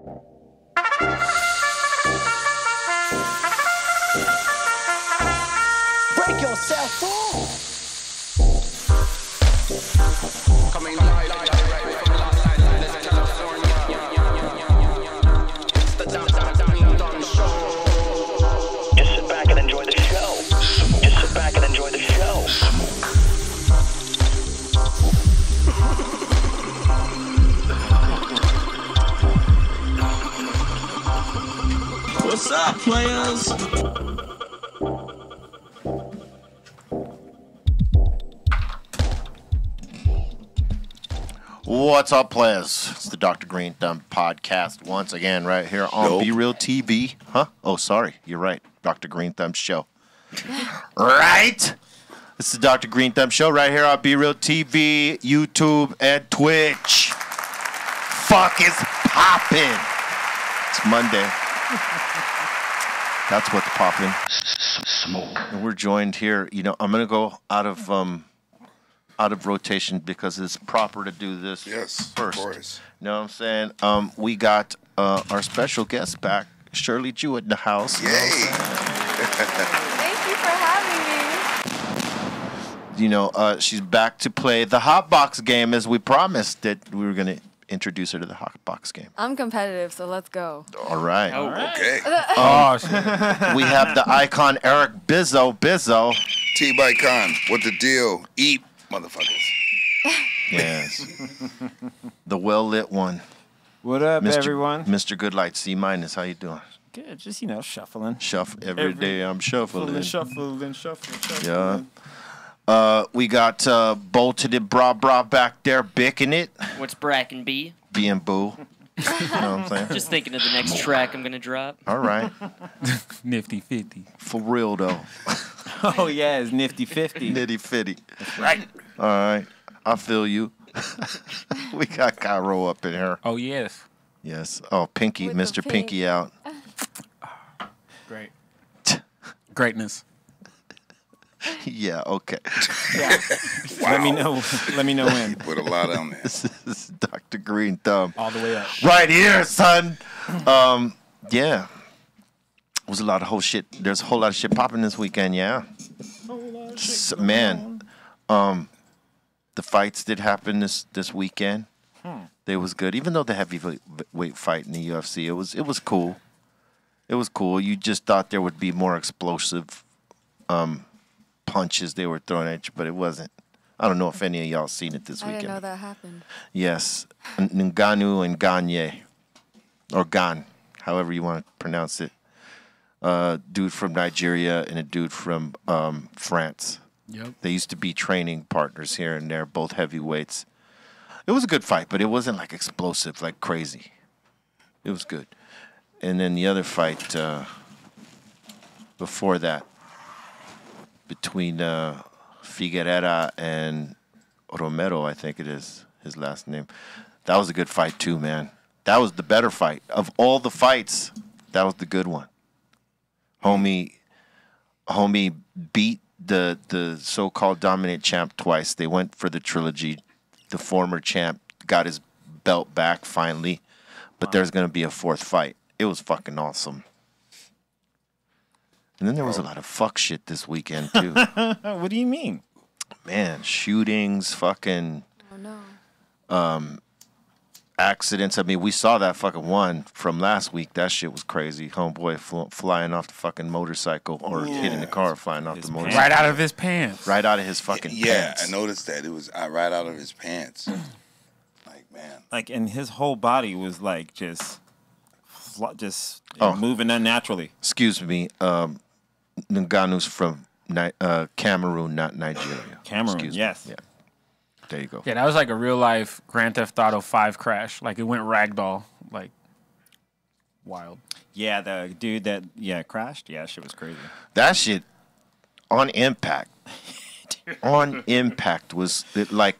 Break yourself fool. Coming What's up, players? What's up, players? It's the Dr. Greenthumb podcast once again, right here on Nope. B-Real TV. Huh? Oh, sorry. You're right. Dr. Greenthumb Show. right? It's the Dr. Greenthumb Show right here on B-Real TV, YouTube, and Twitch. Fuck is poppin'. It's Monday. That's what's popping. Smoke. And we're joined here. You know, I'm gonna go out of um out of rotation because it's proper to do this Yes, first. of course. You know what I'm saying? Um, we got uh, our special guest back, Shirley Ju in the house. Yay! Thank you for having me. You know, uh, she's back to play the hot box game as we promised that we were gonna introduce her to the hot box game. I'm competitive, so let's go. All right. Oh, okay. Oh, oh, shit. We have the icon Eric Bizzo. Bizzo. T by Con, what the deal? Eat, motherfuckers. Yes. the well lit one. What up, Mr. everyone? Mr. Goodlight, C-Minus. How you doing? Good, just you know, shuffling. Shuffle every Every- day. I'm shuffling. Shuffling, shuffling, shuffling. Yeah. Uh, we got uh, bolted it bra bra back there, bicking it, What's Bracken B? B and boo. you know what I'm saying? Just thinking of the next track I'm gonna drop. All right, Nifty 50. for real though, Oh, yeah, it's Nifty 50. nitty fitty. Right. All right, I feel you. we got Cairo up in here. Oh, yes. Yes. Oh, Pinky, With Mr. pink. Pinky out. Great. Greatness. Yeah. Okay. Let me know. Let me know when. Put a lot on there. This is Dr. Greenthumb. All the way up. right here, son. Um, yeah. Was a lot of whole shit. There's a whole lot of shit popping this weekend. Yeah. S- man, um, the fights did happen this this weekend. They was good, even though the heavyweight weight fight in the UFC, it was it was cool. It was cool. You just thought there would be more explosive um, punches they were throwing at you, but it wasn't. I don't know if any of y'all seen it this I weekend. didn't know that happened. Yes, N- Ngannou and Gane, or Gan, however you want to pronounce it. Uh, dude from Nigeria and a dude from um, France. Yep. They used to be training partners here and there, both heavyweights. It was a good fight, but it wasn't like explosive, like crazy. It was good. And then the other fight uh, before that, between uh, and Romero, I think it is his last name. That was a good fight too, man. That was the better fight of all the fights. That was the good one. Homie, homie beat the the so-called dominant champ twice. They went for the trilogy. The former champ got his belt back finally, but there's gonna be a fourth fight. It was fucking awesome. And then there was a lot of fuck shit this weekend too. what do you mean? Man, shootings, fucking Oh no. um accidents. I mean, we saw that fucking one from last week. That shit was crazy. Homeboy fl- flying off the fucking motorcycle or hitting the car, flying off the motorcycle. Right out of his pants. Right out of his fucking Yeah, pants. I noticed that. It was uh, right out of his pants. like, man. like and his whole body was like just fl- just Oh. moving unnaturally Excuse me. Um, Ngannou's from Ni- uh, Cameroon, not Nigeria. Cameroon, Excuse me. yes. Yeah. There you go. Yeah, that was like a real life Grand Theft Auto 5 crash. Like it went ragdoll. Like wild. yeah the dude that yeah crashed yeah shit was crazy That shit on impact. on impact was it like,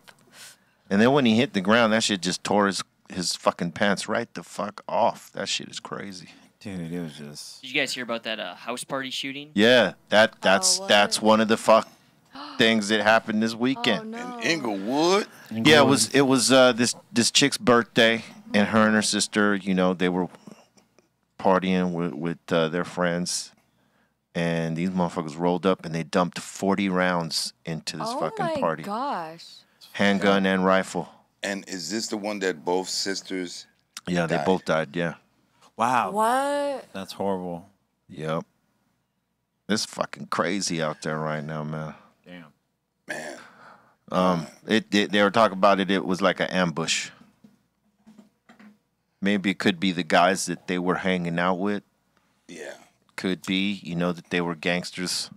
and then when he hit the ground, that shit just tore his his fucking pants right the fuck off. That shit is crazy. Dude it was just Did you guys hear about that uh, house party shooting? Yeah, that that's what? that's one of the fuck things that happened this Oh weekend. no. In Inglewood. Yeah, it was it was uh, this this chick's birthday. and her and her sister, you know, they were partying with with uh, their friends, and these motherfuckers rolled up and they dumped forty rounds into this fucking party. oh fucking my party, gosh. handgun and rifle. And is this the one that both sisters? Yeah, they both died. Yeah. Wow. What? That's horrible. Yep. It's fucking crazy out there right now, man. Damn. Man, Um, it, it they were talking about it. It was like an ambush. Maybe it could be the guys that they were hanging out with. yeah. Could be, you know, that they were gangsters,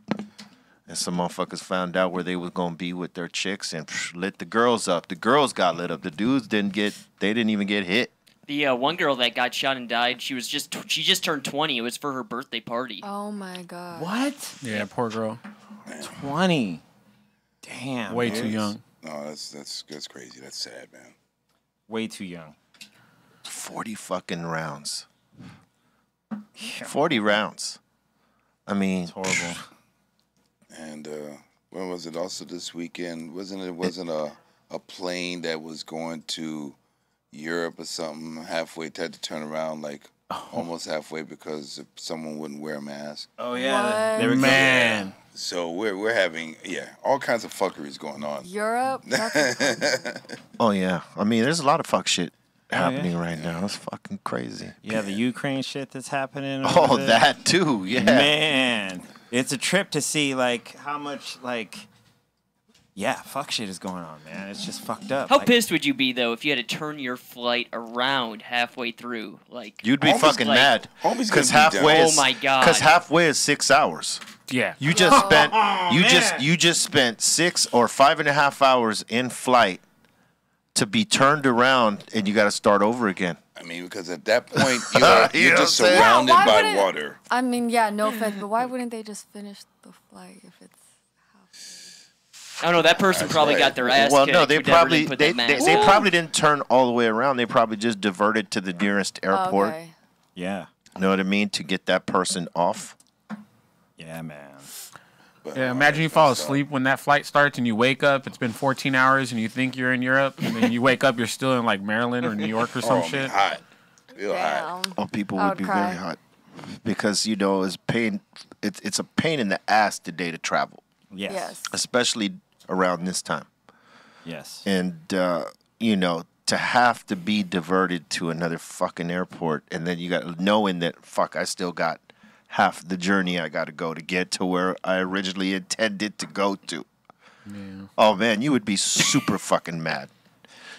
and some motherfuckers found out where they was gonna be with their chicks and psh, lit the girls up. The girls got lit up. The dudes didn't get. They didn't even get hit. The uh, one girl that got shot and died, she was just she just turned 20. It was for her birthday party. Oh my god. What? Yeah, poor girl. 20. Damn. Way dude. too young. No, that's that's that's crazy. That's sad, man. Way too young. Forty fucking rounds. Forty rounds. I mean, It's horrible. And uh, when was it? Also this weekend, wasn't it? Wasn't a a plane that was going to Europe or something? Halfway, had to turn around like oh. almost halfway because someone wouldn't wear a mask. Oh yeah. They were Man. So we're we're having yeah all kinds of fuckeries going on. Europe? Oh yeah. I mean, there's a lot of fuck shit oh, yeah. happening right now. It's fucking crazy. Yeah, the Ukraine shit that's happening. Oh, there. that too. Yeah. Man, it's a trip to see like how much like yeah, fuck shit is going on, man. It's just fucked up. How Like, pissed would you be though if you had to turn your flight around halfway through? Like You'd be Homie's fucking like- mad. Because gonna be halfway oh is Oh my God. Because halfway is six hours. Yeah. You just spent you just you just spent six or five and a half hours in flight to be turned around and you got to start over again. I mean, because at that point you're, You know you're just surrounded Yeah, by water. I mean, yeah, no offense, but why wouldn't they just finish the flight if it's I don't know. That person That's probably right. got their ass well, kicked. no, they probably they, they, they probably didn't turn all the way around. They probably just diverted to the nearest oh, airport. okay? yeah, You know what I mean? To get that person off. yeah, man. But, Yeah, imagine you fall asleep when that flight starts and you wake up. It's been 14 hours and you think you're in Europe, and then you wake up, you're still in like Maryland or New York or some oh, shit. hot. Hot. Oh, people would would be cry. very hot because you know it's pain. It's it's a pain in the ass today to travel, Yes, Yes. especially around this time. yes. and uh, you know to have to be diverted to another fucking airport and then you got knowing that fuck i still got half the journey i got to go to get to where i originally intended to go to Yeah. oh man you would be super fucking mad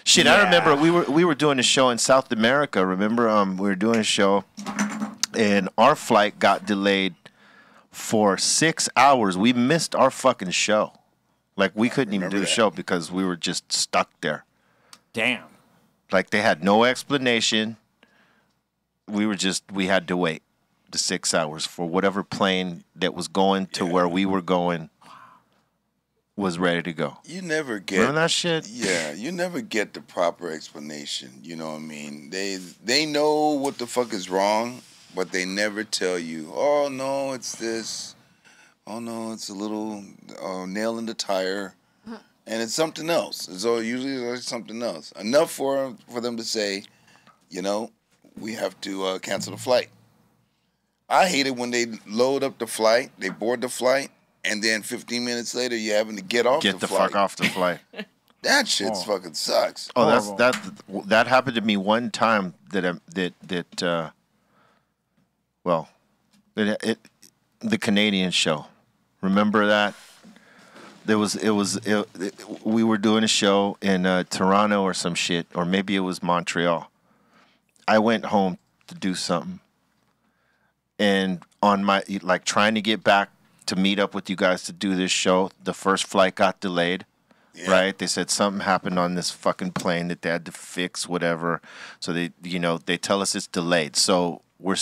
shit i remember we were we were doing a show in south america remember um we were doing a show and our flight got delayed for six hours we missed our fucking show like we couldn't even do remember the that. show because we were just stuck there. Damn. Like they had no explanation. We were just we had to wait the six hours for whatever plane that was going to where we were going was ready to go. You never get Remember that shit? Yeah, you never get the proper explanation. You know what I mean? They they know what the fuck is wrong, but they never tell you. Oh no, it's this. Oh no, it's a little uh, nail in the tire, and it's something else. It's all usually like something else. Enough for for them to say, you know, we have to uh, cancel the flight. I hate it when they load up the flight, they board the flight, and then 15 minutes later you're having to get off Get the, the flight. fuck off the flight. That shit's fucking sucks. Oh, that's that that happened to me one time that I, that that uh well, it, it the Canadian show. Remember that? There was it was it, it- we were doing a show in uh, Toronto or some shit or maybe it was Montreal. I went home to do something. And on my like trying to get back to meet up with you guys to do this show, the first flight got delayed Yeah. right? They said something happened on this fucking plane that they had to fix, whatever. So they, you know, they tell us it's delayed. So we're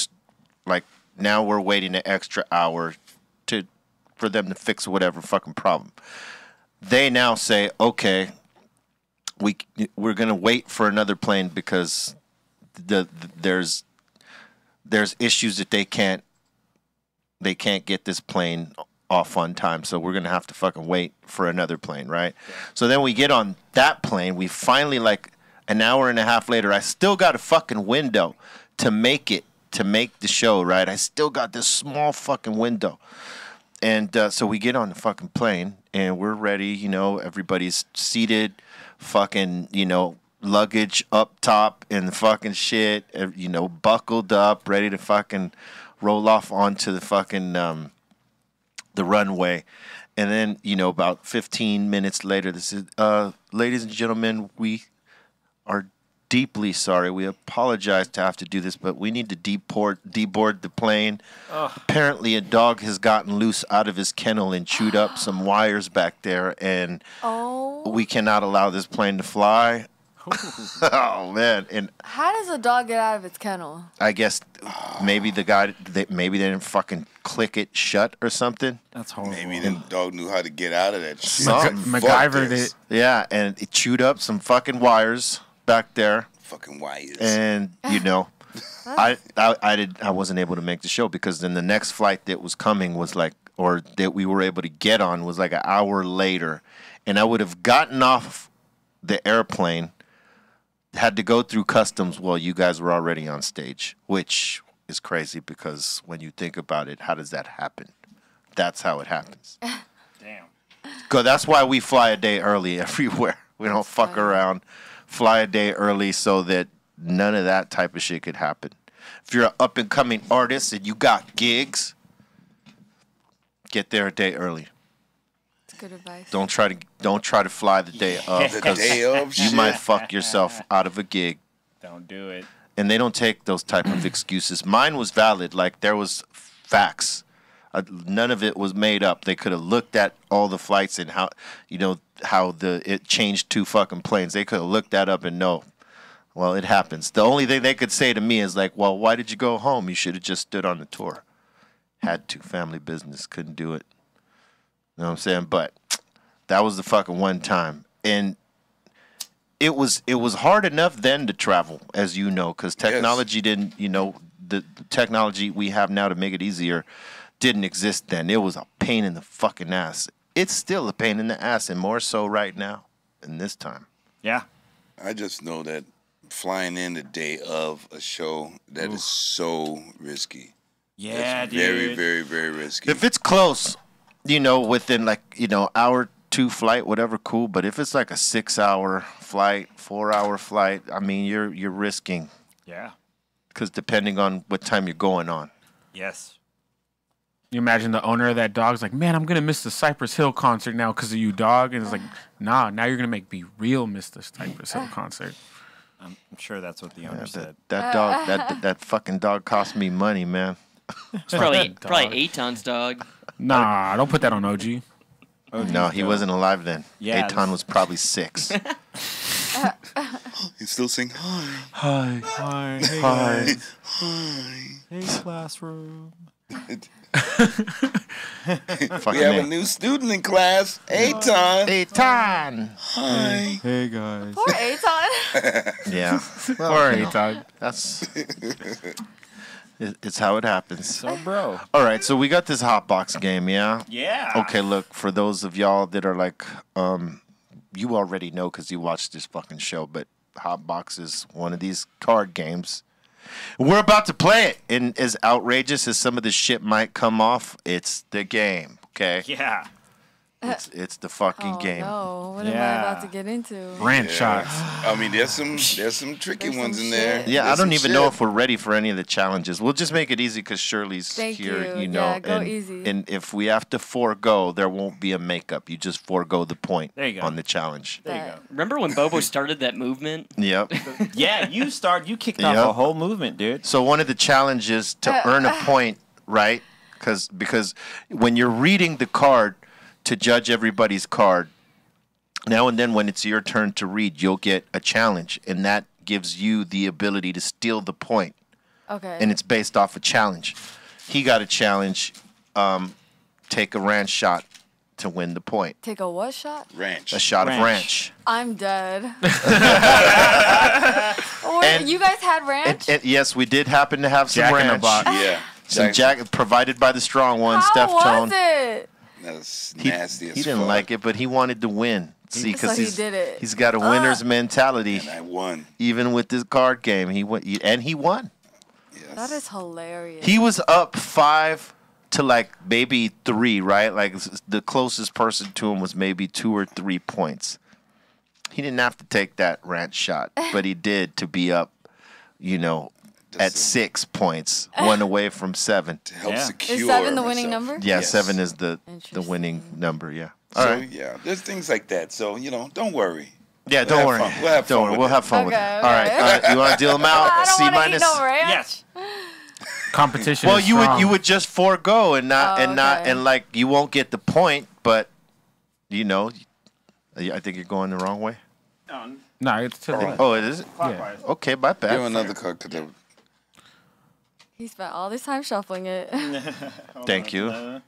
like, now we're waiting an extra hour to for them to fix whatever fucking problem. They now say, okay, we we're gonna wait for another plane because the, the there's there's issues that they can't they can't get this plane off on time, so we're gonna have to fucking wait for another plane, right? So then we get on that plane. We finally like An hour and a half later, I still got a fucking window to make it to make the show. Right, I still got this small fucking window. And uh, so we get on the fucking plane and we're ready. You know, everybody's seated, fucking, you know, luggage up top and the fucking shit, you know, buckled up, ready to fucking roll off onto the fucking um, the runway. And then, you know, about 15 minutes later, this is, uh, ladies and gentlemen, we are deeply sorry. We apologize to have to do this, but we need to deport, deboard the plane. Apparently, a dog has gotten loose out of his kennel and chewed up some wires back there, and Oh. we cannot allow this plane to fly. oh man! And How does a dog get out of its kennel? I guess maybe the guy, they, maybe they didn't fucking click it shut or something. That's horrible. Maybe the dog knew how to get out of that shit. Something. MacGyvered it. Yeah, and it chewed up some fucking wires back there. Fucking wires. and you know I, I i did i wasn't able to make the show because then the next flight that was coming was like or that we were able to get on was like an hour later and i would have gotten off the airplane had to go through customs while you guys were already on stage which is crazy because when you think about it how does that happen that's how it happens Damn. Cause that's why we fly a day early everywhere. We don't fuck around. Fly a day early so that none of that type of shit could happen. If you're an up and coming artist and you got gigs, get there a day early. It's good advice. Don't try to don't try to fly the day of because day of you shit. might fuck yourself out of a gig. Don't do it. And they don't take those type of excuses. Mine was valid. Like there was facts. Uh, none of it was made up. They could have looked at all the flights and how you know how the it changed two fucking planes. They could have looked that up and know. Well, it happens. The only thing they could say to me is like, "Well, why did you go home? You should have just stood on the tour." Had to. Family business. Couldn't do it. You know what I'm saying? But that was the fucking one time. And it was it was hard enough then to travel, as you know, because technology didn't, you know, the, the technology we have now to make it easier didn't exist then. It was a pain in the fucking ass. It's still a pain in the ass, and more so right now in this time. Yeah. I just know that flying in the day of a show that is so risky. Yeah, That's dude. Very, very, very risky. If it's close, you know, within like you know hour two flight, whatever, cool. But if it's like a six hour flight, four hour flight, I mean, you're you're risking Yeah. because depending on what time you're going on. Yes. You imagine the owner of that dog's like, man, I'm gonna miss the Cypress Hill concert now because of you, dog. And it's like, nah, now you're gonna make me real miss the Cypress Hill concert. I'm I'm sure that's what the owner that, said. that uh, dog, that that fucking dog cost me money, man. It's probably Dog. probably Aton's dog. Nah, don't put that on OG. no, he wasn't alive then. Yeah, Aton was probably six. He's still sing hi, Hi, Hi. Hey, hi. hi. Hey, classroom. Fucking We have a A- new student in class, Aton. Aton. Hi. Hey, guys. Poor Aton. Yeah. Well, Poor you know, Aton. That's it's how it happens. So, bro. All right, so we got this hot box game, yeah. Yeah. Okay, look for those of y'all that are like, um, you already know because you watched this fucking show, but hot box is one of these card games. We're about to play it, and as outrageous as some of this shit might come off, it's the game. Okay, Yeah. Uh, it's it's the fucking oh, game. no. What am I about to get into? Ranch Yeah. shots. I mean, there's some there's some tricky There's ones some in there. shit. Yeah, I don't some even know if we're ready for any of the challenges. We'll just make it easy because Shirley's Thank here, you. know. Yeah, go and, easy. and if we have to forego, there won't be a makeup. You just forego the point There you go. on the challenge. There you go. Remember when Bobo started that movement? Yep. Yeah, you start. You kicked off Yep. a whole movement, dude. So one of the challenges to uh, earn a uh, point, right? Because because when you're reading the card to judge everybody's card, now and then when it's your turn to read, you'll get a challenge, and that gives you the ability to steal the point, Okay. and it's based off a challenge. He got a challenge, um, take a ranch shot to win the point, Take a what shot? Ranch. a shot of Ranch. ranch. I'm dead. or And- you guys had ranch? And, and yes, we did happen to have some Jack in the ranch. Box. Yeah. Some Jack- jack provided by the strong one, How Steph was Tone. it? That's He, nasty as he didn't fuck. like it, but he wanted to win. See, because he he's did it. he's got a winner's mentality. And I won. Even with this card game, he went and he won. That is hilarious. He was up five to like maybe three, right? Like the closest person to him was maybe two or three points. He didn't have to take that rant shot, but he did to be up, you know, at six points, one away from seven. To help Yeah. secure Is seven the winning number? Yeah, Yes. seven is the the winning number. Yeah. All so right. yeah, there's things like that. So you know, don't worry. Yeah, We'll don't have worry. fun. We'll have don't fun worry. with We'll it. have fun with it. Okay, All right. okay. All right. You want to deal them out? I don't C wanna eat minus. no ranch. Yes. Competition. Well, is you would strong. you would just forego and not Oh, and not okay. and like you won't get the point, but you know, I think you're going the wrong way. No, No, it's to the. Oh, it is. Yeah. Okay, my bad. Give another card. 'Cause they- He spent all this time shuffling it. Thank you.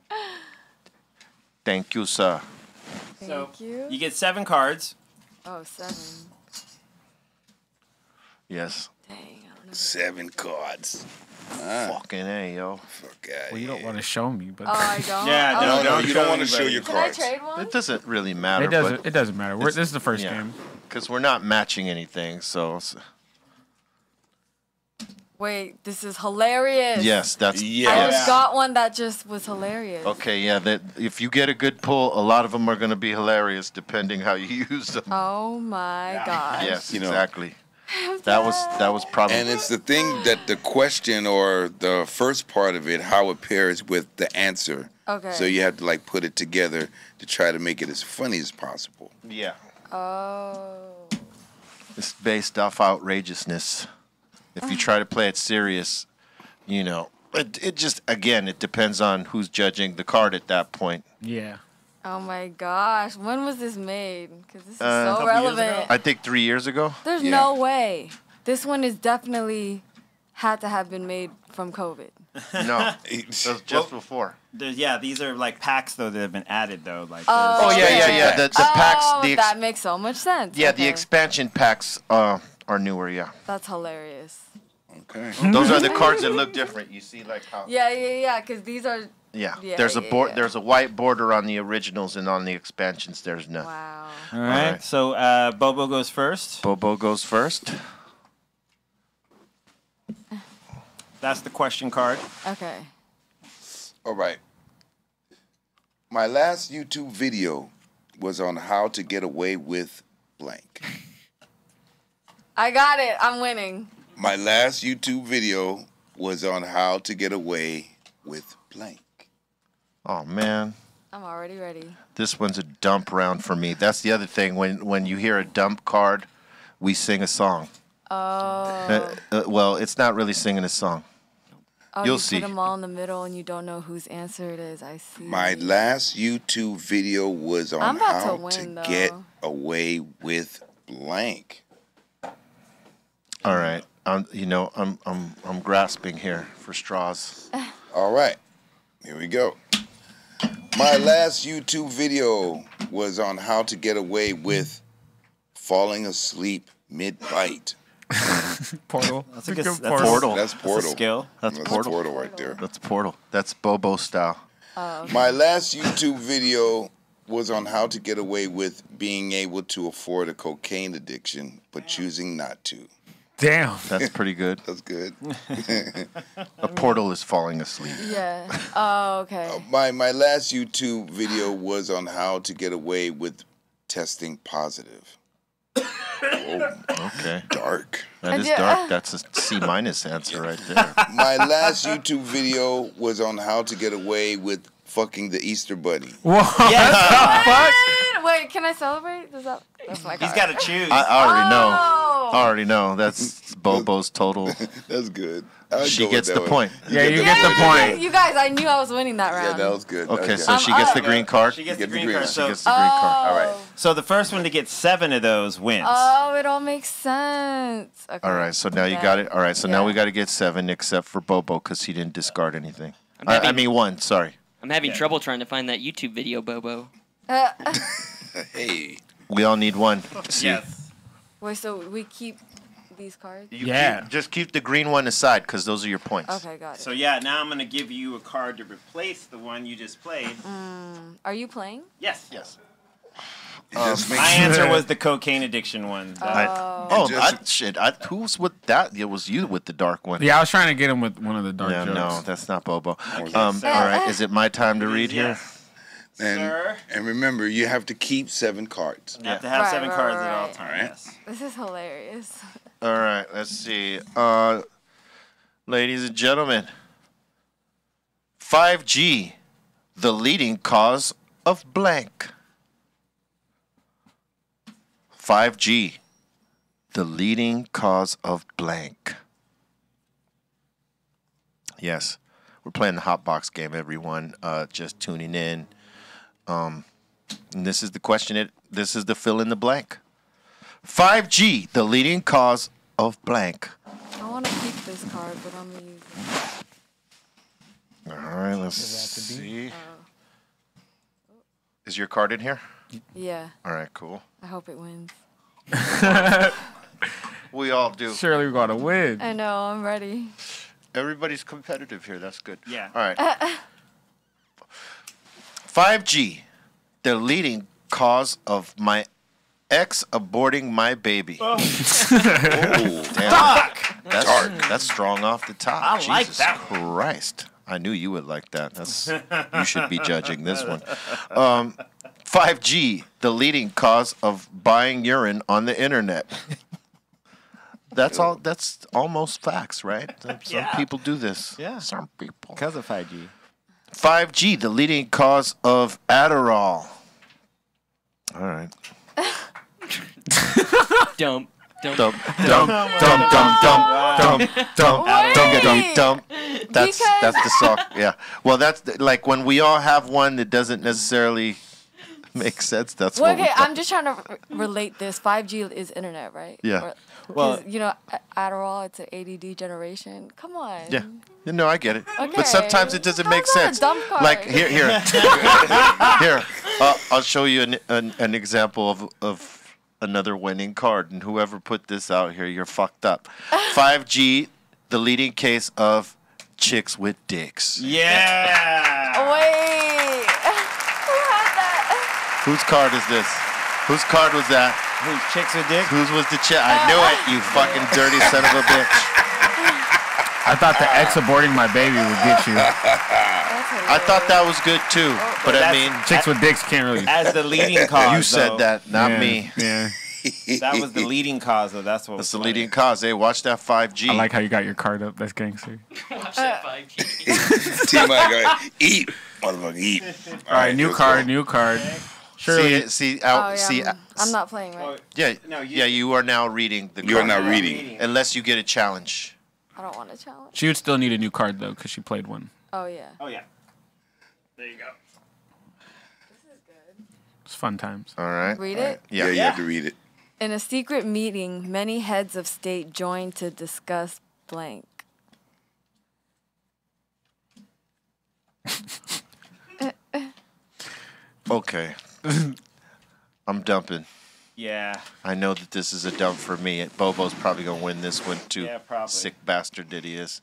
Thank you, sir. Thank you. You get seven cards. Oh, seven. Yes. Dang. Seven cards. Ah, Fucking a yo. fuck out Well, you don't want to show me, but Oh, I don't. Yeah, Oh, no, No, no, you don't want to show anybody. your Can I cards. trade one? It doesn't really matter. it doesn't. but It doesn't matter. We're, this is the first yeah. game. because we're not matching anything. So s- Wait, this is hilarious. yes, that's yes. I just got one that just was hilarious. okay. Yeah, that if you get a good pull, a lot of them are going to be hilarious depending how you use them. Oh my gosh. Yes, You know. exactly. That was that was probably And it's the thing that the question or the first part of it, how it pairs with the answer. Okay. So you have to like put it together to try to make it as funny as possible. yeah. Oh. It's based off outrageousness. If you try to play it serious, you know, it, it just again it depends on who's judging the card at that point. Yeah. Oh my gosh. When was this made? Because this is Uh, so relevant. I think three years ago. There's Yeah. no way. This one is definitely had to have been made from COVID. No, it was just before. There's, yeah, these are like packs though that have been added though. Like Oh, Oh yeah, yeah, yeah. The, the packs, oh, the ex- that makes so much sense. yeah, the expansion packs uh, are newer. Yeah, That's hilarious. Okay. those are the cards that look different. You see, like how. Yeah, yeah, yeah. Because these are. Yeah, Yeah, there's a yeah, board. yeah. There's a white border on the originals, and on the expansions, there's none. Wow. All right. right. So uh, Bobo goes first. Bobo goes first. That's the question card. Okay. All right. My last YouTube video was on how to get away with blank. I got it. I'm winning. My last YouTube video was on how to get away with blank. Oh man, I'm already ready. this one's a dump round for me. That's the other thing. When when you hear a dump card, we sing a song. Oh. Uh, uh, well, it's not really singing a song. oh, you'll you see. put them all in the middle and you don't know whose answer it is. I see. My last YouTube video was on I'm about to get away with blank. All right. I'm, you know, I'm, I'm, I'm grasping here for straws. All right, here we go. My last YouTube video was on how to get away with falling asleep mid bite. Portal. That's a good that's portal. Portal. That's Portal. skill. That's That's Portal. Portal right there. That's Portal. That's Bobo style. Oh, My last YouTube video was on how to get away with being able to afford a cocaine addiction, but choosing not to. Damn. That's pretty good. That's good. A portal is falling asleep. Yeah. Oh, okay. Uh, my my last YouTube video was on how to get away with testing positive. oh, Okay. dark. That is dark. That's a C-Minus answer right there. My last YouTube video was on how to get away with fucking the Easter bunny. Whoa. What? Wait, can I celebrate? Does that? That's my He's card. got to choose. I, I already know. Oh. I already know. That's Bobo's total. That's good. I'd She go with gets that the one. point. Yeah, you Yeah, get the you point. You guys, I knew I was winning that round. Yeah, that was good. That Okay, was so good. she gets the up. green card. She gets the the green green. card. She So, gets the green card. Oh! All right. so the first one to get seven of those wins. Oh, it all makes sense. Okay. All right, so now you got it. All right, so now Yeah. we got to get seven, except for Bobo because he didn't discard anything. I'm I, I mean one. Sorry, I'm having trouble trying to find that YouTube video, Bobo. Uh, Hey. we all need one. See, yes. wait, so we keep these cards? you Yeah. keep- just keep the green one aside because those are your points. Okay, got it. So yeah, now I'm gonna give you a card to replace the one you just played. Mm, are you playing? Yes. Yes. Just make My sure- answer was the cocaine addiction one. I, That- oh, just- I, shit! I, who's with that? It was you with the dark one. Yeah, I was trying to get him with one of the dark Yeah, jokes. no, that's not Bobo. Um, all right, is it my time to read here? And, Sir? and remember, you have to keep seven cards. You have to have Right, seven right, cards right, at all times. Alright. Yes. This is hilarious. All right, let's see. Uh, ladies and gentlemen, 5G, the leading cause of blank. 5G, the leading cause of blank. Yes, we're playing the hot box game, everyone. Uh, just tuning in. Um, and this is the question. It this is the fill in the blank. 5G, the leading cause of blank. I want to keep this card, but I'm gonna use it. All right, let's see. Is your card in here? Yeah, All right, cool. I hope it wins. We all do. Surely we got to win. I know, I'm ready. Everybody's competitive here. That's good. Yeah. All right. 5G, the leading cause of my ex aborting my baby. Oh. Damn. That's, that's strong off the top. I like Jesus that Christ. I knew you would like that. That's you should be judging this one. Um, 5G, the leading cause of buying urine on the internet. That's all. That's almost facts, right? Some Yeah. people do this. Yeah. Some people. Because of 5G. 5G, the leading cause of Adderall. All right. Dump. Dump. Dump, dump, dump, dump, dump, dump, dump, Wait. dump, dump. That's that's the song. Yeah. Well, that's the- like when we all have one that doesn't necessarily make sense. That's Well, what. okay, I'm just trying to relate this. 5G is internet, right? Yeah. Or- Well- you know, A- Adderall, it's an ADD generation. Come on. Yeah. You know, I get it. Okay. But sometimes it doesn't How's make that a sense. dump card? Like here, here, here. Uh, I'll show you an, an, an example of of another winning card, and whoever put this out here, you're fucked up. 5G, the leading case of chicks with dicks. Yeah. Wait. Who had that? Whose card is this? Whose card was that? Whose chicks with dick? Whose was the chick? I knew it, you fucking dirty son of a bitch. I thought the ex aborting my baby would get you. I thought that was good too, oh, but I mean, Chicks with dicks can't really. As the leading cause. you said though. that, not Yeah, me. Yeah. That was the leading cause, though. That's what. That's was the funny. leading cause. Hey, watch that 5G. I like how you got your card up. That's gangster. Watch that 5G. T Mike, go, eat, motherfucker, eat. All right, new card, go. new card. Surely, see, see, Oh, yeah, see, I'm, uh, I'm not playing, right? yeah, No, you- yeah. You are now reading the. You are card. now reading. unless you get a challenge. I don't want to challenge. she would still need a new card though, because she played one. Oh, yeah. Oh yeah. There you go. This is good. It's fun times. All right. Read All it? right. Yeah, Yeah. you have to read it. In a secret meeting, many heads of state joined to discuss blank. Okay. I'm dumping. Yeah. I know that this is a dump for me. Bobo's probably gonna win this one too. Yeah, probably. Sick bastard that he is.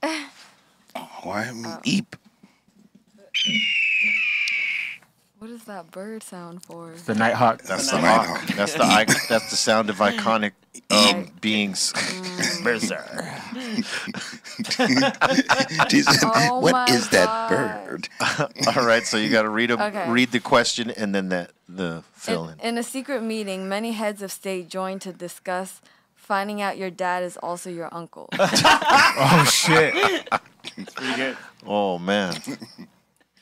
Why uh, am I eep? What is that bird sound for? It's The Nighthawk. That's The the Nighthawk. hawk. That's the ic- that's the sound of iconic um, beings. Berserk. Jesus, Oh what my is that bird? All right, so you got to read 'em- Okay. read the question and then that the In, fill in. in a secret meeting, many heads of state joined to discuss finding out your dad is also your uncle. Oh shit! Pretty good. Oh man,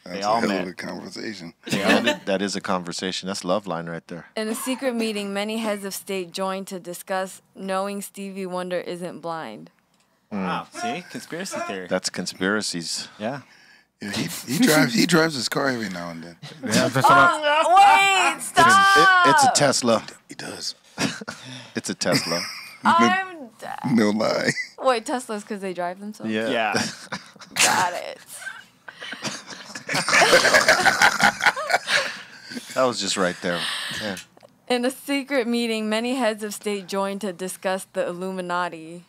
That's all a hell met. of a conversation. yeah, that is a conversation. That's love line right there. In a secret meeting, many heads of state joined to discuss knowing Stevie Wonder isn't blind. Mm. Wow. See, conspiracy theory. That's conspiracies. Yeah. Yeah, he, he drives. He drives his car every now and then. Yeah, that's what oh, I'm- Wait, It- stop! it's a Tesla. He does. It's a Tesla. I'm d- No lie. Wait, Teslas because they drive themselves? Yeah. Yeah. Got it. That was just right there. Yeah. In a secret meeting, many heads of state joined to discuss the Illuminati.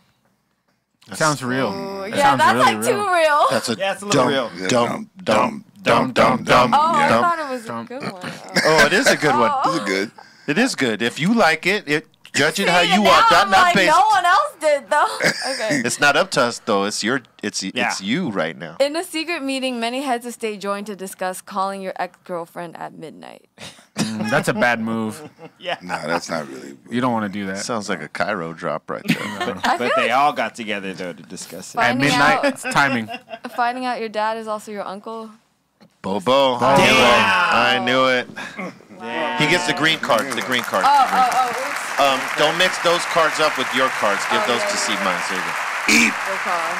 sounds real. Ooh, That yeah, sounds that's really like real. too real. That's a Yeah, it's a little dumb, real. Yeah, dumb, dumb, dumb, dumb, dumb, dumb, oh, I thought it was Dump. a good one. Oh, it is a good one. This is good. It is good. If you like it, it judge it how you now want. Not, I'm not like, based. no one else did though. okay. It's not up to us though. It's your. It's Yeah. it's you right now. In a secret meeting, many heads of state joined to discuss calling your ex-girlfriend at midnight. Mm, That's a bad move. Yeah. No, that's not really. You don't want to do that. Sounds like a Cairo drop right there. I But they like all got together though to discuss it. At midnight, out- it's timing. finding out your dad is also your uncle. Bobo. I knew it. I knew it. He gets the green card. The green card. Oh, oh, oh, oops. Um, don't mix those cards up with your cards. Give Oh, those yeah, to yeah. C minus. There you go. Good call.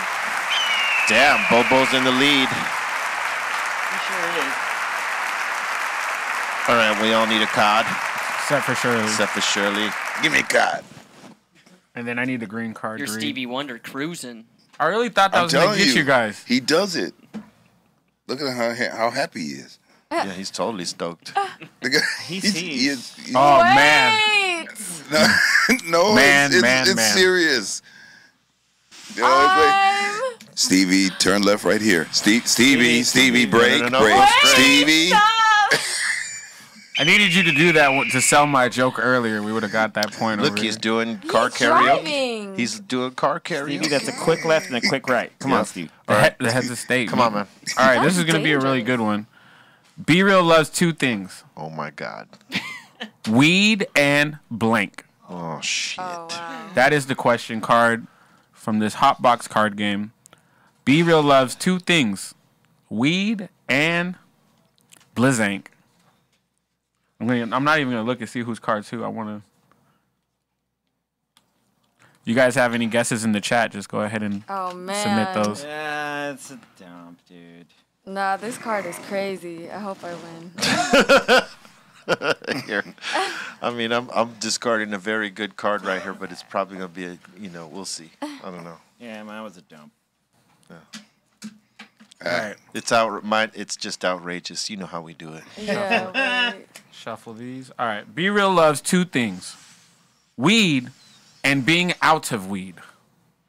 Damn, Bobo's in the lead. He sure is. All right, we all need a card, Except for Shirley. except for Shirley. Give me a card. And then I need the green card. You're to read. Stevie Wonder cruising. I really thought that I'm was gonna telling get you, you guys. He does it. Look at how how happy he is. Ah. Yeah, he's totally stoked. Ah. Look at, He's he's, teased. he is, he- Oh Wait. man, no, no, Man, it's, it's, man, it's man. serious. You know, it's like, Stevie, turn left right here. Steve, Stevie, Stevie, break, No, no, no, break. Wait, Stevie, stop. I needed you to do that to sell my joke earlier. We would have got that point. Look, over he's here. doing car He's karaoke. driving. He's doing car Stevie, that's a quick left and a quick right. Come Yeah. on, Steve. the, head, the heads of state. Come on, man. All right, this is gonna be a really good one. Be real loves two things: Oh my God. weed and blank. Oh shit. Oh wow. That is the question card from this hot box card game. B-Real loves two things: weed and blizzank. I'm gonna. I'm not even gonna look and see whose card's who. I want to. You guys have any guesses in the chat? Just go ahead and Oh man. submit those. Yeah, it's a dump, dude. Nah, this card is crazy. I hope I win. here. I mean, I'm I'm discarding a very good card right here, but it's probably gonna be a you know we'll see. I don't know. Yeah, mine was a dump. Yeah. All right, It's out. My, it's just outrageous. You know how we do it. Yeah. wait. shuffle these. All right, B-Real loves two things: weed and being out of weed.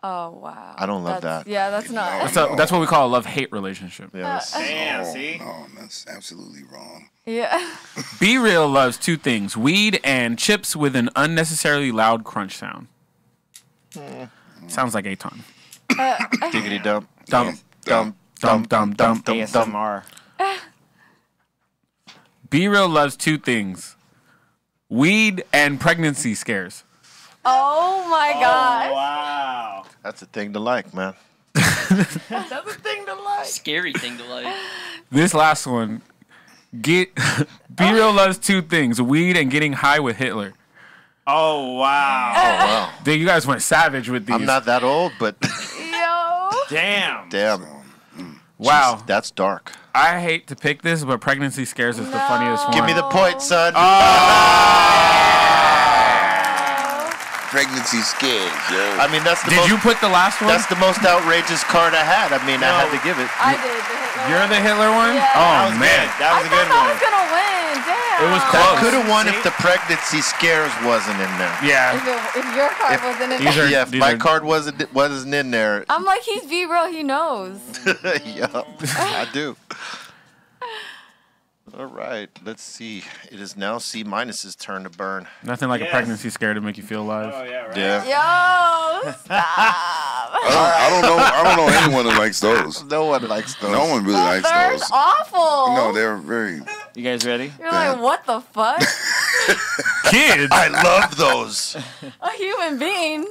Oh wow. I don't love That's- that. Yeah, that's not. That's, a, that's what we call a love hate relationship. Yes. Uh, Damn, oh, see? no, that's absolutely wrong. Yeah. B-Real loves two things: weed and chips with an unnecessarily loud crunch sound. Hmm. Sounds like Aton. Uh, Diggity dump. Dump, Dump. dump, dump, dump. ASMR. B-Real loves two things: weed and pregnancy scares. Oh my oh, gosh. Wow. That's a thing to like, man. That's a thing to like. Scary thing to like. This last one, get B-Real loves two things: weed and getting high with Hitler. Oh, wow. Oh wow. Dude, you guys went savage with these. I'm not that old, but Yo. Damn. damn, wow, that's dark. I hate to pick this, but pregnancy scares is the funniest one. Give me the point, son. Oh. Pregnancy scares, yo. I mean, that's the Did most. you put the last one? that's the most outrageous card I had. I mean, I had to give it. I did. The Hitler You're the Hitler one? Yeah. Oh That was man. good. That I was a thought good I one. was gonna win. Damn. It was That close. could have won See? if the pregnancy scares wasn't in there. Yeah. If, it, if your card If- wasn't in These there. are- yeah, if these my are- card wasn't wasn't in there, I'm like, he's B-Real. He knows. yup, I do. All right, let's see. It is now C-Minus's turn to burn. Nothing like Yes. a pregnancy scare to make you feel alive. Oh, yeah, right. Yeah. Yo, stop. I don't, I don't know. I don't know anyone that likes those. No one likes those. No one really likes They're those. awful. No, they're very. You guys ready? You're like, what the fuck? Kids. I love those. A human being.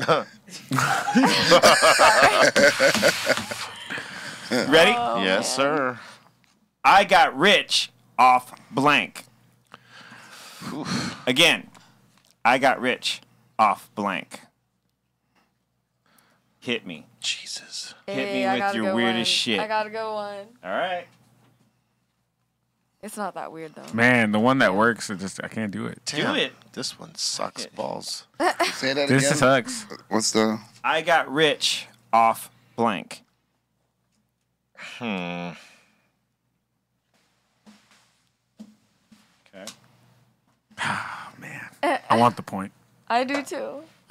Ready? Oh, yes, sir. I got rich off blank. Again, I got rich off blank. Hit me. Jesus. Hit Hey, me I with your weirdest one. shit. I got a good one. All right. It's not that weird though. Man, the one that works, it just I can't do it. Damn, it. This one sucks balls. Say that again. This again. sucks. What's the? I got rich off blank. Hmm. Ah, man, uh, I want the point. I do too.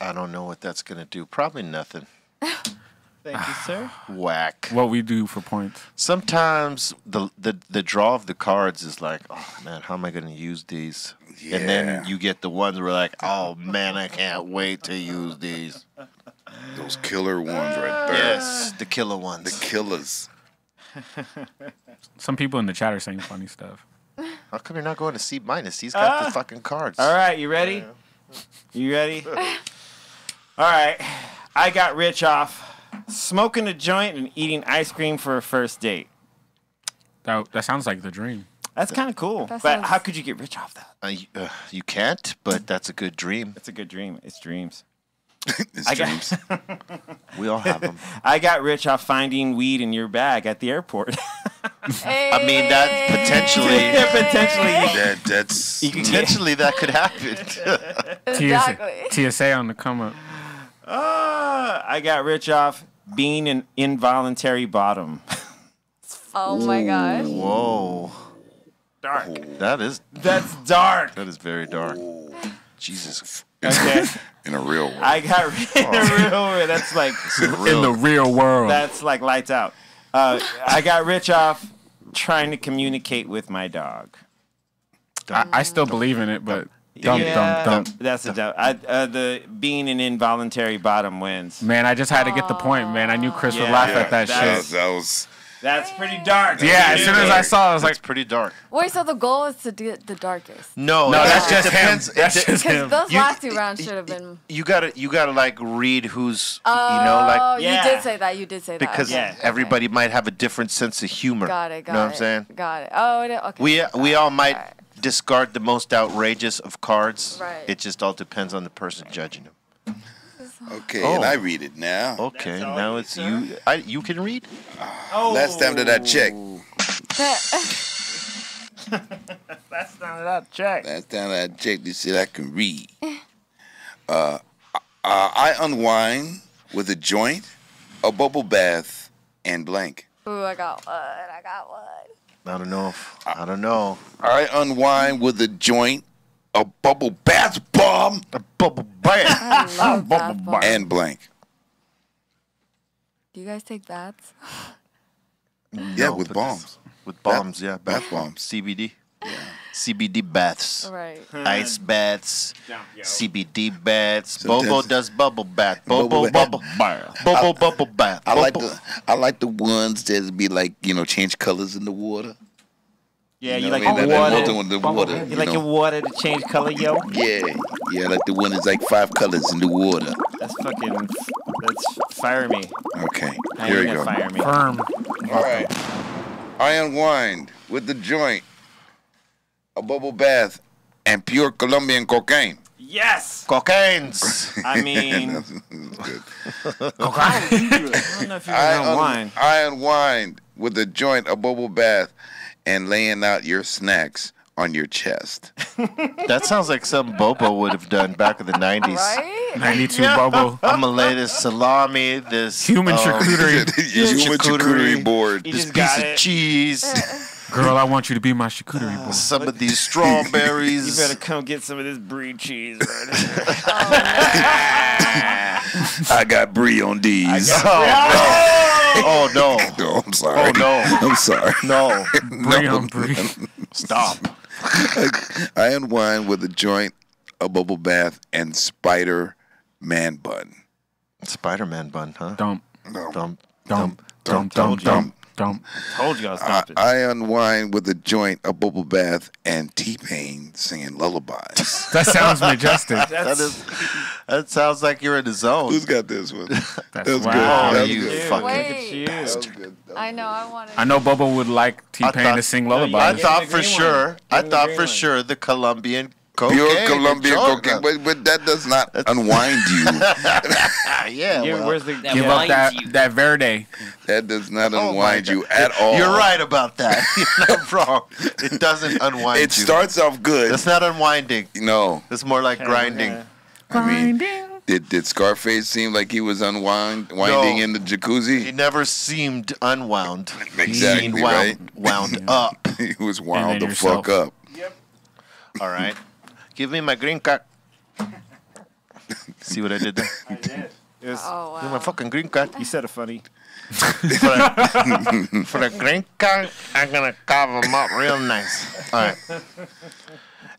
I don't know what that's gonna do. Probably nothing. Thank you, sir. Whack. What we do for points. Sometimes the, the the draw of the cards is like, oh man, how am I gonna use these? Yeah. And then you get the ones where like, oh man, I can't wait to use these. Those killer ones right there. Yes, the killer ones. The killers. Some people in the chat are saying funny stuff. How come you're not going to C-Minus? He's got Ah. the fucking cards. All right, you ready? You ready? All right. I got rich off smoking a joint and eating ice cream for a first date. That that sounds like the dream. That's kind of cool. That But sounds- how could you get rich off that? Uh, you, uh, you can't, but that's a good dream. It's a good dream. It's dreams. It's I dreams. got, We all have them. I got rich off finding weed in your bag at the airport. I mean, that potentially, yeah, potentially. that, that's You can get, potentially that could happen. Exactly. TSA, TSA on the come up. Ah, I got rich off being an involuntary bottom. Oh my gosh. Whoa, Dark. that is That's dark. that is very dark. Jesus, Okay. in a real way. I got in a real way. That's like In the real world. that's like lights out. Uh, I got rich off trying to communicate with my dog. I, I still believe in it, but dump, Yeah, dump, dump. That's a dump. I, uh, the being an involuntary bottom wins. Man, I just had to get the point, man. I knew Chris would laugh yeah, at that that, shit. was, that was That's pretty dark. Yeah, as soon as I saw it, I was that's like, pretty dark. Wait, so the goal is to get the darkest. No, no, it- that's just him. depends. It That's de- just Because him. those You- last two rounds should have been. you gotta you gotta like read who's Oh, you know like oh, Yeah. you did say that. You did say that. because Yeah. Okay. everybody might have a different sense of humor. Got it. Got know it. what I'm saying? Got it. Oh, it, okay. We we all might Alright. discard the most outrageous of cards. Right. It just all depends on the person judging them. Okay. Oh. And I read it now. Okay, now it's sir? you. I, you can read. Oh. Last time that I checked, Last time that check. last time that I checked, they said I can read. Uh, uh, I unwind with a joint, a bubble bath, and blank. Ooh, I got one. I got one. I don't know. If, I don't know. I unwind with a joint, a bubble bath bomb, A bubble bath. I love bath bombs. and blank. Do you guys take baths? Yeah, No, with but bombs. With bombs, yeah. bath bombs. CBD. Yeah. CBD baths. Right. Ice baths. CBD baths. Sometimes- Bobo does bubble bath. Bubble Bobo bubble bath. Bobo bubble bath. I like the I like the ones that be like you know change colors in the water. Yeah, you, know like what I mean? That- water. that the water. You you like know. your water to change color, yo? Yeah, yeah, like the one that's like five colors in the water. That's fucking. That's fire me. Okay, Now here you're we go. fire me. firm. All right, I unwind with the joint, a bubble bath, and pure Colombian cocaine. Yes. Cocaines. I mean, Good. I don't know if you're I, un- I unwind with a joint, a bubble bath, and laying out your snacks on your chest. that sounds like something Bobo would have done back in the 90s. Right? 92 Bobo. I'm gonna lay this salami, this Human um, charcuterie. Your human charcuterie. charcuterie board. You this piece of cheese, Girl, I want you to be my charcuterie boy. some of these strawberries. You better come get some of this brie cheese. I got brie on these. oh no! Oh, no, I'm sorry. Oh no! I'm sorry. No! Brie on brie. Stop! I unwind with a joint, a bubble bath, and spider man bun. Spider-Man bun, huh? Dump, No. Dump, dump, dump, dump, dump, dump, dump, dump. Told you I uh, was I. I unwind with a joint, a bubble bath, and T-Pain singing lullabies. That sounds majestic. That is. That sounds like you're in the zone. Who's got this one? That's That was wow. good. Oh, that you good. fucking- Look at Wait. you. That was. I know. I wanted. I know Bobo would like T Pain to sing No, you I thought for sure. I Give him the thought for one. sure the Colombian cocaine. Pure Colombian cocaine, but, but that does not unwind you. Ah, yeah, Yeah, well, where's the? That Give up that you. that Verde. That does not Oh unwind you at all. You're right about that. You're not wrong. It doesn't unwind It you. starts off good. It's not unwinding. No, It's more like grinding. Yeah. I mean, did did Scarface seem like he was unwind winding No. in the jacuzzi? He never seemed unwound. Exactly, He wound, right? wound up. he was wound then the fuck yourself. up. All right. Give me my green cock. See what I did there? I did. It was, Oh Give me wow. my fucking green card. You said it funny. For the, for the green card, I'm gonna carve them up real nice. All right.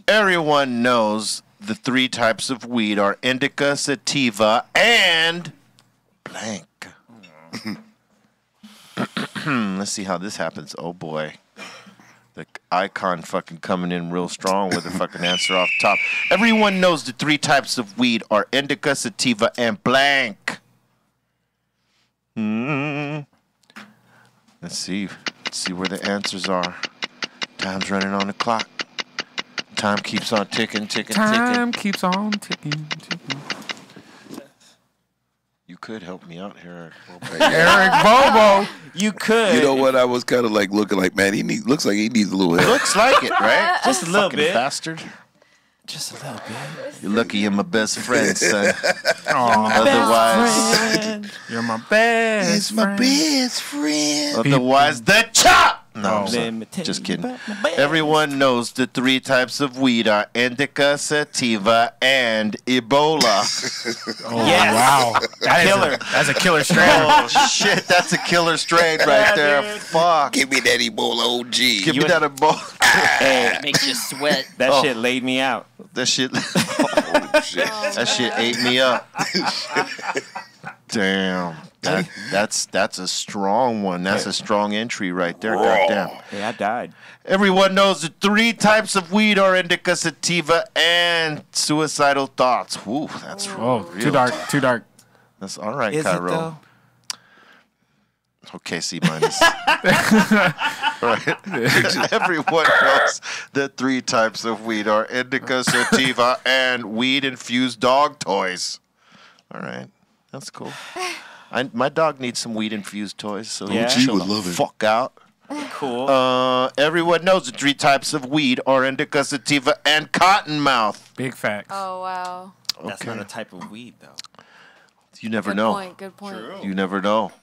Everyone knows the three types of weed are indica, sativa, and blank. Mm. Let's see how this happens. Oh boy. Icon fucking coming in real strong with a fucking answer off top. Everyone knows the three types of weed are indica, sativa, and blank. Hmm. Let's see. Let's see where the answers are. Time's running on the clock. Time keeps on ticking, ticking, Time ticking. Time keeps on ticking, ticking. You could help me out here. Eric Bobo. You could. You know what? I was kind of like looking like, man, he need, looks like he needs a little help. Looks like it, right? Just a little Fucking bit. bastard. Just a little bit. You're lucky you're my best friend, son. Aw, Otherwise, you're my best. It's my friend. best friend. otherwise the chop. No, I'm Oh. sorry. Let me tell just kidding. about my best Everyone knows the three types of weed are indica, sativa, and Ebola. Oh, Yes. wow. That is Killer. A, that's a killer strain. oh shit, that's a killer strain right Yeah, there. dude. Fuck. Give me that Ebola OG. Give You me that Ebola. It makes you sweat. That Oh. shit laid me out. That shit. Oh, shit. That shit ate me up. Damn. That, that's that's a strong one. That's a strong entry right there. Goddamn. Yeah, I died. Everyone knows the three types of weed are indica, sativa, and suicidal thoughts. Ooh, that's Oh, real too dark. Too dark. That's all right, Is Cairo. it though? Okay, C-Minus. right. Everyone knows the three types of weed are indica, sativa, and weed infused dog toys. All right, that's cool. I, my dog needs some weed infused toys, so Yeah? he'll would the love it. fuck out. Cool. Uh, everyone knows the three types of weed are indica, sativa, and cottonmouth. Big facts. Oh wow. That's not a type of weed though. You never Good know. point. Good point. You never know.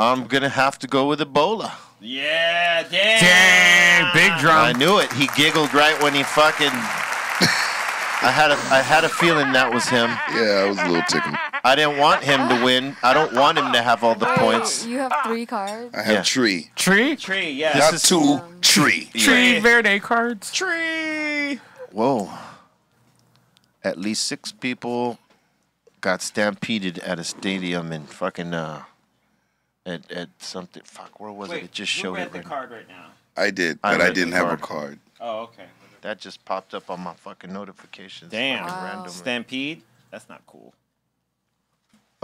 I'm gonna have to go with Ebola. Yeah, damn. Dang, big drum. I knew it. He giggled right when he fucking. I had a I had a feeling that was him. Yeah, I was a little tickled. I didn't want him to win. I don't want him to have all the points. You have three cards. I have Yeah. tree. Tree. Tree, yeah. This Not is- two, tree. Tree Verde cards. Tree. Whoa. At least six people got stampeded at a stadium in fucking uh at at something. Fuck, where was it? It just who showed read it. the Right card right now? I did, I but I, read the didn't have a card. card. Oh, okay. That just popped up on my fucking notifications. Damn. Wow. randomly. Stampede. That's not cool.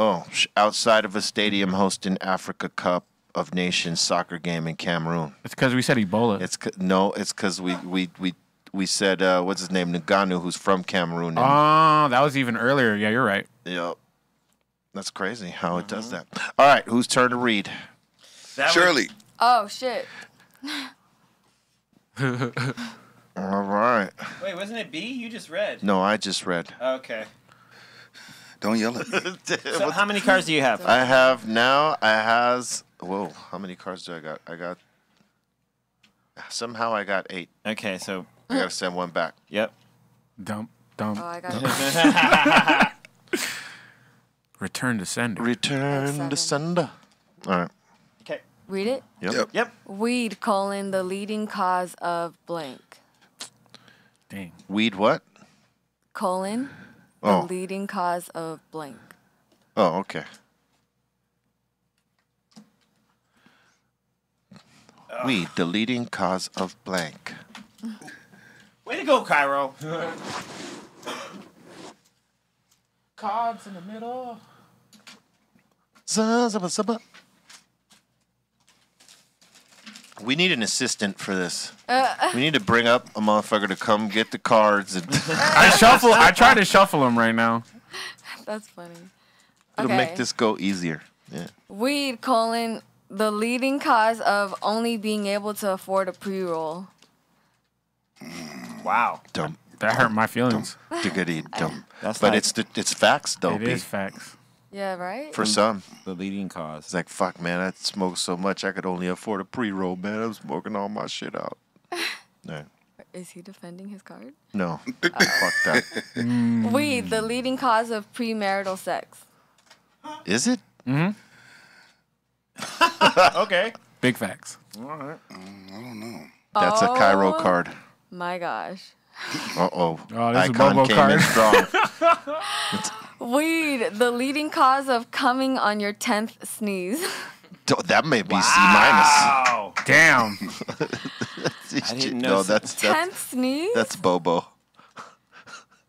Oh, outside of a stadium hosting Africa Cup of Nations soccer game in Cameroon. It's because we said Ebola. It's no, it's because we we we we said uh, what's his name Ngannou, who's from Cameroon. And, Oh, that was even earlier. Yeah, you're right. Yep. That's crazy how it does that. All right, whose turn to read? That was- Shirley, Oh shit. All right. wait, wasn't it B? You just read. No, I just read. Okay. Don't yell at me. So how many cars do you have? I have now. I has. Whoa, how many cars do I got? I got. Somehow I got eight. Okay, so I gotta send one back. yep. Dump, dump. Oh, I got. Return to sender. Return to sender. All right. Okay. Read it. Yep. Yep. Yep. Weed colon the leading cause of blank. Dang. Weed what? Colon the Oh. leading cause of blank. Oh, okay. Weed, the leading cause of blank. Way to go, Cairo. Cards in the middle. Zuzza-buzza-ba. We need an assistant for this. Uh, uh. we need to bring up a motherfucker to come get the cards and I shuffle. I try to shuffle them right now. That's funny. it'll Okay. make this go easier. Yeah. Weed colon the leading cause of only being able to afford a pre-roll. Wow. Dumb. That hurt my feelings. Diggity dumb. That's but like- it's the, it's facts though, It B. is facts. Yeah, right. For some. The leading cause. It's like fuck man, I smoke so much I could only afford a pre roll, man. I'm smoking all my shit out. No. Is he defending his card? No. fuck that. Weed the leading cause of premarital sex. Is it? Mm hmm. okay. Big facts. All right. I don't know. That's a Cairo Oh. card. My gosh. Uh oh. Oh, this is a Icon Bobo came card. In strong. Weed, the leading cause of coming on your 10th sneeze. That may be Wow. Damn. C-Minus. I didn't know No, so- that's that's 10th sneeze? that's Bobo.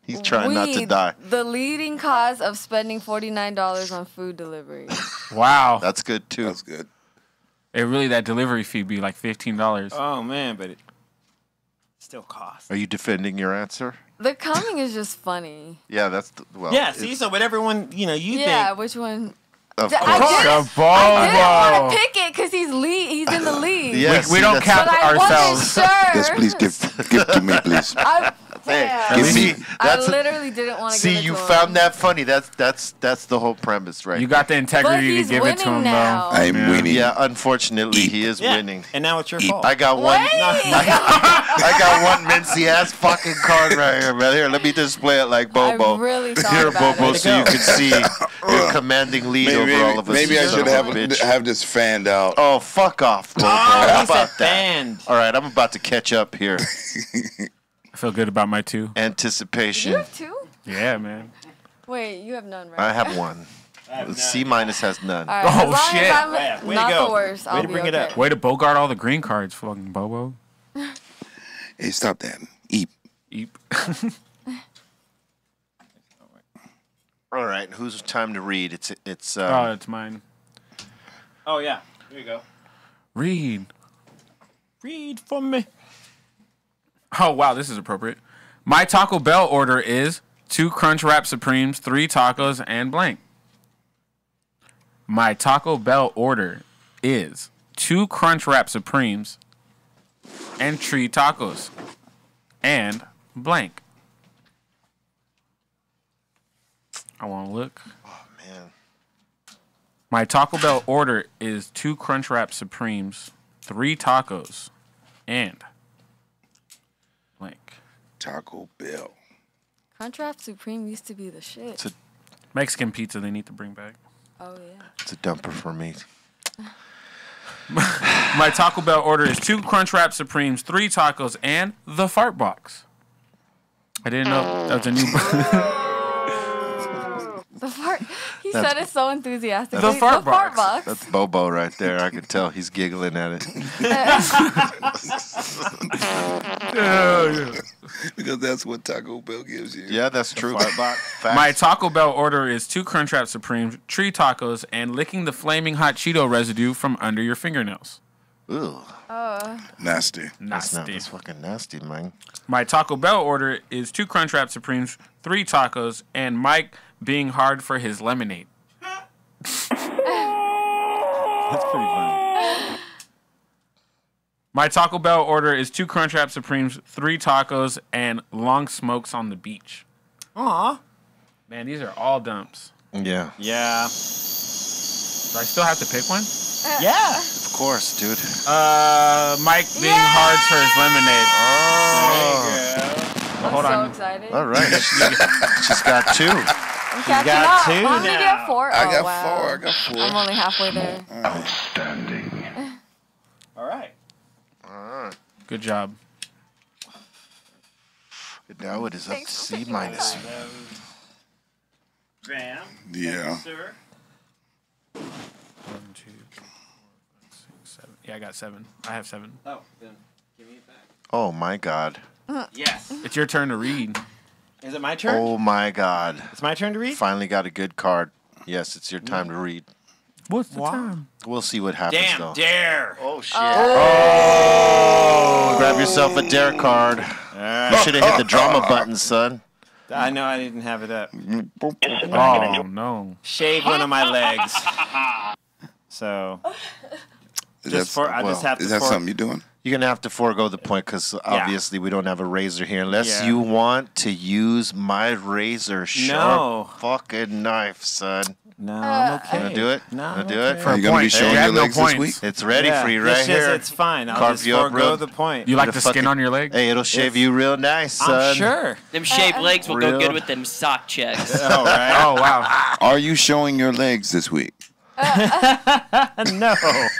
He's trying not to Weed, die. The leading cause of spending $49 on food delivery. Wow. That's good too. That's good. It really that delivery fee be like fifteen dollars. Oh man, but it still costs. Are you defending your answer? The coming is just funny. Yeah, that's the, well. Yeah. it's- See, so what everyone you know you yeah, think. which one? Of D- I course. didn't- The I didn't want to pick it because he's lead. He's in the lead. Yeah, We- we don't that's- count But I ourselves. wasn't sure. Yes, please give give to me, please. I, Hey, damn. you see, I literally didn't want to see, you to him. found that funny. That's that's that's the whole premise, right? You got the integrity to give it to him now. though. I'm winning. Yeah, unfortunately, he is Yeah. winning. And now it's your Eat. fault. I got one. Wait! I got one mincy ass fucking card right here, man. Here, let me display it like Bobo. I really thought Here, about Bobo, it. so you can see your commanding lead Maybe, over all of us. maybe I should have bitch. have this fanned out. Oh, fuck off, Bobo. Oh, ah, How about that? banned. All right, I'm about to catch up here. I feel good about my two. Anticipation. You Anticipation. have two? Yeah, man. Wait, you have none, right? I have one. C-Minus has none. All right, Oh, as long shit. As I'm Yeah, way to not go. the worst. Way I'll to be bring it up. Way to bogart all the green cards, fucking Bobo. Hey, stop that. Eep. Eep. All right, who's time to read? It's it's. oh, Um, it's mine. Oh yeah. Here you go. Read. Read for me. Oh wow, this is appropriate. My Taco Bell order is two Crunchwrap Supremes, three tacos, and blank. My Taco Bell order is two Crunchwrap Supremes and three tacos and blank. I want to look. Oh man. My Taco Bell order is two Crunchwrap Supremes, three tacos, and blank. Taco Bell. Crunchwrap Supreme used to be the shit. It's a- Mexican pizza they need to bring back. oh yeah. It's a dumper for me. My Taco Bell order is two Crunchwrap Supremes, three tacos, and the fart box. I didn't know that was a new. The fart. He That's- said it so enthusiastically. The fart box. box. That's Bobo right there. I can tell he's giggling at it. Because that's what Taco Bell gives you. Yeah, that's true. Facts. My Taco Bell order is two Crunchwrap Supremes, three tacos, and licking the flaming hot Cheeto residue from under your fingernails. Ew, uh. Nasty. that's not. Nasty. That's fucking nasty, man. My Taco Bell order is two Crunchwrap Supremes, three tacos, and Mike being hard for his lemonade. That's pretty funny. My Taco Bell order is two Crunchwrap Supremes, three tacos, and long smokes on the beach. Aw. Man, these are all dumps. Yeah, Yeah. Do I still have to pick one? Yeah. of course, dude. Uh, Mike being hard for his lemonade. Oh, I'm hold so on. excited. all right. She's got two. I'm catching got up. two How many do you now. have? Four. I oh, got wow. four. I got four. I'm only halfway there. Outstanding. All right. Alright. Good job. Now it is up to C-Minus. Bam. Yeah. Sir. One, two, three, four, five, six, seven. Yeah, I got seven. I have seven. Oh, then give me it back. Oh my God. Yes. It's your turn to read. Is it my turn? Oh my God. It's my turn to read? Finally got a good card. Yes, it's your time to read. What's the Wow. time? We'll see what happens Damn though. dare. Oh shit! Oh, oh grab yourself a dare card. You should have hit the drama button, son. I know I didn't have it up. Oh no. Shave one of my legs. So Is Just that, for- I just have is that for- something you're doing? You're gonna have to forego the point because obviously we don't have a razor here, unless Yeah. you want to use my razor sharp No. fucking knife, son. No, uh, I'm okay. Gonna do it? No, Gonna do okay. it? Are you gonna be showing You your have no legs this week? It's ready Yeah, for you it's right just- here. It's fine. I'll Carve just you forego real- the point. You like The the skin fucking- on your leg? Hey, it'll shave you real nice, son. I'm sure. Them shaved uh, legs will Real- go good with them sock checks. All right. Oh wow. Are you showing your legs this week? no,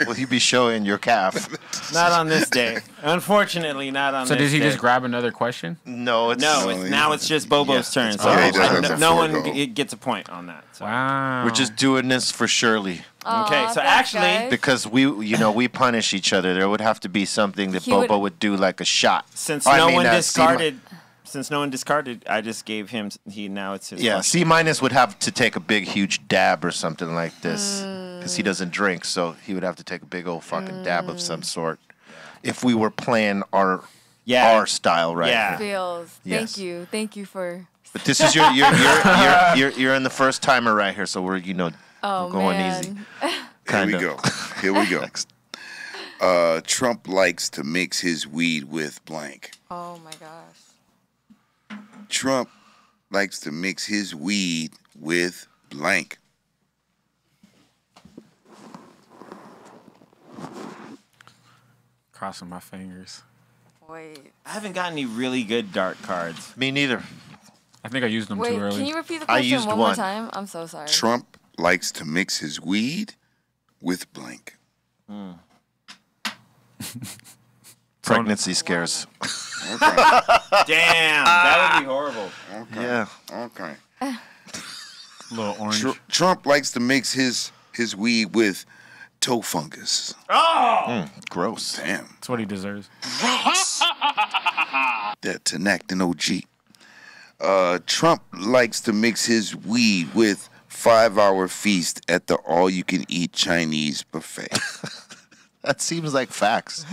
Will you be showing your calf? not on this day. Unfortunately, not on this day. So this does he day. just grab another question? No, it's No, No, it's, now it's just Bobo's Yeah, turn. So Yeah, I- no, no one g- gets a point on that. So. Wow. We're just doing this for Shirley Okay, so actually- guys. because we, you know, we punish each other. There would have to be something that He Bobo would do, like a shot. Since Or, I no mean, one uh, C discarded, since no one discarded, I just gave him. He now it's his. Yeah, question. C-Minus would have to take a big, huge dab or something like this because he doesn't drink, so he would have to take a big old fucking dab of some sort. If we were playing our Yeah. our style right Yeah. Feels. Yes. Thank you. Thank you for. But this is your you're you're, you're you're you're in the first timer right here, so we're you know Oh we're going man. easy. Here Kinda. we go. Here we go. Uh, Trump likes to mix his weed with blank. Oh my gosh. Trump likes to mix his weed with blank. crossing my fingers. Wait. I haven't got any really good dark cards. Me neither. I think I used them Wait. too early. Can you repeat the I question used one more one. time? I'm so sorry. Trump likes to mix his weed with blank. Hmm. Pregnancy scares. Damn, that would be horrible. Yeah. Okay. little orange. Tr- Trump likes to mix his his weed with toe fungus. Mm, gross. Damn. That's what he deserves. That's an acting OG. Uh, Trump likes to mix his weed with five hour feast at the all you can eat Chinese buffet. That seems like facts.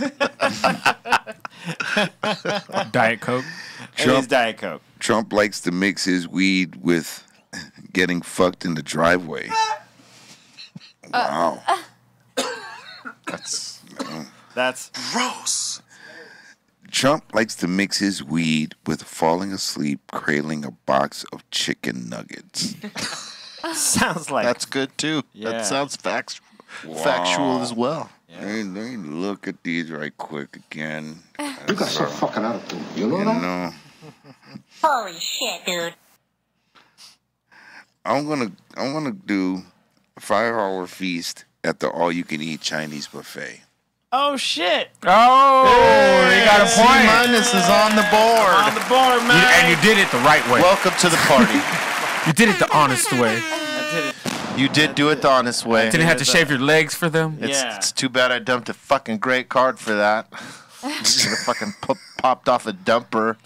Diet Coke. It is Diet Coke. Trump likes to mix his weed with getting fucked in the driveway. Uh. Wow. Uh. That's That's Gross. Trump likes to mix his weed with falling asleep cradling a box of chicken nuggets. sounds like that's good too. Yeah. That sounds facts, factual as well. Let, me, let me look at these right quick again. You got some fucking attitude. You know You that? know, Holy shit, dude. I'm gonna I'm gonna do a five hour feast at the all you can eat Chinese buffet. Oh shit! Oh, you got a C point. minus is on the board. On the board, You- man. and you did it the right way. Welcome to the party. you did it the honest way. I did it. You did do it the honest way. Didn't have to shave your legs for them. It's, Yeah. it's too bad I dumped a fucking great card for that. Should have fucking po- popped off a dumper.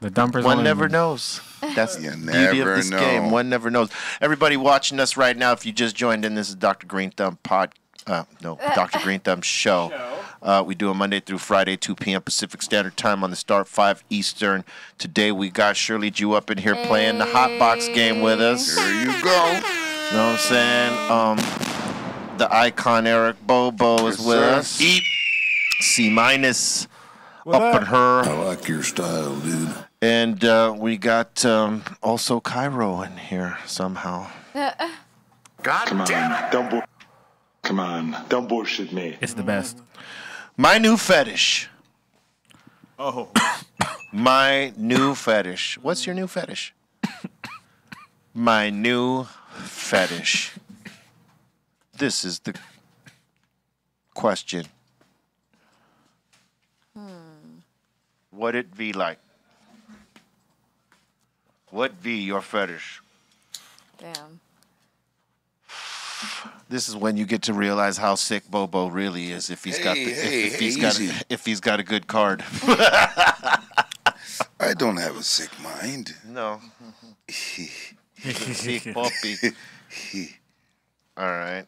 The dumpers. One only- never knows. That's You the beauty of this know. game. One never knows. Everybody watching us right now, if you just joined in, this is Dr. Greenthumb pod. Uh, no, Dr. Greenthumb show. Uh, we do a Monday through Friday, 2 p.m. Pacific Standard Time on the start, 5 Eastern. Today we got Shirley Ju up in here playing the hot box game with us. There you go. You know what I'm saying? Um, the icon Eric Bobo is Yes, with sir. us. Eat. C-Minus up at her. I like your style, dude. And uh, we got um, also Cairo in here somehow. God, Come on, don't bu- Come on, don't bullshit me. It's the best. My new fetish. Oh, My new fetish. What's your new fetish? My new fetish. This is the question. Hmm. What it be like? What be your fetish? Damn. This is when you get to realize how sick Bobo really is if he's got the, Hey, hey, if, if he's got a, if he's got a good card. I don't have a sick mind. No. Sick puppy. All right.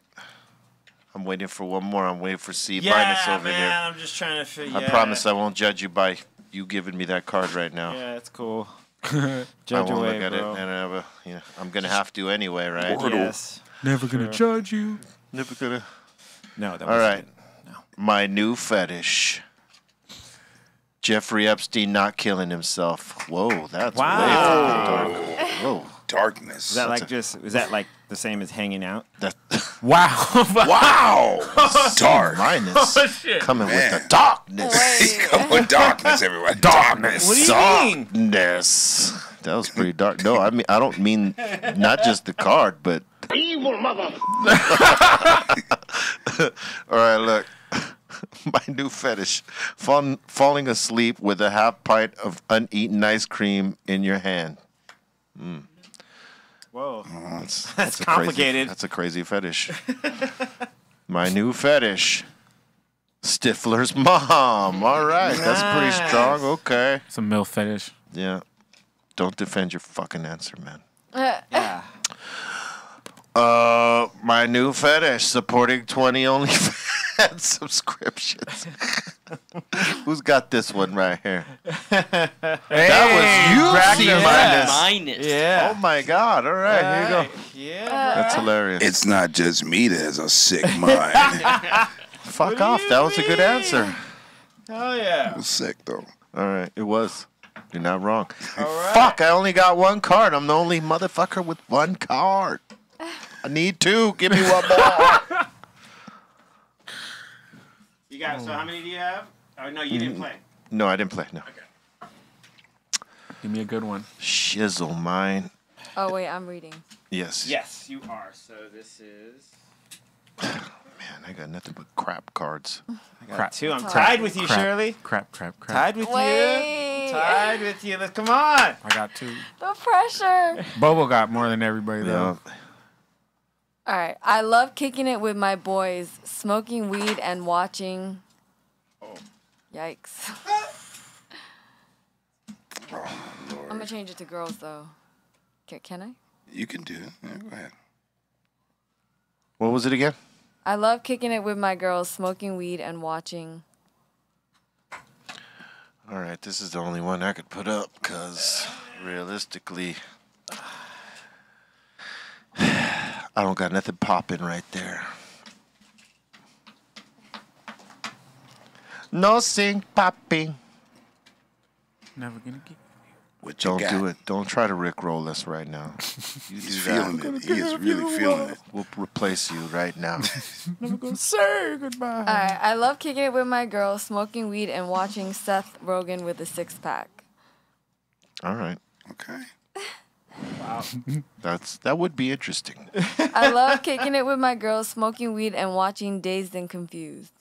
I'm waiting for one more. I'm waiting for C-Minus yeah, over man. here. I'm just trying to figure. I promise I won't judge you by you giving me that card right now. Yeah, it's cool. I won't away, look at bro. it, and I have a, you know, I'm gonna have to anyway, right? Yes. Never gonna judge you. Never gonna. No, that All was right. My new fetish. Jeffrey Epstein not killing himself. Whoa, that's Wow. way fucking dark. Whoa. Darkness. Is that like just? Is that like the same as hanging out. That Wow. Wow. Dark. minus Oh, shit. coming Man. with the darkness. Wait. Come on, darkness, everyone. Darkness. What do you mean? Darkness. That was pretty dark. No, I mean I don't mean not just the card, but Evil mother. all right. Look, my new fetish: fall, falling asleep with a half pint of uneaten ice cream in your hand. Hmm. Whoa. Uh, that's, That's a complicated. Crazy, that's a crazy fetish. my new fetish: Stifler's mom. All right, that's pretty strong. Okay. It's a milk fetish. Yeah. Don't defend your fucking answer, man. Yeah. Uh, my new fetish: supporting twenty OnlyFans subscriptions. Who's got this one right here? that was you, cracked C-Minus. Minus. Yeah. Oh my God! All right, here you go. Yeah. That's hilarious. It's not just me that has a sick mind. Fuck off. That was a good answer. Oh yeah. I'm sick though. All right, it was. You're not wrong. All right. Fuck! I only got one card. I'm the only motherfucker with one card. I need two. Give me one more. You got. So how many do you have? Oh no, you didn't mm. play. no, I didn't play. No. Give me a good one. Shizzle mine. Oh wait, I'm reading. Yes. Yes, you are. So this is. Man, I got nothing but crap cards. I got Crap. two. I'm Crap. tied with you, Crap. Shirley. Crap, crap, crap. Tied with Wait. you. Tied with you. Let's come on. I got two. The pressure. Bobo got more than everybody though. Yeah. All right. I love kicking it with my boys, smoking weed and watching. Yikes. I'm gonna change it to girls though. Can, can I? You can do it. Yeah, go ahead. What was it again? I love kicking it with my girls, smoking weed and watching. All right, this is the only one I could put up because realistically, I don't got nothing popping right there. No sing popping. Never gonna get. What you Don't got? do it. Don't try to rickroll us right now. He's feeling it. He is really feeling it. We'll replace you right now. Never gonna say goodbye. All right. I love kicking it with my girls, smoking weed and watching Seth Rogen with a six pack. All right. Okay. That's that would be interesting. I love kicking it with my girls, smoking weed and watching Dazed and Confused.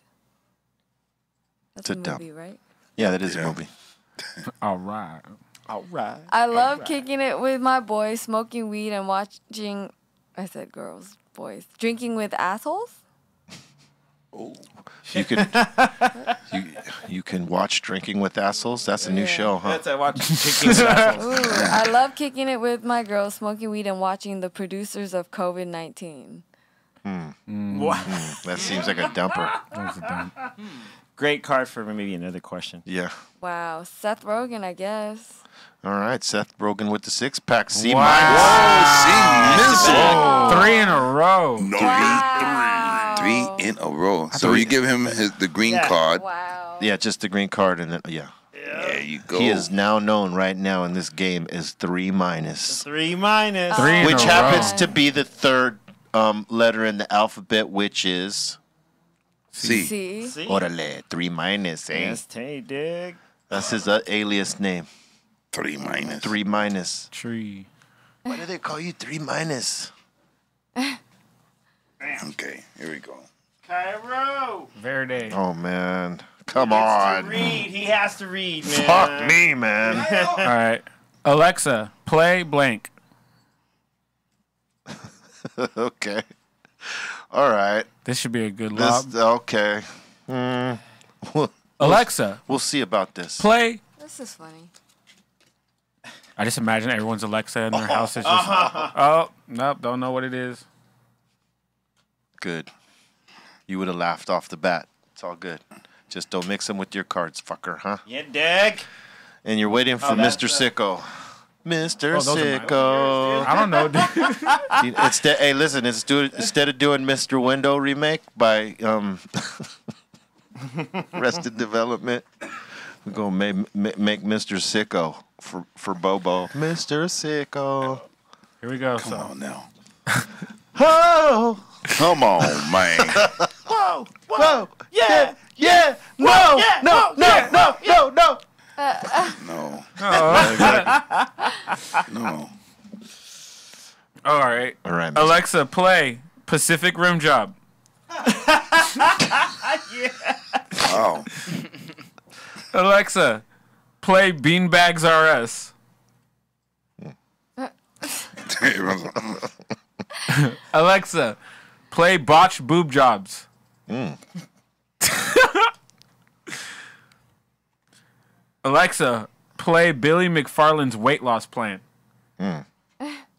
That's It's a a dump. movie, right? Yeah, that is Yeah. a movie. All right. All right. I love kicking it with my boys, smoking weed and watching. I said girls, boys, drinking with assholes. You can you you can watch Drinking with Assholes. That's a new show, huh? That's I watch Kicking Specials. Ooh, I love kicking it with my girls, smoking weed and watching the producers of COVID nineteen. Wow. That seems like a dumper. That was a dumb. Great card for maybe another question. Yeah. Wow, Seth Rogen, I guess. All right, Seth Rogen with the six pack. C Wow. minus. Oh, see, missile. Three in a row. Wow. Three in a row. So you give him his, the green Yeah. card. Wow. Yeah, just the green card, and then yeah, There you go. he is now known right now in this game as three minus, Three minus. Three in which a happens row. to be the third um, letter in the alphabet, which is See. See, See? orale. Three minus, eh? Yes, Tay dig. That's his uh, alias name. Three minus. Three minus. Tree. Why do they call you three minus? Okay, here we go. Cairo. Verde. Oh man, come To on. read. He has to read, man. Fuck me, man. All right. Alexa, play blank. okay. All right. This should be a good This lob. okay. Mm, Alexa, we'll see about this. play. this is funny. I just imagine everyone's Alexa in their house is just. Oh, nope, don't know what it is. Good. You would have laughed off the bat. It's all good. Just don't mix them with your cards, fucker, huh? Yeah, dig. And you're waiting for Oh, Mr. the- Sicko. Mr. Oh, those are mine. Sicko. I don't know, dude. Instead, hey, listen. It's do, instead of doing Mr. Window remake by um, Arrested Development, we're gonna make, make Mr. Sicko for for Bobo. Mr. Sicko. Here we go. Come So, on now. Oh, Come on, man. Whoa, whoa, yeah, yeah, no, yeah, no, whoa, no, no, no, no. No. Oh. No. All right. All right. Alexa, play Pacific Rim Job. Wow. Oh. Alexa, play Beanbags RS. Alexa, play Botched Boob Jobs. Mm. Alexa, play Billy McFarland's Weight Loss Plan. Mm.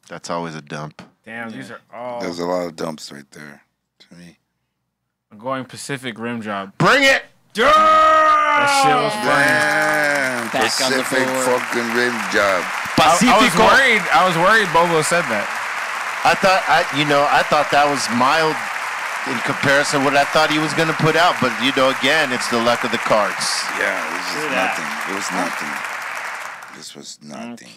That's always a dump. Damn, these are all. There's a lot of dumps right there to me. I'm going Pacific Rim Job. Bring it. That shit was funny. Damn. Back on the Pacific fucking rim job. I, I was worried. I was worried. Bobo said that. I thought I, you know, I thought that was mild in comparison to what I thought he was going to put out. But you know, again, it's the luck of the cards. Yeah, it was just nothing. It was nothing. This was nothing.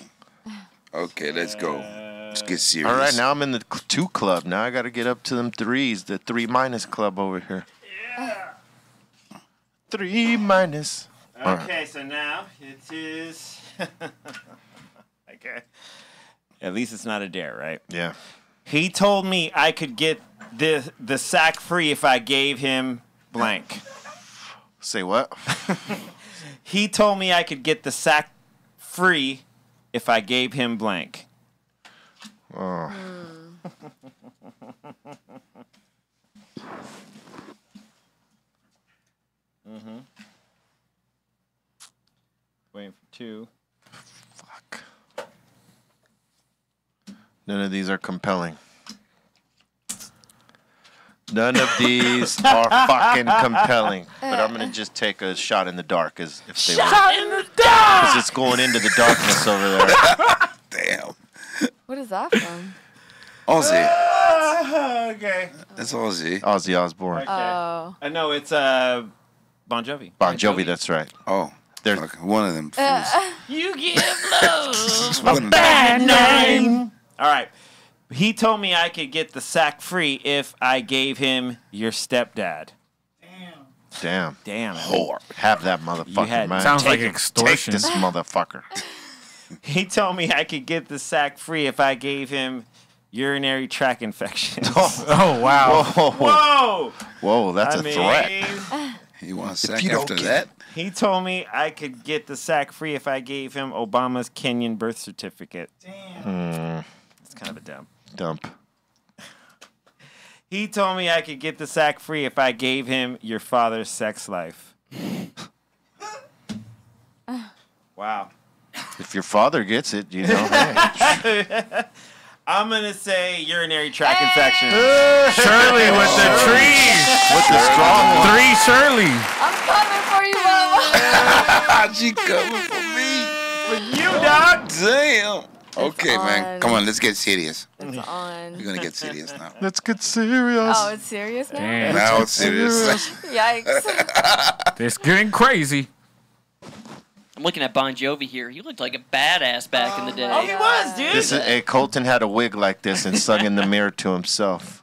Okay, let's go. Let's get serious. All right, now I'm in the two club. Now I got to get up to them threes, the three minus club over here. Yeah. Three minus. All right. Okay, so now it is. okay. At least it's not a dare, right? Yeah. He told me I could get the the sack free if I gave him blank. Say what? He told me I could get the sack free if I gave him blank. Oh. Mm-hmm. Waiting for two. None of these are compelling. None of these are fucking compelling. But I'm gonna just take a shot in the dark as if they were. in the dark. Because it's going into the darkness over there. Damn. What is that from? Ozzy. okay. That's Ozzy. Ozzy Osbourne. Oh. I know it's uh Bon Jovi. Bon Jovi, that's right. Oh, There's fuck, one of them. Uh, fools. You give love One of them. bad name. All right. He told me I could get the sack free if I gave him your stepdad. damn. Damn. Damn. Whore. Have that motherfucker, had- man. Sounds like Take- extortion. Take this motherfucker. He told me I could get the sack free if I gave him urinary tract infections. Oh. oh wow. Whoa, Whoa! whoa, that's I a mean, threat. You want a sack you don't after get that? He told me I could get the sack free if I gave him Obama's Kenyan birth certificate. Hmm. It's kind of a dump. dump. He told me I could get the sack free if I gave him your father's sex life. wow. If your father gets it, you know. hey. I'm gonna say urinary tract infection. Shirley with the trees. With the strong one. Three Shirley. I'm coming for you, mama. she coming for me. For you, dog. Damn. Okay, man. Come on, let's get serious. It's mm-hmm. on. We're gonna get serious now. Let's get serious. Oh, it's serious now? Damn. Now it's serious. Yikes. It's getting crazy. I'm looking at Bon Jovi here. He looked like a badass back in the oh day. Oh, he was, dude. This is, hey, Colton had a wig like this and sung in the mirror to himself.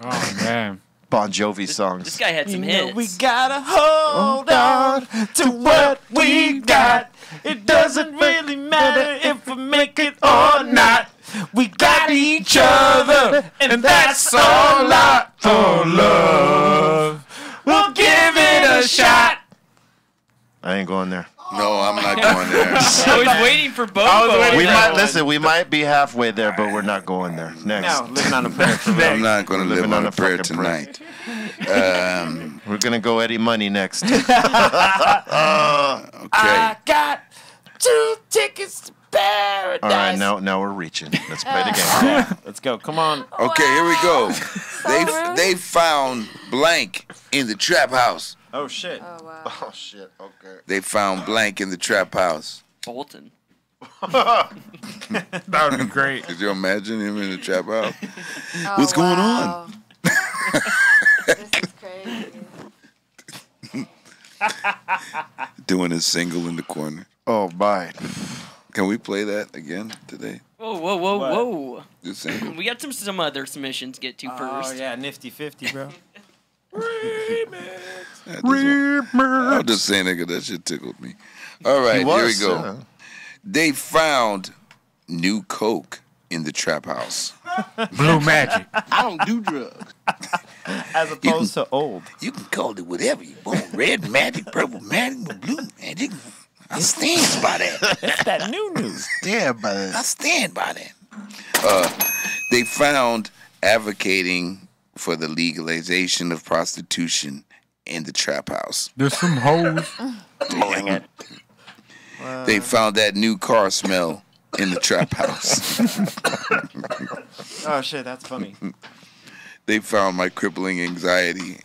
Oh man. Bon Jovi songs. This guy had You some know hits. we gotta hold oh, on to what we got. It doesn't really matter if we make it or not. We got each other, and that's all I for love. We'll give it a shot. I ain't going there. No, I'm not going there. I was waiting for Bobo. I was waiting We for might listen. We might be halfway there, but we're not going there. Next, No, living on a prayer. I'm not gonna live on on a a prayer tonight. Um, we're gonna go Eddie Money next. okay. I got two tickets to paradise. All right, now now we're reaching. Let's play the game. Let's go. Come on. Okay, here we go. They rude. they found blank in the trap house. Oh shit. Oh, wow. Oh shit. Okay. They found blank in the trap house. Bolton. That would be great. Could you imagine him in the trap house? Oh, What's going on? this is crazy. Doing a single in the corner. Oh my. Can we play that again today? Whoa, whoa, whoa, What? whoa. This ain't We got some some other submissions to get to oh, first. Oh yeah, nifty fifty, bro. I'm just saying that 'cause that shit tickled me. All right, He here we go. uh, They found new coke in the trap house. Blue magic. I don't do drugs. As opposed to old. You can call it whatever you want. Red magic, purple magic, blue magic. I stand by that. It's that new news. Yeah, but I stand by that. Uh, they found advocating for the legalization of prostitution in the trap house. There's some hoes. Dang it. They found that new car smell in the trap house. Oh shit, that's funny. they found my crippling anxiety.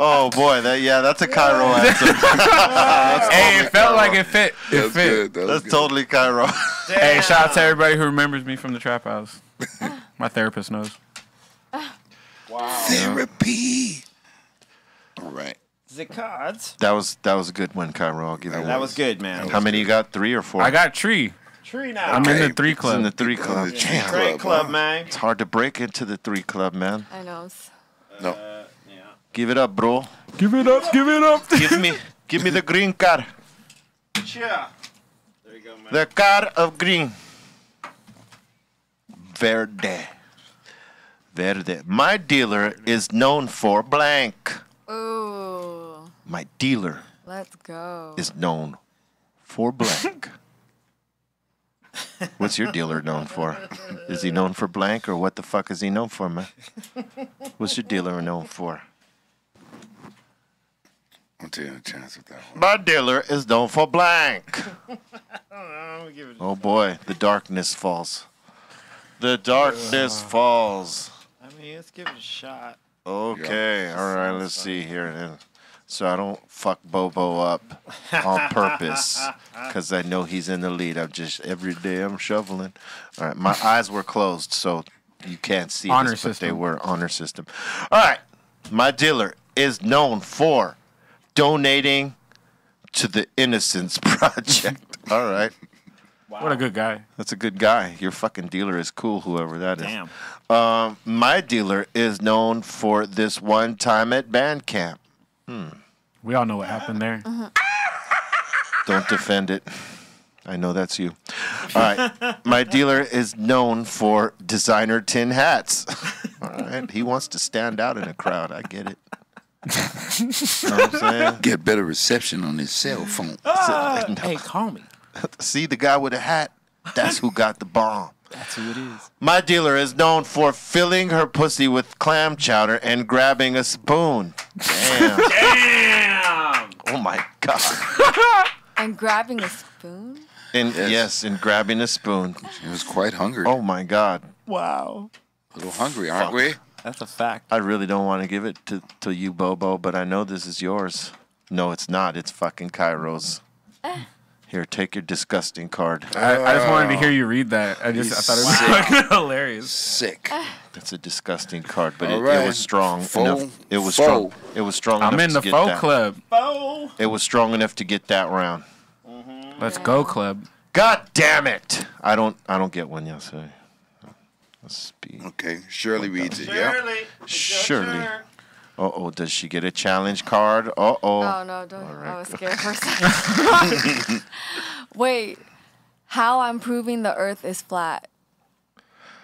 Oh boy, that yeah, that's a Cairo answer. That's hey, it felt Cairo. like it fit. It That's fit. good. That That's good. totally Cairo. Hey, shout out to everybody who remembers me from the trap house. My therapist knows. Wow. Therapy. All right. The cards. That was that was a good one, Cairo. I'll give you That that. was good, man. How many you got? Three or four? I got tree. Tree now. I'm in the three It's in the three club. The tree Damn, Great club, club, man. it's hard to break into the three club, man. I know. No. Uh, give it up, bro. Give it up. Give it up. Give me, give me the green card. Yeah. There you go, man. The card of green. Verde. Verde. My dealer is known for blank. Ooh, My dealer let's go. is known for blank. What's your dealer known for? Is he known for blank or what the fuck is he known for, man? What's your dealer known for? I'm taking a chance with that one. My dealer is known for blank. Oh boy, the darkness falls. The darkness falls. I mean, let's give it a shot. Okay, all right, let's see here then. So I don't fuck Bobo up on purpose because I know he's in the lead. I'm just every day I'm shoveling. All right, my eyes were closed, so you can't see Honor this, but they system. were honor system. All right, my dealer is known for donating to the Innocence Project. all right. What a good guy. That's a good guy. Your fucking dealer is cool, whoever that is. Damn. Um, my dealer is known for this one time at band camp. Hmm. We all know what happened there. Mm-hmm. Don't defend it. I know that's you. All right. My dealer is known for designer tin hats. All right. He wants to stand out in a crowd. I get it. know what I'm saying? Get better reception on his cell phone. Ah. Hey, call me. See the guy with a hat? That's who got the bomb. That's who it is. My dealer is known for filling her pussy with clam chowder and grabbing a spoon. Damn. Damn. Oh my god. And grabbing a spoon. And yes. and grabbing a spoon. She was quite hungry. Oh my god. Wow. A little hungry, aren't we? That's a fact. I really don't want to give it to, to you, Bobo, but I know this is yours. No, it's not. It's fucking Kairos. Eh. Here, take your disgusting card. I, I just wanted to hear you read that. I just I thought it was Sick. fucking hilarious. Sick. That's a disgusting card, but All it, it right. was strong Faux- enough. It was faux. strong. It was strong I'm enough in to the get faux that. club. Bo. It was strong enough to get that round. Mm-hmm. Let's go club. God damn it! I don't. I don't get one yesterday. Let's be Okay, Shirley reads it. Yeah. Shirley. it's your Surely. Turn. Uh oh, does she get a challenge card? Uh oh. Oh no, don't. I was scared for a second. Wait, how I'm proving the Earth is flat?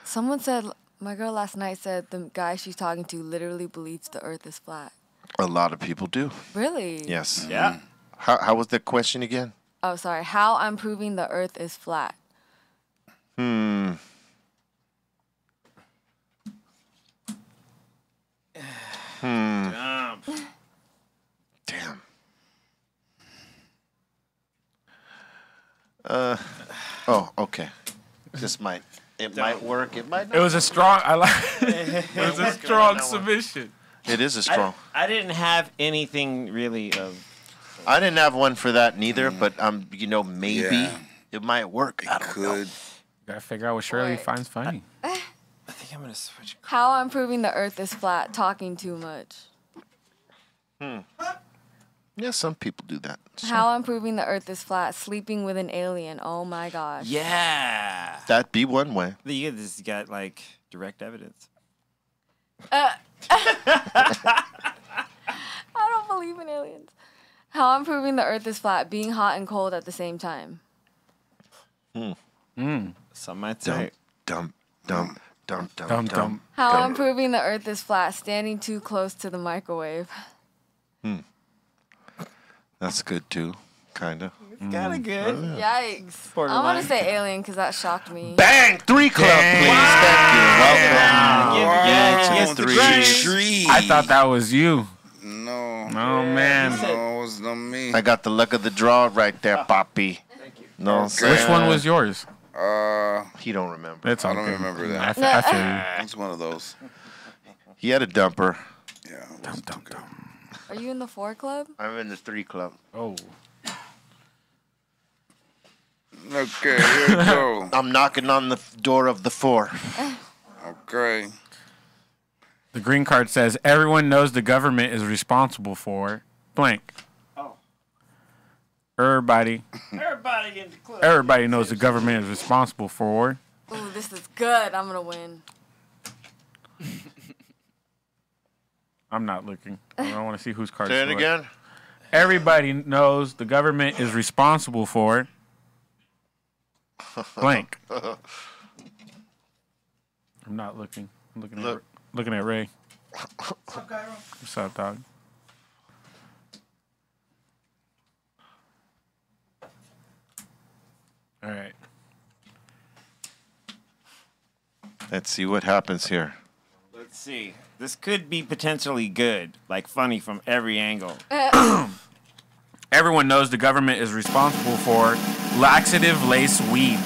Someone said my girl last night said the guy she's talking to literally believes the Earth is flat. A lot of people do. Really? Yes. Yeah. How, how was the question again? Oh, sorry. How I'm proving the Earth is flat? Hmm. Hmm. Damn. Damn. Uh. Oh, okay. This might. It might work. It might. Not. It was a strong. I like. it was a strong submission. It is a strong. I didn't have anything really of. I didn't have one for that neither, but um, you know, maybe Yeah. it might work. I don't Could. Gotta figure out what Shirley Wait. finds funny. I think I'm gonna switch. How I'm proving the Earth is flat? Talking too much. Hmm. Yeah, some people do that. How I'm proving the Earth is flat. Sleeping with an alien. Oh my gosh. Yeah. That'd be one way. You just got like direct evidence. Uh, I don't believe in aliens. How I'm proving the Earth is flat. Being hot and cold at the same time. Hmm. Hmm. Some might say. Dump, dump, dump, dump, dump, Dum, dum. How I'm proving the Earth is flat. Standing too close to the microwave. Hmm. That's good too, kinda. Kinda good. Yikes. I want to say alien because that shocked me. Bang! Three club, please. Thank you. Welcome. Yeah, Wow. yes, Three. Three. I thought that was you. No. Oh man. No, it was not me. I got the luck of the draw right there, Poppy. Thank you. No, Which one was yours? Uh, He don't remember. It's I all don't good. remember I, that. f- I feel you. It's one of those. He had a dumper. Yeah. Dum, dum, dum. Are you in the four club? I'm in the three club. Oh. Okay, here we go. I'm knocking on the door of the four. Okay. The green card says everyone knows the government is responsible for blank. Everybody, Everybody in the club. everybody knows the government is responsible for. Ooh, this is good. I'm gonna win. I'm not looking. I don't want to see whose card. Say it again. Everybody knows the government is responsible for it. blank. I'm not looking. I'm looking Look. at looking at Ray. What's up, What's up, dog? All right. Let's see what happens here. Let's see. This could be potentially good, like funny from every angle. Everyone knows the government is responsible for laxative lace weed.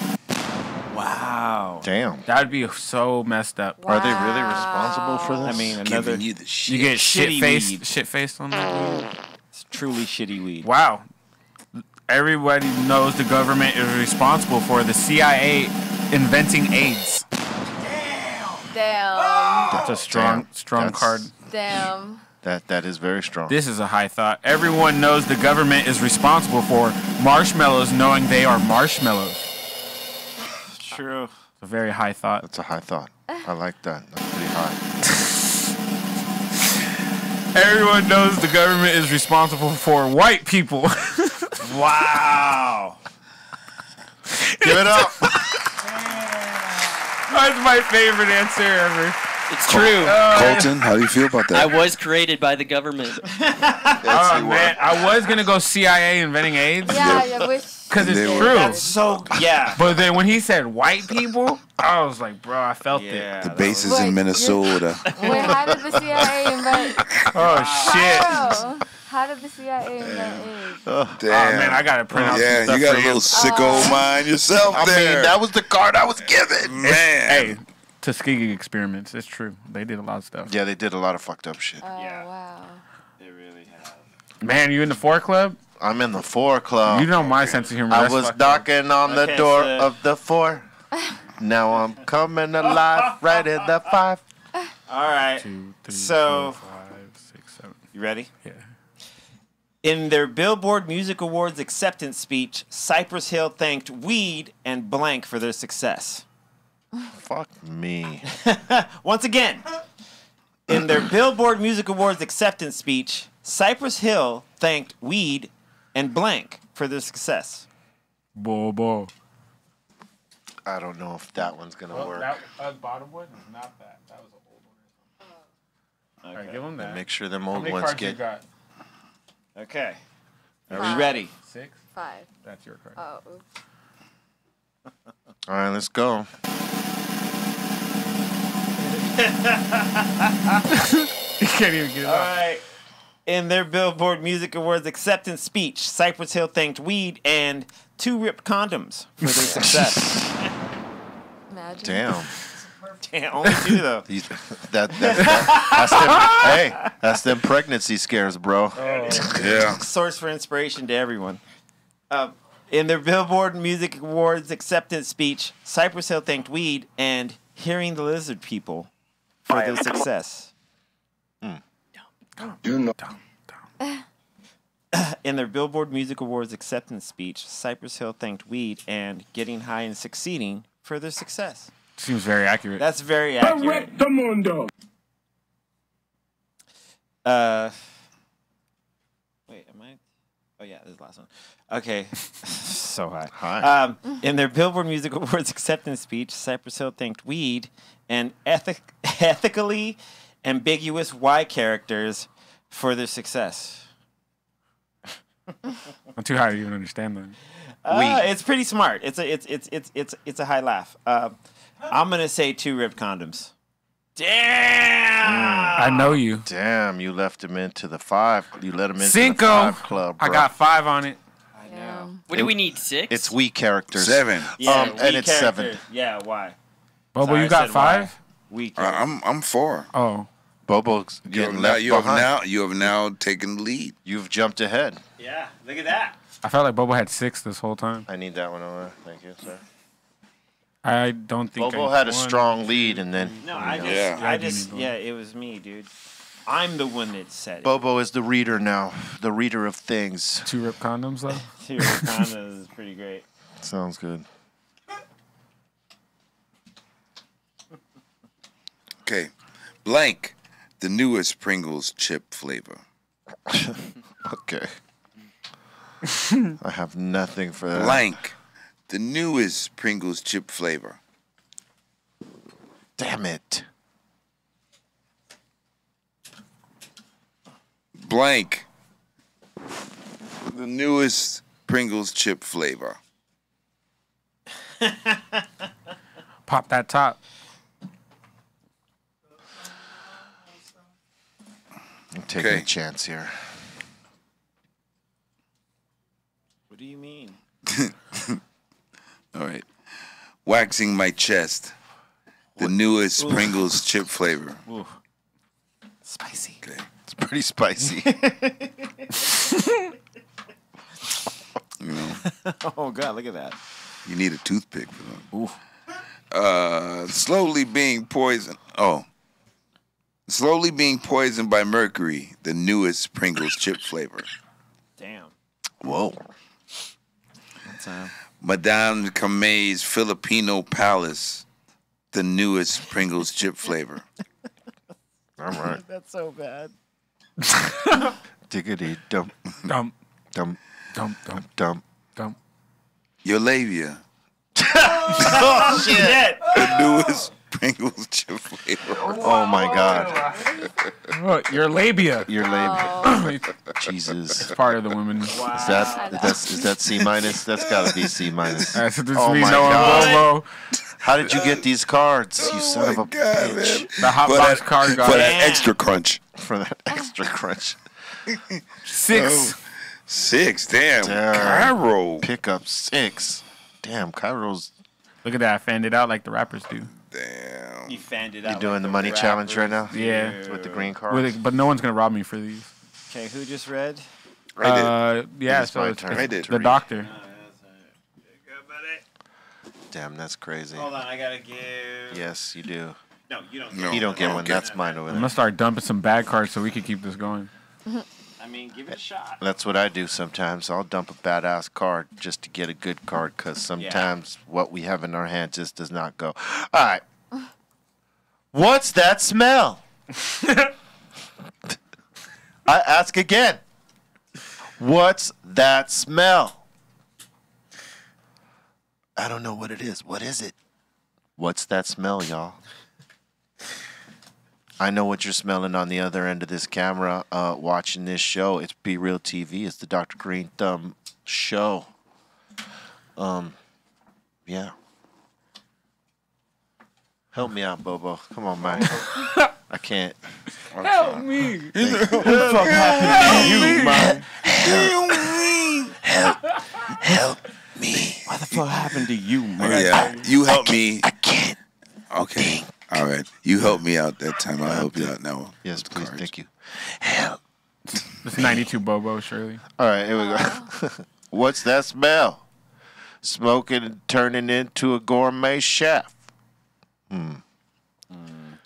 Wow. Damn. That'd be so messed up. Are they really responsible for this? I mean, another. Giving you the shit. You get shit Shitty faced, weed. shit faced on that. weed? It's truly shitty weed. Wow. Everybody knows the government is responsible for the CIA inventing AIDS. Damn. Damn! That's a strong, Damn. strong That's- card. Damn. That that is very strong. This is a high thought. Everyone knows the government is responsible for marshmallows knowing they are marshmallows. True. It's a very high thought. That's a high thought. I like that. That's pretty high. Everyone knows the government is responsible for white people. Wow. Give it up. That's my favorite answer ever. It's true. Oh, Colton, how do you feel about that? I was created by the government. Oh man, I was gonna go CIA inventing AIDS Yeah, I wish. Because it's They were- true. That's so. Yeah. But then when he said white people, I was like, bro, I felt Yeah. it. The that base is Wait, in Minnesota. Wait, how did the CIA invent? Oh shit. How? How did the CIA invent AIDS? Oh Damn. man, I gotta print out some yeah, stuff you got a little sicko oh. mind yourself I there. mean, that was the card I was given. man. Hey, Tuskegee experiments. It's true. They did a lot of stuff. Yeah, they did a lot of fucked up shit. Oh Yeah. wow. They really have. Man, you in the four club? I'm in the four club. You know my sense of humor. I That's was fucked up. knocking on the Okay, door so- of the four. Now I'm coming alive right in the five. All right. Two, three, So- four, five, six, seven. You ready? Yeah. In their Billboard Music Awards acceptance speech, Cypress Hill thanked Weed and Blank for their success. Fuck me. Once again, in their Billboard Music Awards acceptance speech, Cypress Hill thanked Weed and Blank for their success. Bo bo. I don't know if that one's gonna work. uh, bottom one is not that. That was an old one. All right, give him that. Make sure them How old many ones cards you get. got? Okay. Are Five. we ready? Six. Five. That's your card. Oh. All right, let's go. You can't even get it All out. right. In their Billboard Music Awards acceptance speech, Cypress Hill thanked Weed and two ripped condoms for their success. Imagine. Damn. Damn, only two though. These, that, that, that, that's them, hey, that's them pregnancy scares, bro. Yeah. source for inspiration to everyone. Uh, in their Billboard Music Awards acceptance speech, Cypress Hill thanked Weed and Hearing the Lizard People for their success. You know. in their Billboard Music Awards acceptance speech, Cypress Hill thanked Weed and Getting High and Succeeding for their success. Seems very accurate. That's very accurate. Uh, wait, am I? Oh yeah, this is the last one. Okay, so high. High. Um, in their Billboard Music Awards acceptance speech, Cypress Hill thanked Weed and ethic- ethically ambiguous Y characters for their success. I'm too high to even understand that. Uh, it's pretty smart. It's a it's it's it's it's it's a high laugh. Uh, I'm gonna say two rib condoms. Damn! I know you. Damn, you left him into the five. You let him into Cinco. the five club. I bro. got five on it. I know. What do we need? Six? It's we characters. Seven. Yeah, um, we and it's seven. character- Yeah, why? Bobo, Sorry, you I got said why. five? We Uh, I'm I'm four. Oh, Bobo's You have getting now left you have behind. now you have now taken the lead. You've jumped ahead. Yeah, look at that. I felt like Bobo had six this whole time. I need that one over. Thank you, sir. I don't think Bobo I had a strong lead, and then No, I just, Yeah. I I just, yeah, it was me, dude. I'm the one that said. Bobo is the reader now, the reader of things. Two rip condoms though. Two condoms is pretty great. Sounds good. Okay. Blank, the newest Pringles chip flavor. Okay. I have nothing for that. Blank, the newest Pringles chip flavor. Damn it. Blank, the newest Pringles chip flavor. Pop that top. Taking Okay. a chance here. What do you mean? All right. Waxing my chest. The newest Pringles chip flavor. Ooh. Spicy. Okay. It's pretty spicy. You know, oh god, look at that. you need a toothpick for them. Uh, slowly being poisoned. Oh. Slowly being poisoned by mercury, the newest Pringles chip flavor. Damn. Whoa. That's, uh, Madame Kame's Filipino Palace, the newest Pringles chip flavor. All right. that's so bad. Diggity dump, Dump, dump, dump, dump, dump. dump. Your labia, Oh, shit. the newest Pringles chip flavor. Oh, my God. Oh, your labia. Your label. Oh. it's Jesus. part of the women. Is that, that's, is that C-Minus? That's got to be C-Minus. That's what this Oh means my knowing God. Bobo. How did you get these cards, you oh son of a Oh God, bitch? man. The hot For box that- card For guy. that extra crunch. For that extra crunch. Six. Oh, six, damn. Damn. Cairo. Pick up six. Damn, Cairo's. Look at that. I fanned it out like the rappers do. Damn. You fanned it out. You out. doing like the money rappers challenge right now? Yeah. With the green cards? With it, but no one's gonna rob me for these. Okay, who just read? I did. Uh, yeah. It's So my it's, turn it's I did. the doctor. Damn, that's crazy. Hold on, I gotta give. Yes, you do. No, you don't. No. You don't I get don't one. get That's it. mine over there. I'm gonna start dumping some bad cards so we can keep this going. I mean, give it a shot. That's what I do sometimes. I'll dump a badass card just to get a good card because sometimes what we have in our hand just does not go. All right. What's that smell? I ask again. What's that smell? I don't know what it is. What is it? What's that smell, y'all? I know what you're smelling on the other end of this camera uh, watching this show. It's B-Real TV. It's the Dr. Greenthumb show. Um, yeah. Help me out, Bobo. Come on, man. I can't. Help me. What the Fuck happened to you, man? Help. me. Help me. What the fuck happened to you, man? Oh, yeah. You help me. I can't. Okay. All right. You helped me out that time. I'll help you out now. Yes, please. cards. Thank you. Help. It's 92 Bobo, Shirley. All right, here we go. What's that smell? Smoking and turning into a gourmet chef. Hmm.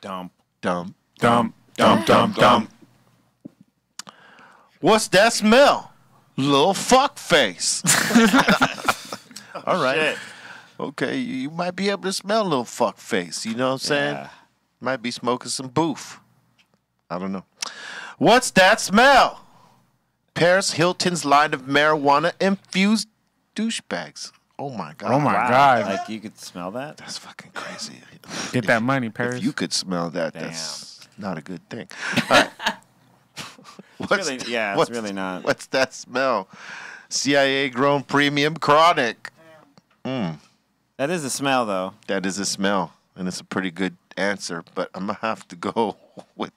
Dump. Dump. Dump, dump, dump, dump. What's that smell? little fuck face. All right. Shit. Okay, you, you might be able to smell a little fuck face. You know what I'm saying? Yeah. Might be smoking some boof. I don't know. What's that smell? Paris Hilton's line of marijuana infused douchebags. Oh my god. Oh my Wow. God. Like you could smell that? That's fucking crazy. Get that money, Paris. If you could smell that, that's not a good thing. All right. what's, really- yeah, it's really not. What's that smell? CIA grown premium chronic. Mm, That is a smell though. that is a smell, and it's a pretty good answer. But I'm gonna have to go with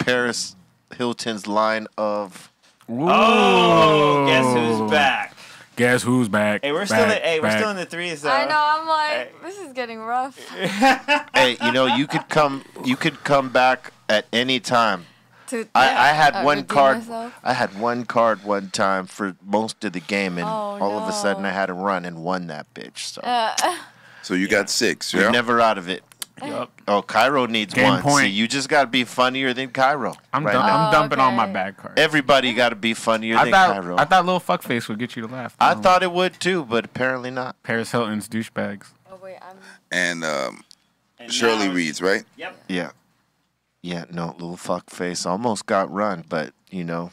Paris Hilton's line of. Oh, guess who's back? Guess who's back? Hey, we're Back, still in, hey, we're back. still in the threes though. I know. I'm like, this is getting rough. Hey, you know you could come. You could come back at any time. To, I, yeah, I had uh, one card. myself. I had one card one time for most of the game, and Oh, all of a sudden. I had a run and won that bitch. So Uh, So you got six, you're never out of it. Yup. Oh, Cairo needs Game one. point. See, you just got to be funnier than Cairo. I'm, right dump- now. I'm Oh, dumping on my bad card. Everybody got to be funnier I than thought Cairo. I thought little fuckface would get you to laugh. I Um, thought it would too, but apparently not. Paris Hilton's douchebags. oh wait, I'm. And um, And Shirley now- Reed's, right? Yep. Yeah. Yeah, no, little fuck face almost got run, but you know,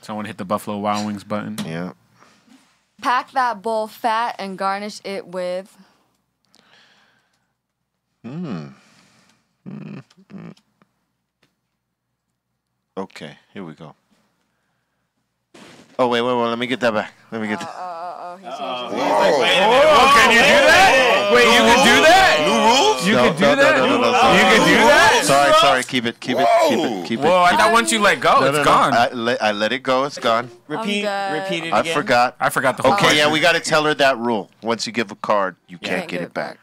Someone hit the Buffalo Wild Wings button. yeah. Pack that bowl fat and garnish it with. Hmm. Hmm. Okay, here we go. Oh wait, wait, wait. Let me get that back. Let me get. Oh, that. Oh, he changed his Whoa. Oh, can you do that? Wait, you can do that? New rules? You No, can do no, no, that? no, no, no, You sorry. can do that? Sorry, sorry. Keep it, keep it, keep it, keep it. Whoa, I keep thought once you let go, No, it's no, no. gone. I let, I let it go. It's gone. Repeat. dead. Repeat it I again. forgot. I forgot the whole Okay, yeah, question. we got to tell her that rule. Once you give a card, you can't get it back.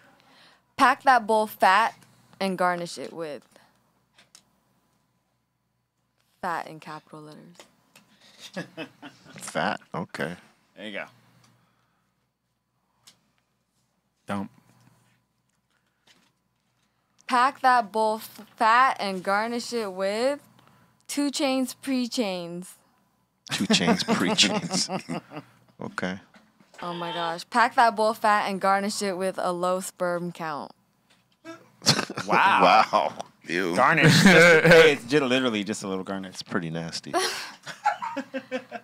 Pack that bowl fat and garnish it with. Fat in capital letters. Fat. Okay. There you go. Dump. Pack that bowl f- fat and garnish it with. Two chains, pre chains. Two chains, pre chains. Okay. Oh my gosh. Pack that bowl fat and garnish it with a low sperm count. Wow. Wow. Ew. Garnish. Just- hey, it's just literally just a little garnish. It's pretty nasty.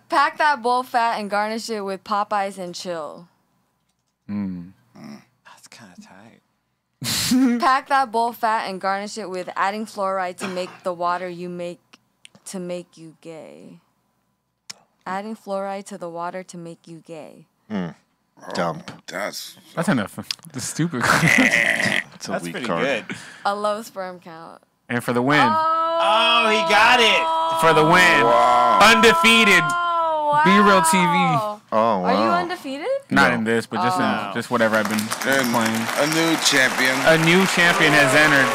Pack that bowl fat and garnish it with Popeyes and chill. Hmm. That's kind of tight. Pack that bowl fat and garnish it with adding fluoride to make the water you make to make you gay. Adding fluoride to the water to make you gay. Hmm. Oh, Dump. That's That's enough. The stupid. It's a That's weak pretty card. good. A low sperm count. and for the win. Oh, oh he got it. For the win. Undefeated. Oh, wow. B-Real TV. Oh Are you wow. undefeated? Not No. in this, but just Oh. in just whatever I've been and playing. a new champion. A new champion has entered.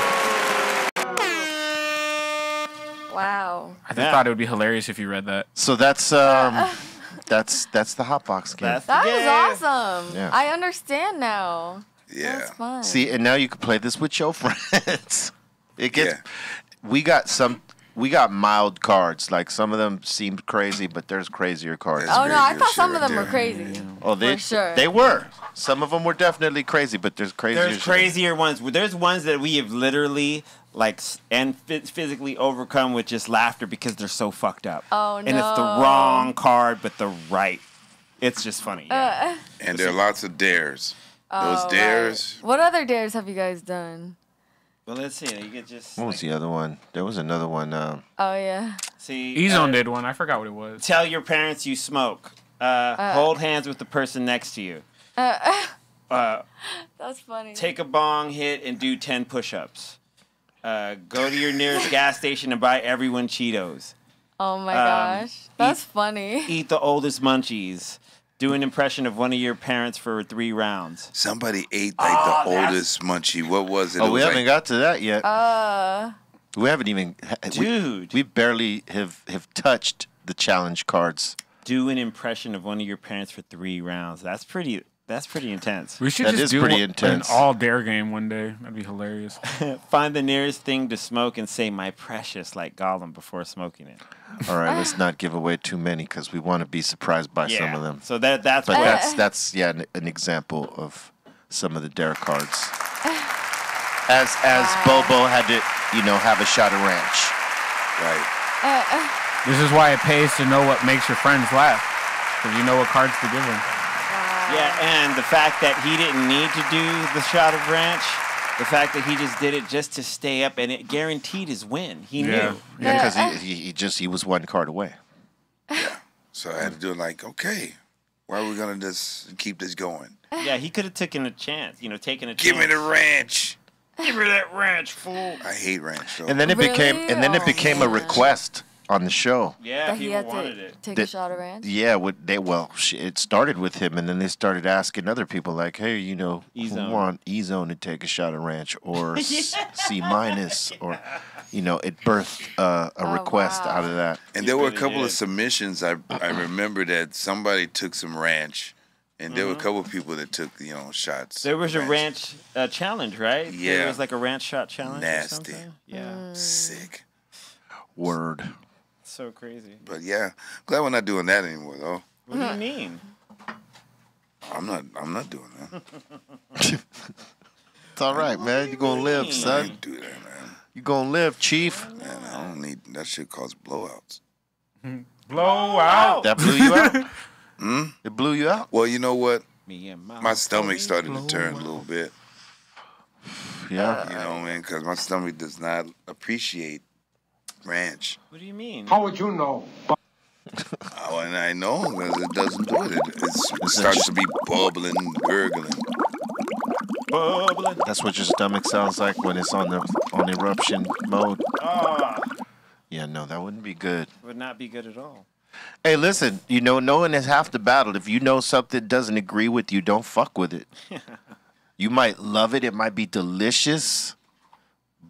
Wow. I Yeah. thought it would be hilarious if you read that. So that's um, that's that's the hot box game. That's That the is awesome. Yeah. I understand now. Yeah. That's fun. See, and now you can play this with your friends. It gets. Yeah. We got some. We got mild cards. Like some of them seemed crazy, but there's crazier cards. That's oh no, I very good thought some of them were there. crazy. Oh, they sure. they were. Some of them were definitely crazy, but there's crazier. There's shit. crazier ones. There's ones that we have literally like and physically overcome with just laughter because they're so fucked up. Oh no! And it's the wrong card, but the right. It's just funny. Yeah. Uh, And there are lots of dares. Those oh, right. dares. What other dares have you guys done? Well, let's see. You could just What was the other one? There was another one. Um, Oh yeah. see. E-Zone uh, did one. I forgot what it was. Tell your parents you smoke. Uh, hold hands with the person next to you. Uh, Uh, that's funny. take a bong hit and do 10 push-ups. Uh, go to your nearest gas station and buy everyone Cheetos. oh my um, gosh, that's funny. Eat the oldest munchies. Do an impression of one of your parents for three rounds. Somebody ate like Oh, the that's- oldest munchie. What was it? it oh, we haven't like, got to that yet. Uh, we haven't even. We, Dude. we barely have have touched the challenge cards. Do an impression of one of your parents for three rounds. That's pretty. That's pretty intense. We should That just is do pretty an intense. all dare game one day. That'd be hilarious. Find the nearest thing to smoke and say "my precious" like Gollum before smoking it. All right, let's ah. not give away too many because we want to be surprised by some of them. So that that's But what- that's that's yeah an, an example of some of the dare cards. As as Bobo had to you know have a shot of ranch. Right. Uh, uh. This is why it pays to know what makes your friends laugh. Because you know what cards to give them. Yeah, and the fact that he didn't need to do the shot of ranch, the fact that he just did it just to stay up, and it guaranteed his win. He yeah, knew. yeah, because he, he he just he was one card away. Yeah, So I had to do it like, okay, why are we gonna just keep this going? Yeah, he could have taken a chance. You know, taken a Give chance. me the ranch. Give me that ranch, fool. I hate ranch. Though. And then it became and then it Oh, became a man. request on the show. Yeah, that he people had wanted to it. take That- a shot of ranch. Yeah, what they well, it started with him, and then they started asking other people like, "Hey, you know, who E-Zone. want E Zone to take a shot of ranch or s- C-Minus or, you know, it birthed uh, a Oh, request wow. out of that. And there were a really couple of submissions. I I remember that somebody took some ranch, and there were a couple of people that took you know shots. Mm-hmm. There was a ranch uh, challenge, right? There Yeah. was like a ranch shot challenge. or Nasty. something? Yeah. Sick. Word. So crazy. But yeah, glad we're not doing that anymore though. What do you mean? I'm not. I'm not doing that. It's all right, man. You're gonna live, I son. ain't do that, man. You're gonna live, Chief. Man, I don't need that. Shit cause blowouts. Blow out. That blew you out. Hmm? It blew you out. Well, you know what? Me and my, My stomach started to turn a little bit. Yeah. You know, man, because my stomach does not appreciate ranch. What do you mean? How would you know? Oh, and I know because it doesn't do it. It, it's, it starts to be bubbling, gurgling. Bubbling. That's what your stomach sounds like when it's on the on eruption mode. Ah, Yeah, no, that wouldn't be good. would not be good at all. Hey, listen, you know, knowing is half the battle. If you know something doesn't agree with you, don't fuck with it. you might love it, it might be delicious,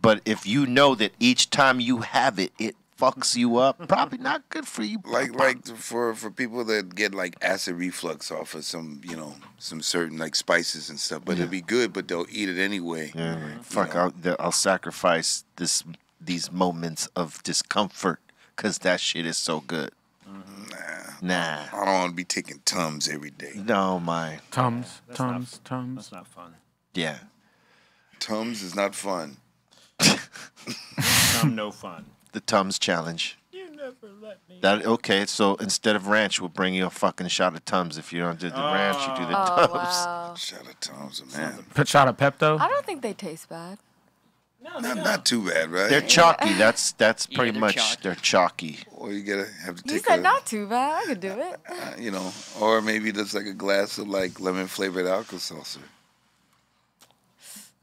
but if you know that each time you have it, it fucks you up, mm-hmm. probably not good for you. Like, like for for people that get like acid reflux off of some, you know, some certain like spices and stuff. But it'll be good, but they'll eat it anyway. Yeah, fuck, I'll, I'll sacrifice this these moments of discomfort because that shit is so good. Mm-hmm. Nah. Nah. I don't want to be taking tums every day. No, my. Tums, That's tums, not, tums. That's not fun. Yeah. Tums is not fun. I'm no fun. The Tums challenge. You never let me. That okay? So instead of ranch, we'll bring you a fucking shot of Tums. If you don't do the ranch, you do the Oh Tums. wow. Shut up, Tums, man. Put shot of Pepto. I don't think they taste bad. Not, not too bad, right? They're chalky. That's that's Yeah, pretty they're much chalky. they're chalky. Or you gotta have to You take said a, not too bad. I could do it. uh, you know, or maybe just like a glass of like lemon flavored alka seltzer.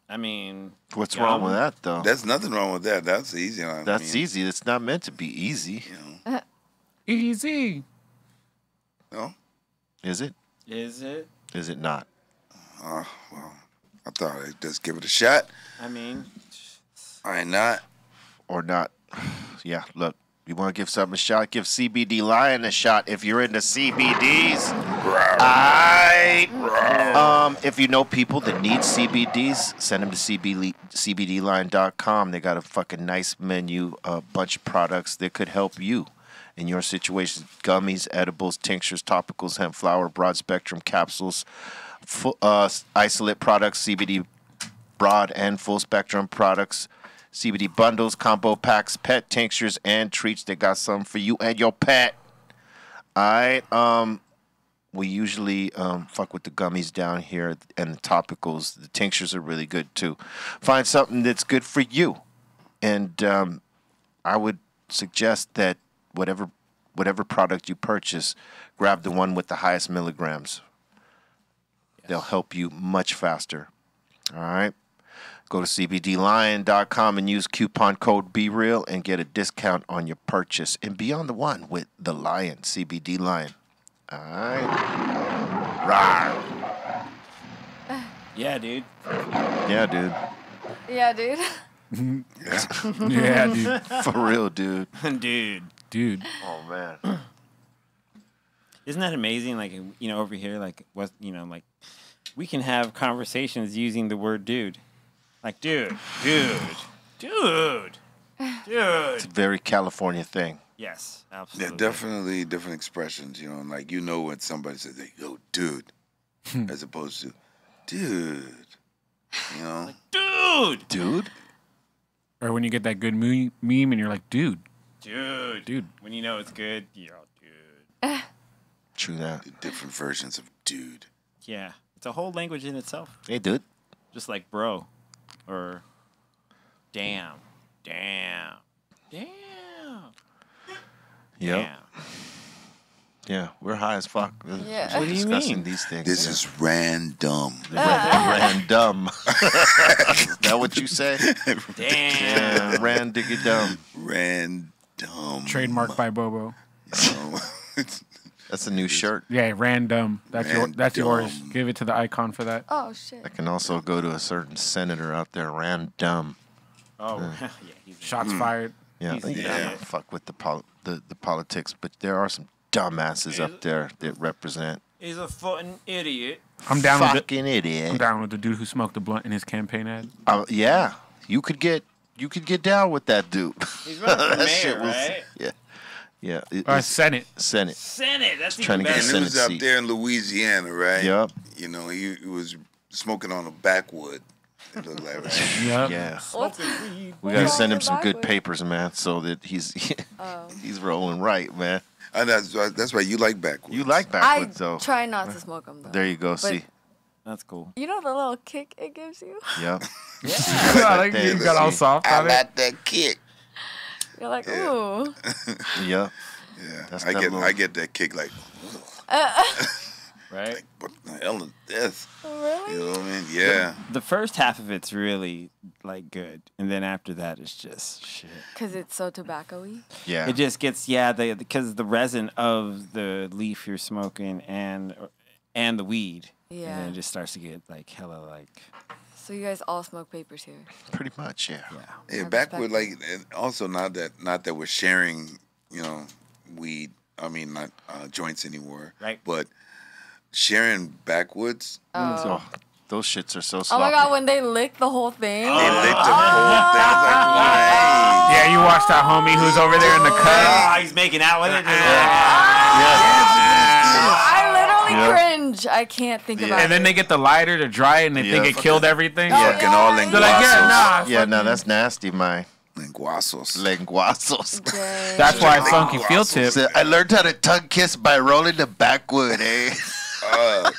I mean, What's Yeah, wrong I'm- with that though? That's nothing wrong with that. That's easy. I That's mean, easy. It's not meant to be easy, You know, Easy. no? is it? is it? Is it not? Uh, well, I thought I'd just give it a shot. I mean, I ain't not. Or not? Yeah. Look, you want to give something a shot? Give CBD Lion a shot if you're into CBDs. Um, if you know people that need CBDs, send them to CBD, CBDlion.com. They got a fucking nice menu, a bunch of products that could help you in your situation. Gummies, edibles, tinctures, topicals, hemp flower, broad spectrum capsules, fu- uh, isolate products, CBD broad and full spectrum products, CBD bundles, combo packs, pet tinctures, and treats. They got some for you and your pet. All right. Um, we usually um, fuck with the gummies down here and the topicals. The tinctures are really good too. Find something that's good for you, and um, I would suggest that whatever whatever product you purchase, grab the one with the highest milligrams. They'll help you much faster. All right. Go to cbdlion.com and use coupon code B-Real and get a discount on your purchase. And be on the one with the Lion, CBD Lion. All right. Rawr. yeah, dude. Yeah, dude. Yeah, dude. Yeah, dude. For real, dude. dude. Dude. Oh, man. Isn't that amazing? Like, you know, over here, like, what, you know, like, we can have conversations using the word dude. Like, dude, dude, dude, dude. It's a very California thing. Yes, absolutely. Yeah, definitely different expressions. You know, like you know when somebody says, like, "Yo, dude," as opposed to "dude." You know, Dude, Dude? Or when you get that good me- meme and you're like, dude, dude, dude. When you know it's good, you're all dude. True that. the different versions of "dude." Yeah, it's a whole language in itself. Hey, dude. Just like bro, or damn, damn, damn. Yep. Damn. Yeah, we're high as fuck. Yeah. We're What do you discussing mean? these things. This is random. random. is that what you say? Damn. Yeah, ran diggy dumb. Random. Trademark by Bobo. That's a new shirt. Yeah, random. That's your that's yours. Random. Give it to the icon for that. Oh shit. That can also go to a certain senator out there. Random. Oh, yeah. He's Shots fired. Yeah, He's- yeah. yeah. Fuck with the, pol- the the politics, but there are some dumbasses up there that represent. He's a fucking idiot. I'm down with it. Fucking idiot. I'm down with the dude who smoked the blunt in his campaign ad. Uh, yeah, you could get you could get down with that dude. He's running for mayor, shit was- right? Yeah, yeah. it- Uh, Senate. Senate. Senate. That's Trying even to get better. And it was Senate up seat. there in Louisiana, right? Yep. You know, he, he was smoking on a backwood. It looked like, right? Yep. Yeah. What's, We gotta send him with some good papers, man, so that he's Oh. he's rolling right, man. And that's why, that's why you like backwoods. You like I backwards, though. try not to smoke them though. There you go. See. That's cool. You know the little kick it gives you? Yep. I like you got all soft I on it. like that kick. You're like, Yeah. ooh. Yep. Yeah, That's I get little- I get that kick like, uh, uh. Right? like what the hell is this? really? You know what I mean? Yeah. The first half of it's really like good, and then after that it's just shit. Because it's so tobacco-y. Yeah. It just gets yeah, the because the resin of the leaf you're smoking and and the weed, and Yeah. then it just starts to get like hella like So you guys all smoke papers here. Pretty much, yeah. yeah. Yeah, I backwood respect like also not that not that we're sharing, you know, weed. I mean, not uh, joints anymore. Right. But sharing backwoods, So those shits are so Oh my god, when they lick the whole thing. they lit the whole thing. I was like, wow. Yeah, you watch that homie who's over there in the cut. Ah, he's making out with it. I literally Yeah. Cringe. I can't think about And then they get the lighter to dry it and they Yeah. think it killed everything. Oh, Fucking all yeah. linguasos. They're like, yeah, nah. Yeah, no, that's nasty, my. Linguasos. Lenguasos. Dang. That's why Like Funky Field Glossos. Tip. So I learned how to tongue kiss by rolling the backwood, eh? Uh,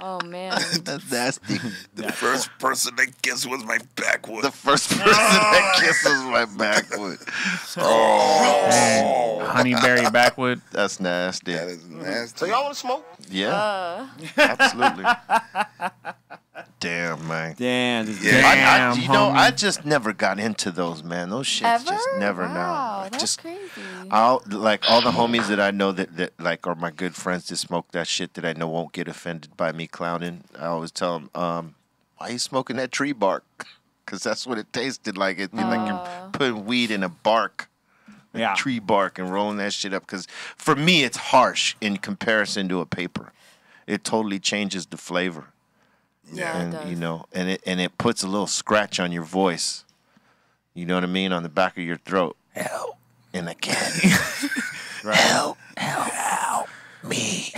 Oh man. that's nasty. the first person that kissed was my backwood. The first person that kisses my backwood. oh, Honeyberry backwood. That's nasty. that is nasty. So y'all want to smoke? Yeah, Uh, absolutely. Damn, man. Damn, just Yeah. I, I, Damn, you know. I just never got into those, man. Those shits ever? just never wow, now. Like, that's just crazy. I'll like all the homies that I know that, that like are my good friends that smoke that shit that I know won't get offended by me clowning. I always tell them, um, "Why you smoking that tree bark? Because that's what it tasted like. It like you're putting weed in a bark, a Yeah. tree bark, and rolling that shit up. Because for me, it's harsh in comparison to a paper. It totally changes the flavor, yeah, it and does. you know, and it and it puts a little scratch on your voice. You know what I mean on the back of your throat. Help! And again. Help! Help! Help me!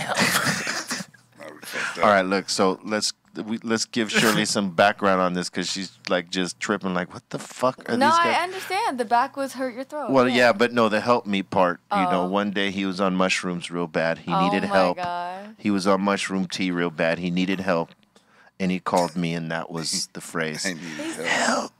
All right, look. So let's we, let's give Shirley some background on this because she's like just tripping. Like, what the fuck are no, these I understand. The back was hurt your throat. well, yeah, but no, the help me part. You know, Oh. one day he was on mushrooms real bad. He oh needed my help. God. He was on mushroom tea real bad. He needed help, and he called me, and that was the phrase. I needed help. Help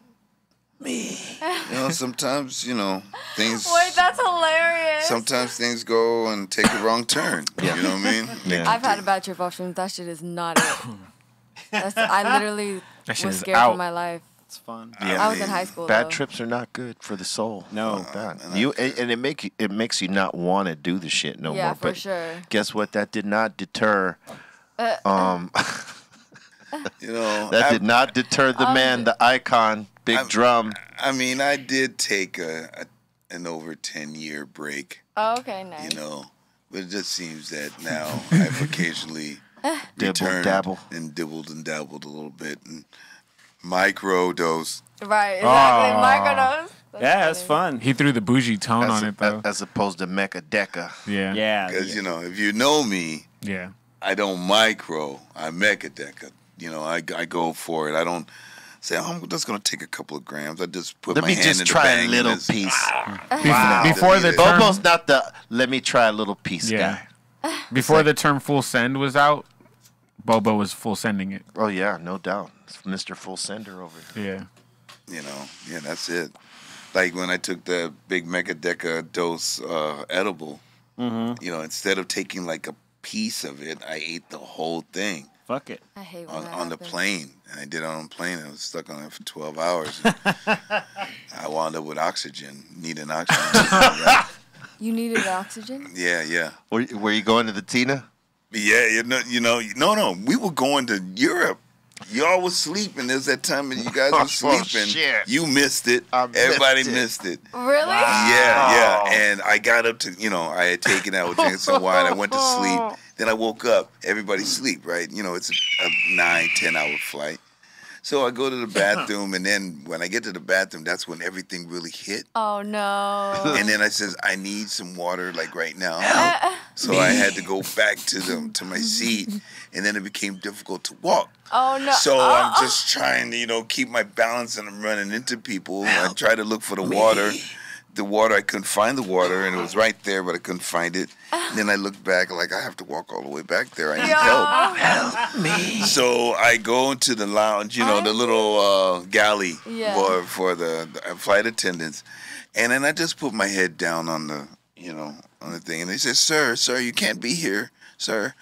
me! You know, sometimes you know things. Wait, that's hilarious. Sometimes things go and take a wrong turn. Yeah. You know what I mean? Yeah. I've had a bad trip off shrooms. That shit is not it. That's, I literally That shit was scared out. for my life. it's fun. Yeah. I was in high school. Bad though. trips are not good for the soul. No. Fuck that. You and, and it make you, it makes you not want to do the shit no Yeah, more. for but sure. guess what? That did not deter. Uh, Um, You know, that I, did not deter the Um, man, the icon, big I'm- drum. I mean, I did take a, a an over ten year break. Oh, okay, nice. You know, but it just seems that now I've occasionally Dibble returned dabble. and dibbled and dabbled a little bit and micro dose. Right, exactly. Aw. Microdose. That's Yeah, it's funny. fun. He threw the bougie tone As, on it though. as opposed to Mecha Deca. Yeah. Yeah. Because you know, if you know me, Yeah. I don't micro. I make it deca. You know, I, I go for it. I don't say oh, I'm just gonna take a couple of grams. I just put Let my me hand just in the try a little it's- piece. Wow. Before the Delete it. term, Bobo's not the let me try a little piece Yeah. guy. before the term full send was out, Bobo was full sending it. Oh yeah, no doubt. It's Mr. Full Sender over here. Yeah. You know, yeah, that's it. Like when I took the big Mega Deca dose uh, edible, Mm-hmm. you know, instead of taking like a piece of it, I ate the whole thing Fuck it. I hate when on, that on the plane. And I did it on the plane. I was stuck on it for 12 hours. I wound up with oxygen, needing oxygen. You needed oxygen? yeah, yeah. Were, were you going to the Tina? Yeah, you know, you know, no, no. We were going to Europe. Y'all was sleeping. There's that time that you guys Oh, were sleeping. shit. You missed it. I missed Everybody it. missed it. Really? Yeah, yeah. And I got up to, you know, I had taken out, drinking some wine. I went to sleep. Then I woke up. Everybody sleep, right? You know, it's a, a nine, ten hour flight. So I go to the bathroom, and then when I get to the bathroom, that's when everything really hit. Oh no. And then I says, I need some water, like right now. So I had to go back to them to my seat, and then it became difficult to walk. oh no. So oh, I'm just trying to, you know, keep my balance, and I'm running into people. I try to look for the water. The water, I couldn't find the water, and it was right there, but I couldn't find it. And then I looked back, like I have to walk all the way back there. I need help. Help Me. So I go into the lounge, you know, the little uh, galley Yeah. for for the, the flight attendants, and then I just put my head down on the, you know, on the thing, and they said, "Sir, sir, you can't be here, sir."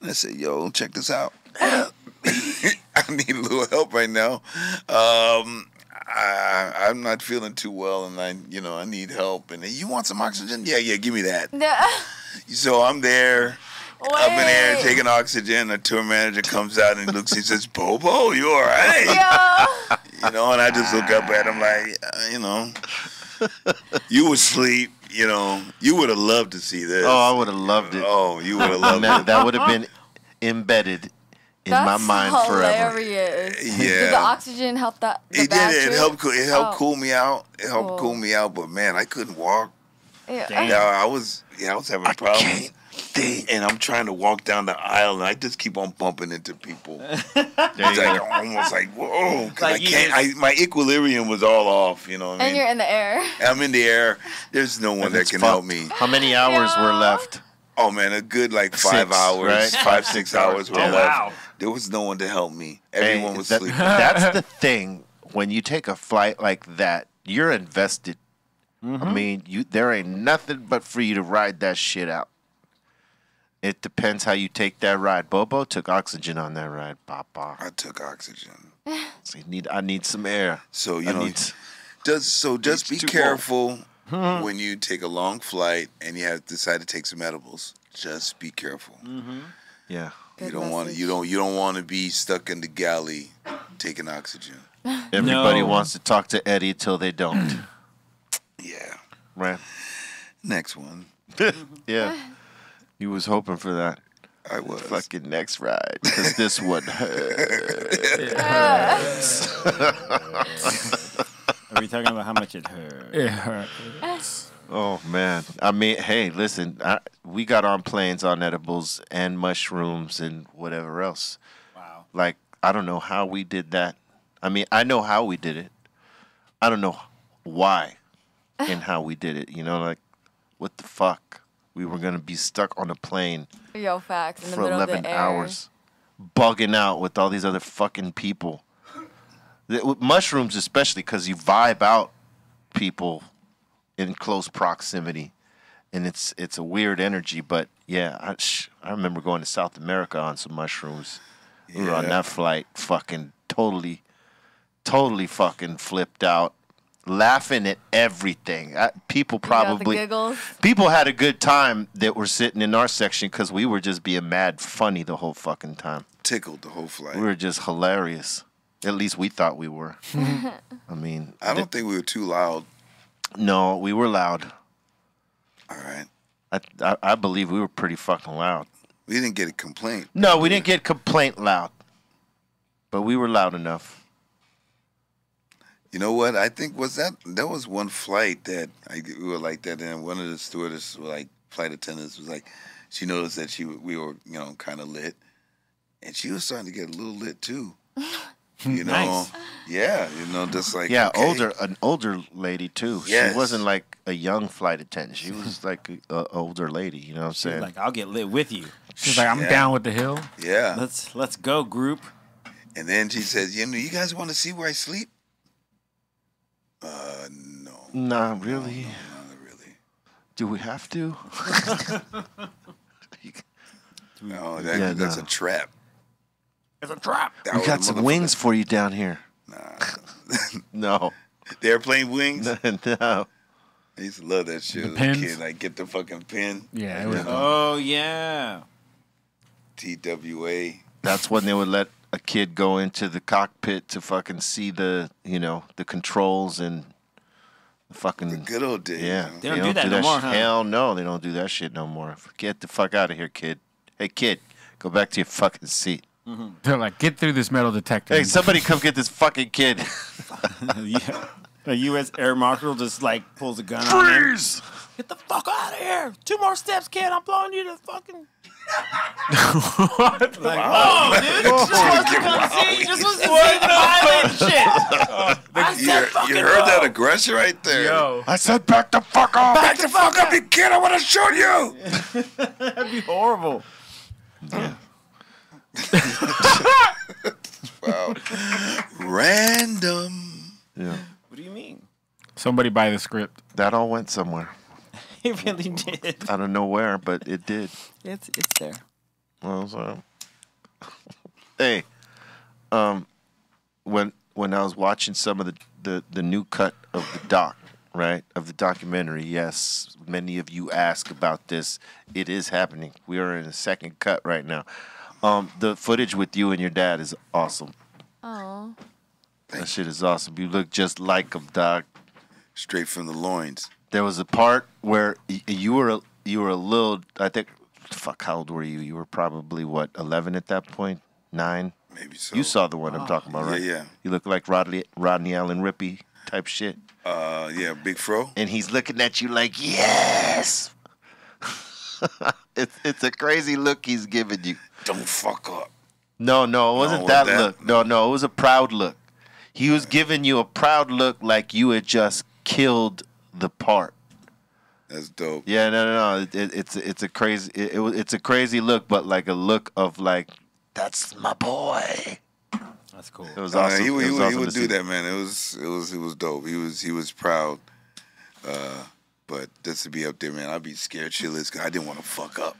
And I said, "Yo, check this out. I need a little help right now. Um, I, I'm not feeling too well, and I, you know, I need help. And you want some oxygen? Yeah, yeah, give me that. No. So I'm there." Up in the air taking oxygen. The tour manager comes out and looks. He says, "Bobo, you all right?" Yo. You know, and I just look up at him like, uh, you know, you asleep. You know, you would have loved to see this. Oh, I would have loved it. Oh, you would have loved it. that would have been embedded in my That's mind forever. Yeah. Did the oxygen help that? The it bad did. It helped. cool- It helped Oh. cool me out. It helped Cool. cool me out. But man, I couldn't walk. Yeah. Yeah, I was. Yeah, I was having problems. And I'm trying to walk down the aisle, and I just keep on bumping into people. It's like almost like whoa, 'cause Like I can't. I, my equilibrium was all off. You know what I And mean? you're in the air. I'm in the air. There's no one And that can fucked. help me. How many hours were left? Oh man, a good like five Six, hours, right? five six oh, hours were Oh, left. wow. There was no one to help me. Hey, Everyone was that- sleeping. That's the thing. When you take a flight like that, you're invested. Mm-hmm. I mean, you there ain't nothing but for you to ride that shit out. It depends how you take that ride. Bobo took oxygen on that ride. Papa. I took oxygen, So you need I need some air. so you I know, need s- just so just be too careful when you take a long flight and you have decide to take some edibles. Just be careful. yeah. You don't want to. You don't. You don't want to be stuck in the galley taking oxygen. Everybody No. wants to talk to Eddie till they don't. Yeah. right? Next one. Yeah. You was hoping for that. I was. Fucking next ride. Because this one hurt. Are we talking about how much it hurt? Yeah. Oh man, I mean, hey, listen, I, we got on planes on edibles and mushrooms and whatever else. Wow. Like, I don't know how we did that. I mean, I know how we did it. I don't know why and how we did it. You know, like, what the fuck? We were gonna be stuck on a plane Yo, facts in the for middle eleven of the air. hours, bugging out with all these other fucking people. The- with mushrooms, especially, because you vibe out people in close proximity, and it's it's a weird energy. But yeah, I, sh- I remember going to South America on some mushrooms. We were on that flight, fucking totally, totally fucking flipped out, laughing at everything. I, people You got the probably giggles. people had a good time that were sitting in our section because we were just being mad funny the whole fucking time. Tickled the whole flight. We were just hilarious. At least we thought we were. I mean, I don't think we were too loud. no, we were loud. All right. I, I I believe we were pretty fucking loud. We didn't get a complaint. No, we didn't get complaint loud, but we were loud enough. You know what? I think was that that was one flight that I we were like that, and one of the stewardess, like flight attendants, was like, she noticed that she we were you know kind of lit, and she was starting to get a little lit too. You know, Nice. yeah, you know, just like yeah, okay. older, an older lady too. Yes. She wasn't like a young flight attendant. She was like an older lady. You know what I'm saying? Like I'll get lit with you. She's like, I'm Yeah. down with the hill. Yeah. Let's let's go, group. And then she says, "You know, you guys want to see where I sleep?" Uh, no. Nah, really. Do we have to? No, that, Yeah, that's no. a trap. It's a trap. That we oh, got some wings for you down here. Nah. no. The airplane wings. no. I used to love that shit The as a pins? kid. Like get the fucking pin. Yeah, it was- uh, Oh yeah. TWA. That's when they would let a kid go into the cockpit to fucking see the, you know, the controls and the fucking the good old days. Yeah, They don't do that no more, sh- huh? Hell no, they don't do that shit no more. Get the fuck out of here, kid. Hey, kid, go back to your fucking seat. Mm-hmm. They're like, get through this metal detector. Hey, somebody come get this fucking kid. yeah. A U.S. Air Marshal just like pulls a gun on him. Freeze! Get the fuck out of here! Two more steps, kid. I'm blowing you to fucking. what? Like, oh, dude, just wants to come see. Just wants to see the violent shit. I You, said you fucking heard that aggression right there. Yo. I said back the fuck up. Back the fuck up, you kid. I want to shoot you. That'd be horrible. Yeah. Wow. Random. Yeah. What do you mean? Somebody buy the script. That all went somewhere. It really did. I don't know where, but it did. It's it's there. Well, so hey, um, when when I was watching some of the, the the new cut of the doc, right, of the documentary, yes, many of you ask about this. It is happening. We are in the second cut right now. Um, the footage with you and your dad is awesome. Oh. That shit is awesome. You look just like him, Doc. Straight from the loins. There was a part where y- you were a, you were a little. I think, fuck, how old were you? You were probably what, eleven at that point, nine. Maybe so. You saw the one I'm talking about, Yeah, right? yeah. You look like Rodney Rodney Allen Rippy type shit, Uh, yeah, big fro. and he's looking at you like yes. it's it's a crazy look he's giving you. Don't fuck up. No, no, it wasn't No, that, that- look. No, no, it was a proud look. He was giving you a proud look like you had just killed the part. That's dope. Yeah, no, no, no. It, it, it's it's a crazy it, it, was- it's a crazy look, but like a look of like that's my boy. That's cool. It was Uh, awesome. he would, it he was he awesome would do see. that, man. It was it was it was dope. He was he was proud. Uh, but just to be up there, man, I'd be scared shitless 'cause I didn't want to fuck up.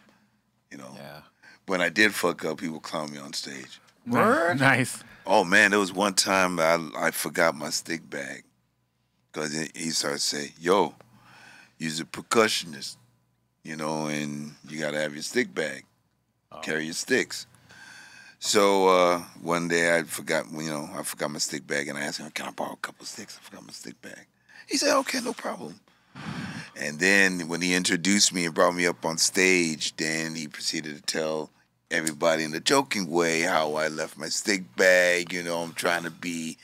You know. Yeah. When I did fuck up, he would clown me on stage. Word? Nice. Oh man, there was one time I I forgot my stick bag because he he started saying, "Yo, you're a percussionist, you know, and you gotta have your stick bag, carry your sticks." So uh, one day I forgot, you know, I forgot my stick bag, and I asked him, "Can I borrow a couple sticks?" I forgot my stick bag. He said, "Okay, no problem." And then when he introduced me and brought me up on stage, then he proceeded to tell everybody in a joking way how I left my stick bag. You know, I'm trying to be,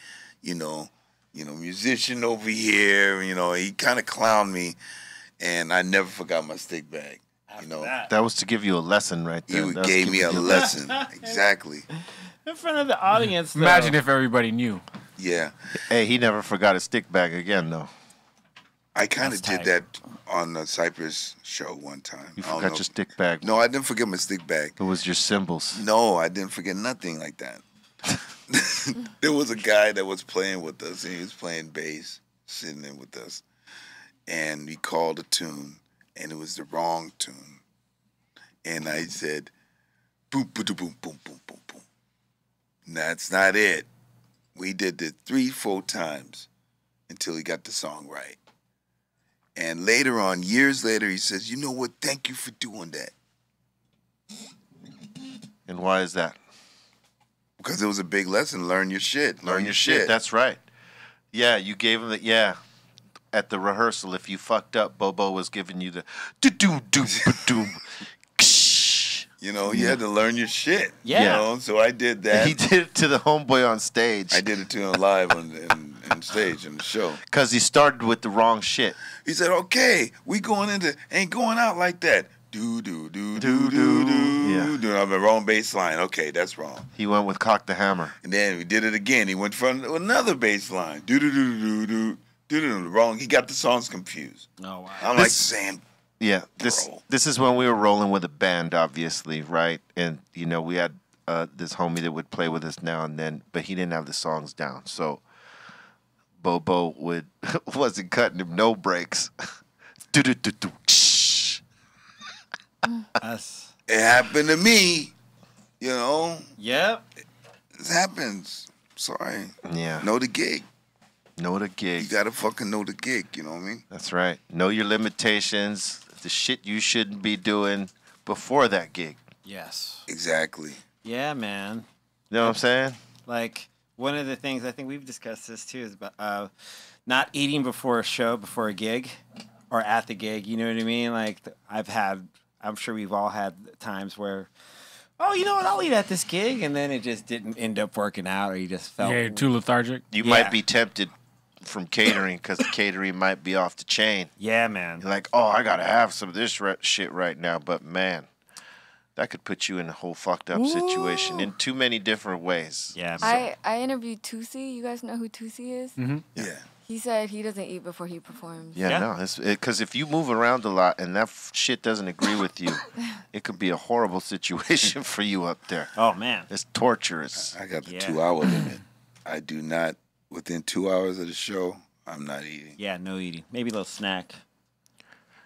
you know, you know, musician over here. You know, he kind of clowned me, and I never forgot my stick bag. You know, That was to give you a lesson, right he there. would- That gave me a lesson. exactly. In front of the audience. Though. Imagine if everybody knew. Yeah, Hey, he never forgot his stick bag again, though. I kind of did tight. that on the Cypress show one time. You forgot your stick bag. No, I didn't forget my stick bag. It was your cymbals. No, I didn't forget nothing like that. there was a guy that was playing with us, and he was playing bass, sitting in with us, and he called a tune, and it was the wrong tune, and I said, "Boom, boom, boom, boom, boom, boom, boom." That's not it. We did it three, four times until he got the song right. And later on, years later, he says, "You know what? Thank you for doing that." And why is that? Because it was a big lesson. Learn your shit. Learn, your shit. That's right. Yeah, you gave him the yeah. At the rehearsal, if you fucked up, Bobo was giving you the do do do doom. You know, you had to learn your shit. Yeah. You know, so I did that. He did it to the homeboy on stage. I did it to him live on, on, on stage on the show. Because he started with the wrong shit. He said, "Okay, we going into ain't going out like that." Do do do do do do. Yeah. do. I'm the wrong bass line. Okay, that's wrong. He went with Cock the Hammer. And then we did it again. He went for another bass line. Do do do do do do do. Wrong. He got the songs confused. Oh wow. I'm like This- saying, Yeah, this this is when we were rolling with a band, obviously, right? And you know, we had uh, this homie that would play with us now and then, but he didn't have the songs down, so Bobo would wasn't cutting him no breaks. It happened to me. You know, Yep. it happens. Sorry. Yeah, Know the gig. know the gig. You gotta fucking know the gig. You know what I mean? That's right. Know your limitations. The shit you shouldn't be doing before that gig. Yes. Exactly. Yeah, man. You know what I'm saying? Like one of the things I think we've discussed this too is about uh, not eating before a show, before a gig, or at the gig. You know what I mean? Like I've had, I'm sure we've all had times where, oh, you know what? I'll eat at this gig, and then it just didn't end up working out, or you just felt Yeah, you're too lethargic. You Yeah. might be tempted from catering because the catering might be off the chain. yeah, man. You're like, oh, I gotta have some of this re- shit right now, but man, that could put you in a whole fucked up situation in too many different ways. Yeah, man. I, I interviewed Toosii. You guys know who Toosii is? Mm-hmm. Yeah. He said he doesn't eat before he performs. Yeah, Yeah. no, it's because if you move around a lot and that f- shit doesn't agree with you, it could be a horrible situation for you up there. oh man. It's torturous. I got the Yeah. two hour limit. I do not within two hours of the show. I'm not eating. Yeah, no eating. Maybe a little snack.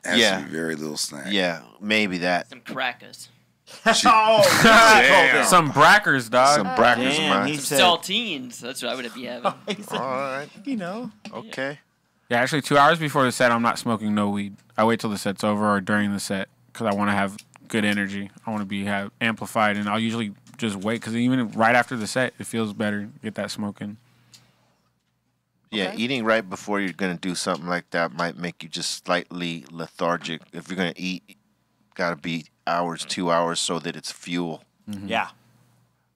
Has Yeah. to be very little snack. Yeah, maybe that. Some crackers. oh, Some brackers, dog. Some brackers of Damn, mine. he Some said, saltines. That's what I would be having. he said, All right, you know. okay. Yeah, actually, two hours before the set, I'm not smoking no weed. I wait till the set's over or during the set because I want to have good energy. I want to be have amplified, and I'll usually just wait because even right after the set, it feels better. Get that smoking. Yeah, Okay. eating right before you're gonna do something like that might make you just slightly lethargic. If you're gonna eat, gotta be hours, two hours, so that it's fuel, mm-hmm. Yeah.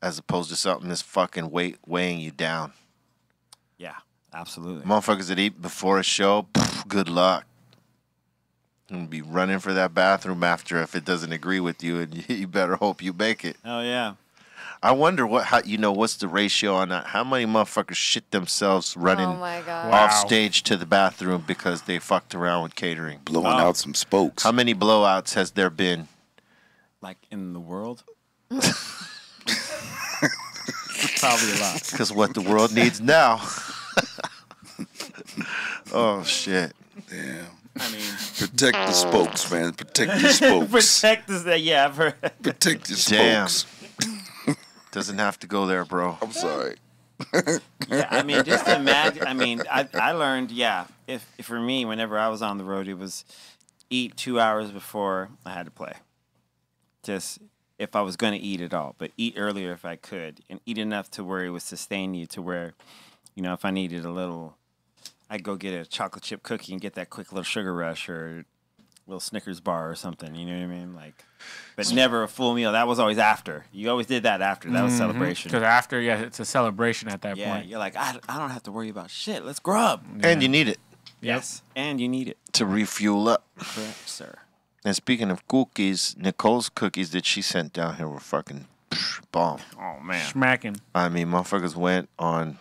as opposed to something that's fucking weight weighing you down. Yeah. Absolutely. Motherfuckers that eat before a show, pff, good luck. You're gonna be running for that bathroom after if it doesn't agree with you, and you better hope you make it. Oh yeah. I wonder what how you know what's the ratio on that? How many motherfuckers shit themselves running Oh my god. off Wow. stage to the bathroom because they fucked around with catering? Blowing Wow. out some spokes. How many blowouts has there been? Like in the world. Probably a lot. Because what the world needs now. oh shit! Damn. I mean, Protect the spokes, man. Protect the spokes. protect this. Yeah, I've heard. Protect your Damn. Spokes. Doesn't have to go there, bro. I'm sorry. Yeah, I mean, just imagine. I mean, I, I learned. Yeah, if, if for me, whenever I was on the road, it was eat two hours before I had to play. Just if I was going to eat at all, but eat earlier if I could, and eat enough to where it would sustain you. To where, you know, if I needed a little, I'd go get a chocolate chip cookie and get that quick little sugar rush or a little Snickers bar or something. You know what I mean? Like, but never a full meal. That was always after. You always did that after. That was mm-hmm. celebration. Because after, yeah, it's a celebration at that Yeah, point. you're like, I, I don't have to worry about shit. Let's grub. And you need it Yes. And you need it. to refuel up. Correct, sir. And speaking of cookies, Nicole's cookies that she sent down here were fucking psh, bomb. Oh, man. Smacking. I mean, motherfuckers went on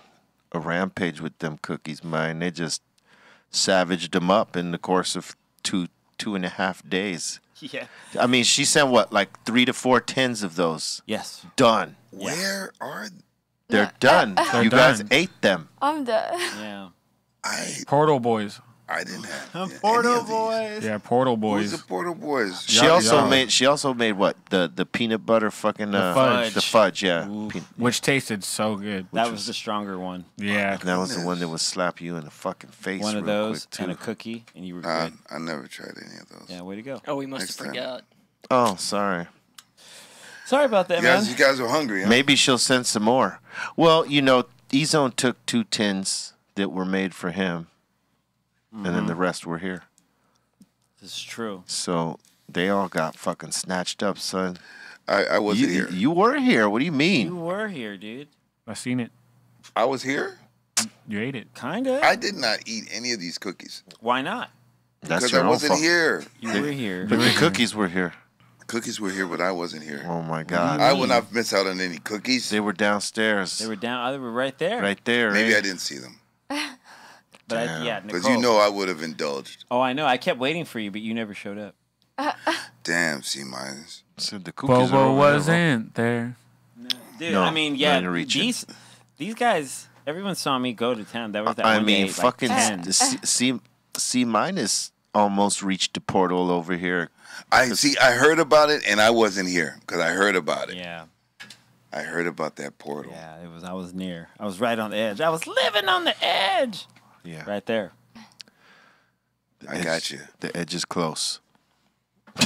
a rampage with them cookies, man. They just savaged them up in the course of two two and a half days. Yeah. I mean, she sent what, like three to four tens of those. Yes. Done. Where are They're done. They're you guys ate them. I'm done. Yeah. I? Portal Boys. I didn't have any Portal of boys. Yeah, Portal Boys. Who's the Portal Boys? She Yeah, also yeah. made. She also made what the the peanut butter fucking uh, fudge. The fudge, yeah. Ooh. Pe- Which tasted so good. That was the stronger one. Yeah. that was the one that would slap you in the fucking face. One of real those quick, and a cookie, and you were Uh, good. I never tried any of those. Yeah, way to go. Oh, we must Next have time. forgot. Oh, sorry. Sorry about that, You guys, man. you guys are hungry, huh? Maybe she'll send some more. Well, you know, E-Zone took two tins that were made for him, and then the rest were here. This is true. So they all got fucking snatched up, son. I, I wasn't You, here. you were here. What do you mean? You were here, dude. I seen it. I was here. You ate it. Kinda. I did not eat any of these cookies Why not? That's because your I own wasn't fault. here. You were here. But the cookies were here. Cookies were here, but I wasn't here. Oh my god. I will not miss out on any cookies. They were downstairs. They were down. They were right there. right there. Maybe eh? I didn't see them But I, yeah, because you know I would have indulged. Oh, I know. I kept waiting for you, but you never showed up. Damn, C-Minus. So the cookies are Bobo over there, wasn't there. Dude, No, I mean, yeah, in reaching. these these guys. Everyone saw me go to town. That was that I one mean, day, like, fucking 10. C, C C-Minus almost reached the portal over here. I see. I heard about it, and I wasn't here because I heard about it. Yeah, I heard about that portal. yeah. It was. I was near. I was right on the edge. I was living on the edge. Yeah, Right there. I edge- got you. The edge is close.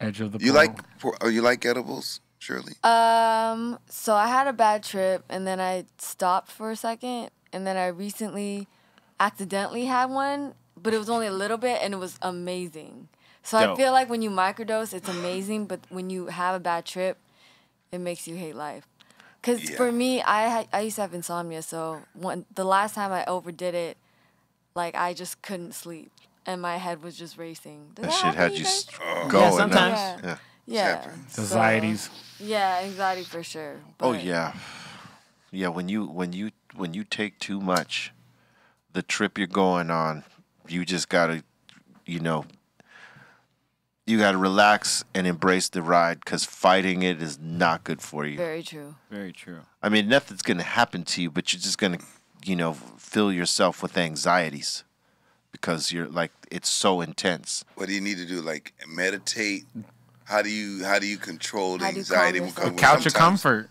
Edge of the. You portal. like? por- Oh, you like edibles, Shirley? Um, so I had a bad trip and then I stopped for a second and then I recently accidentally had one, but it was only a little bit and it was amazing. So I feel like when you microdose, it's amazing, but when you have a bad trip, it makes you hate life. Cause Yeah. for me, I had, I used to have insomnia, so one the last time I overdid it, like I just couldn't sleep and my head was just racing. Does That that shit had you? Oh. going. Yeah, sometimes. Yeah. Yeah. Yeah. happens. so- Anxieties. yeah, anxiety for sure. Oh yeah, yeah. When you when you when you take too much, the trip you're going on, you just gotta, you know, you gotta relax and embrace the ride because fighting it is not good for you. Very true. Very true. I mean, nothing's gonna happen to you, but you're just gonna, you know, fill yourself with anxieties because you're like it's so intense. What do you need to do? Like meditate. How do you how do you control the How do you anxiety? calm when yourself? come- Couch of comfort.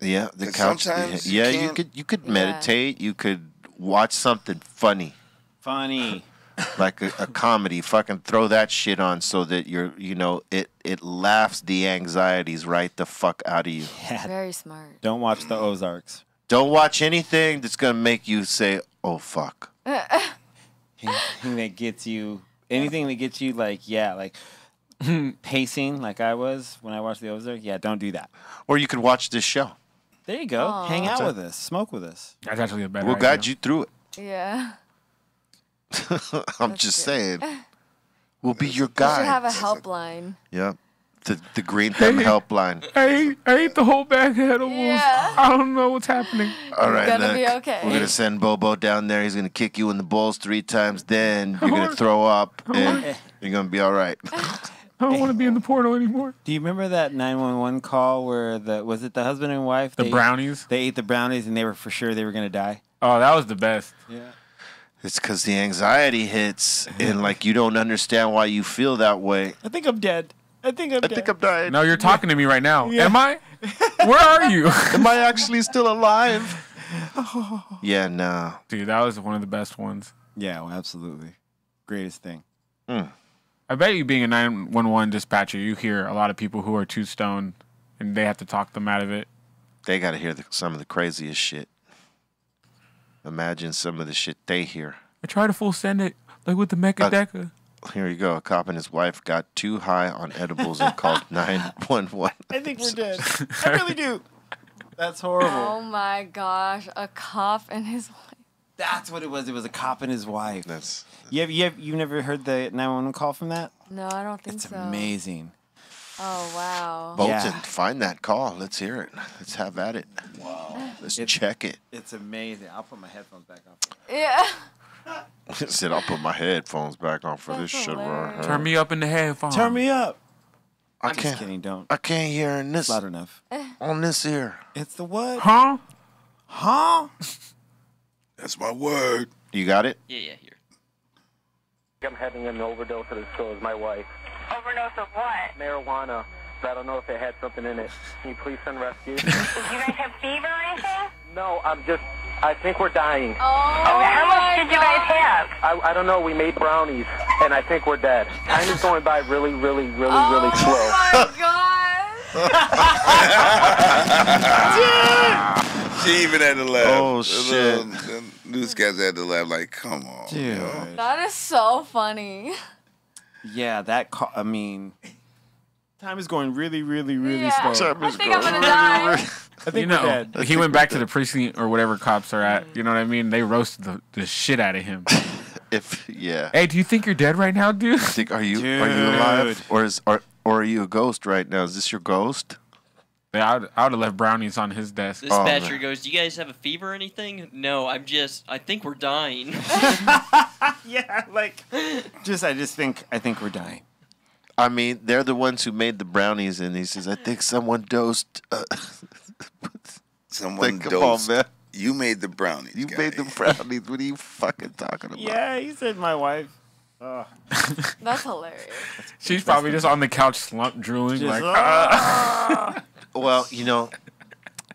Yeah, the couch. sometimes you yeah, you could you could Yeah. meditate. You could watch something funny. Funny. Like a, a comedy. Fucking throw that shit on so that you're, you know, it it laughs the anxieties right the fuck out of you. Yeah. Very smart. Don't watch the Ozarks. Don't watch anything that's gonna make you say, "Oh fuck." Anything that gets you, anything that gets you like, yeah, like pacing, like I was when I watched the Ozark. Yeah, don't do that. Or you could watch this show. There you go. Aw. Hang out That's with us. Smoke with us. That's actually a better. We'll idea. guide you through it. Yeah. I'm That's just good. saying. We'll be your We should have a helpline. Yep. The the Greenthumb helpline. I ate, I ate the whole bag of edibles. Yeah. I don't know what's happening. All right, gonna look, be okay. We're gonna send Bobo down there. He's gonna kick you in the balls three times. Then you're gonna throw up, and you're gonna be all right. I don't want to be in the portal anymore. Do you remember that 911 call where the was it the husband and wife? The they, brownies. They ate the brownies and they were for sure they were gonna die. Oh, that was the best. Yeah. It's because the anxiety hits, and like you don't understand why you feel that way. I think I'm dead. I think I'm I dead. think I'm dying. No, you're talking to me right now. Yeah. Am I? Where are you? Am I actually still alive? yeah, no. Dude, that was one of the best ones. yeah, well, absolutely. Greatest thing. Hmm. I bet you being a 911 dispatcher, you hear a lot of people who are too stoned and they have to talk them out of it. They got to hear the, some of the craziest shit. Imagine some of the shit they hear. I tried to full send it, like with the Mecha uh, Deca. Here you go. A cop and his wife got too high on edibles and called 911. I think we're dead. I really do. That's horrible. Oh my gosh, a cop and his wife. That's what it was. It was a cop and his wife. That's You have, you have you never heard the 911 call from that? No, I don't think It's so. amazing. Oh wow. Bolton, Yeah. find that call. Let's hear it. Let's have at it. Wow. Let's It- check it. It's amazing. I'll put my headphones back on. Yeah. Said I'll put my headphones back on for this That's shit right here. Turn me up in the headphones. Turn me up. I I'm just can't. kidding. Don't. I can't hear in this Loud enough. on this ear. It's the what? Huh? Huh? That's my word. You got it? Yeah, yeah, here. I'm having an overdose of the so is my wife. Overdose of what? Marijuana. But I don't know if it had something in it. Can you please send rescue? Did you guys have fever or anything? no, I'm just. I think we're dying. Oh, Okay, how much my did you guys have? I, I don't know. We made brownies, and I think we're dead. Time is going by really, really, really, Oh really slow. Oh my god. She even had to laugh. Oh, The shit. little- the newscast had to laugh. Like, come on, Dude. yo. that is so funny. Yeah, that call. I mean, Time is going really, really, really Yeah. slow. Time I is think I'm going gonna die. I think you we're know, dead. he went back to the precinct or whatever cops are at. You know what I mean? They roasted the, the shit out of him. If yeah. Hey, do you think you're dead right now, dude? I Think, are you are you alive or is or, or are you a ghost right now? Is this your ghost? Yeah, I would, I would have left brownies on his desk. The dispatcher goes, "Do you guys have a fever or anything?" No, I'm just. I think we're dying. yeah, like just I just think I think we're dying. I mean, they're the ones who made the brownies, and he says, "I think someone dosed." Uh, Someone Like, dosed. on, man. You made the brownies. You made the brownies. What are you fucking talking about? Yeah, he said my wife. Oh. That's hilarious. She's probably just on the couch, slumped, drooling, Just, like. "Ah." Well, you know,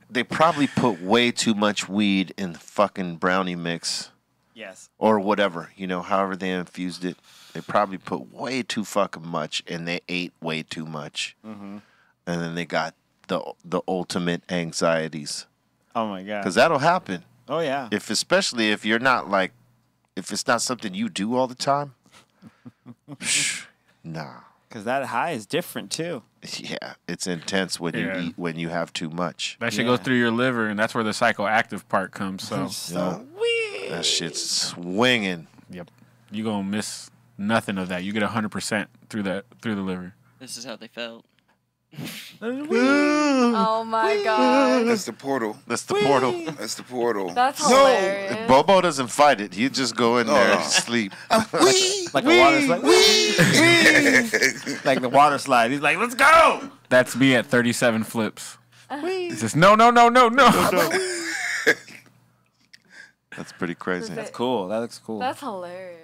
they probably put way too much weed in the fucking brownie mix. Yes. Or whatever, you know, however they infused it. They probably put way too fucking much and they ate way too much. Mm-hmm. And then they got the the ultimate anxieties. Oh my god. Cuz that'll happen. Oh yeah. If especially if you're not like if it's not something you do all the time. nah. Because that high is different too. Yeah, it's intense when Yeah. you eat when you have too much. That shit goes through your liver, and that's where the psychoactive part comes. So, Yeah. That shit's swinging. Yep. You gonna miss nothing of that. You get hundred percent through the through the liver. this is how they felt. Oh my god. That's the portal. That's the portal. That's the portal. That's hilarious. Bobo doesn't fight it. He just go in there Oh. and sleep. Like a water slide. like the water slide. He's like, let's go. That's me at thirty-seven flips. Uh-huh. He says, no, no, no, no, no. That's pretty crazy. That's cool. That looks cool. That's hilarious.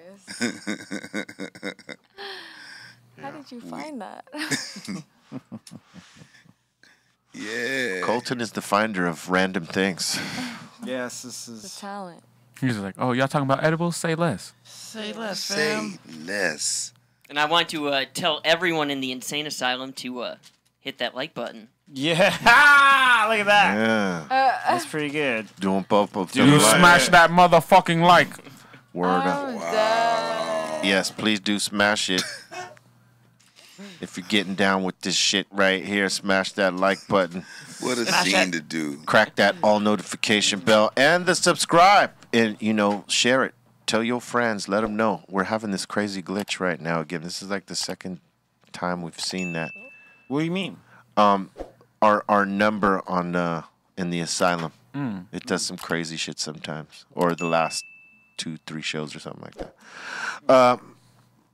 How did you find that? yeah. Colton is the finder of random things. yes, this the is. talent. He's like, oh, y'all talking about edibles? Say less. Say less, fam. Say less. And I want to uh, tell everyone in the insane asylum to uh, hit that like button. Yeah. Look at that. Yeah. That's pretty good. Doing Bobo. to You the light. smash that motherfucking like. Word up. Yes, please do smash it. If you're getting down with this shit right here, smash that like button. What a scene to do. Crack that all notification bell and the subscribe. And, you know, share it. Tell your friends. Let them know. We're having this crazy glitch right now again. This is like the second time we've seen that. What do you mean? Um, our our number on uh in the asylum. Mm. It does some crazy shit sometimes, or the last two three shows or something like that. Um,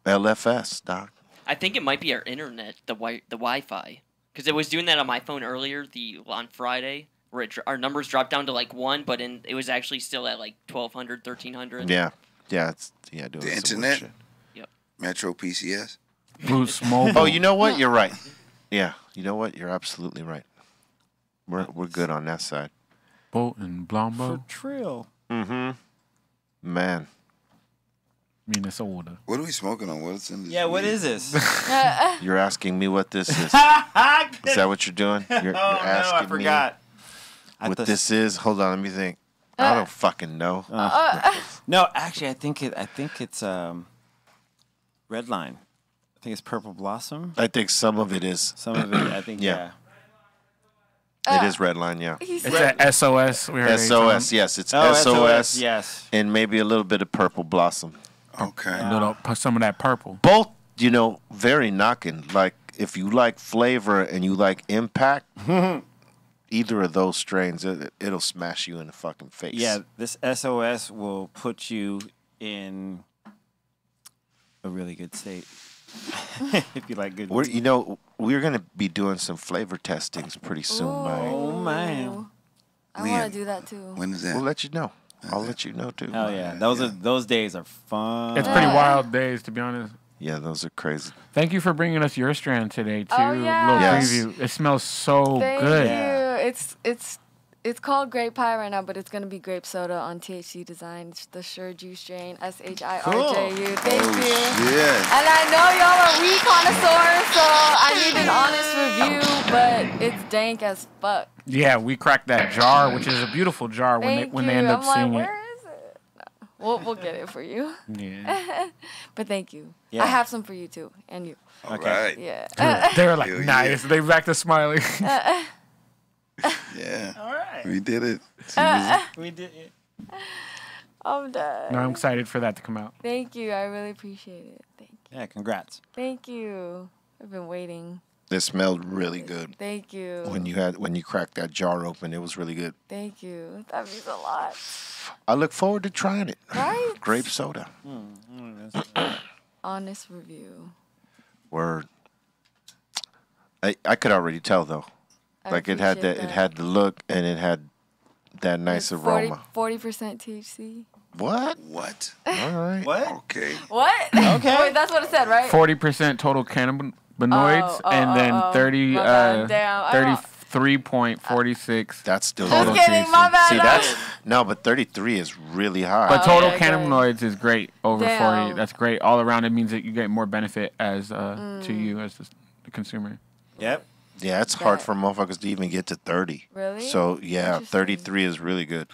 LFS doc. I think it might be our internet, the wi- the Wi-Fi, because it was doing that on my phone earlier, the on Friday, where it, dr- our numbers dropped down to like one, but in, it was actually still at like 1200, 1300. Yeah, yeah, it's yeah doing The some internet? shit. Yep. Metro PCS. Boost mobile. Oh, you know what? You're right. Yeah, you know what? You're absolutely right. We're we're good on that side. Boat and Blombo, For trill. Mm-hmm. Man, Minnesota. What are we smoking on? What's in this? Yeah, what is this? you're asking me what this is. Is oh that what you're doing? You're, you're oh, no, I asking forgot. I me what thought- this is. Hold on, let me think. I uh. don't fucking know. Uh. Uh. No, actually, I think it. I think it's um, red line. I think it's purple blossom. I think some of it is. Some of it, I think. Yeah. yeah. It is redline, yeah. It's a SOS. We heard SOS, yes, it's Oh, SOS, SOS, yes. and maybe a little bit of purple blossom. Okay. A little, put some of that purple. Both, you know, very knocking. Like if you like flavor and you like impact, either of those strains, it, it'll smash you in the fucking face. Yeah, this SOS will put you in a really good state. if you like good. We're, you know, we're gonna be doing some flavor testings pretty soon, oh, man. Oh man. I want to do that too. When is that? We'll let you know. I'll let you know too. Hell yeah, those are those days are fun. It's pretty wild days, to be honest. Yeah, those are crazy. Thank you for bringing us your strand today too. Oh, yeah. Little Yes. preview. It smells so Thank good. you. It's it's it's called grape pie right now, but it's gonna be grape soda on THC Design. It's the Sure Juice strain. S H I R J U. Thank Oh, you. shit. And I know y'all are weed connoisseurs, so I need an honest review, but it's dank as fuck. Yeah, we cracked that jar, which is a beautiful jar when they Thank when you. they end up I'm like, seeing it. where is it? We'll we'll get it for you. Yeah. but thank you. Yeah. I have some for you too, and you. All right. Yeah. They were like, Hell yeah. nice. They back to smiling. Yeah. All right. We did it. Uh, uh. We did it. I'm done. no, I'm excited for that to come out. Thank you. I really appreciate it. Thank you. Yeah, congrats. thank you. I've been waiting. It smelled really good. Thank you. When you had when you cracked that jar open, it was really good. Thank you. That means a lot. I look forward to trying it. Right? Grape soda. Mm, mm, Honest review. Word. I I could already tell though. I like it had appreciate that, it had the look and it had that nice aroma. Forty percent THC. What? What? All right. What? Okay. What? Okay. Wait, that's what it said, right? Forty percent total cannabinoids, Oh, oh, and then oh, oh. thirty, My bad. uh, Damn, I don't- thirty-three point forty-six. That's still Just low. kidding, my bad. See no. that's no, but 33 is really high. But total yeah, okay. cannabinoids is great over Damn. 40. That's great. All around, it means that you get more benefit as uh, Mm. to you as the, the consumer. Yep. Yeah, it's hard for motherfuckers to even get to 30. Really? So yeah, 33 is really good.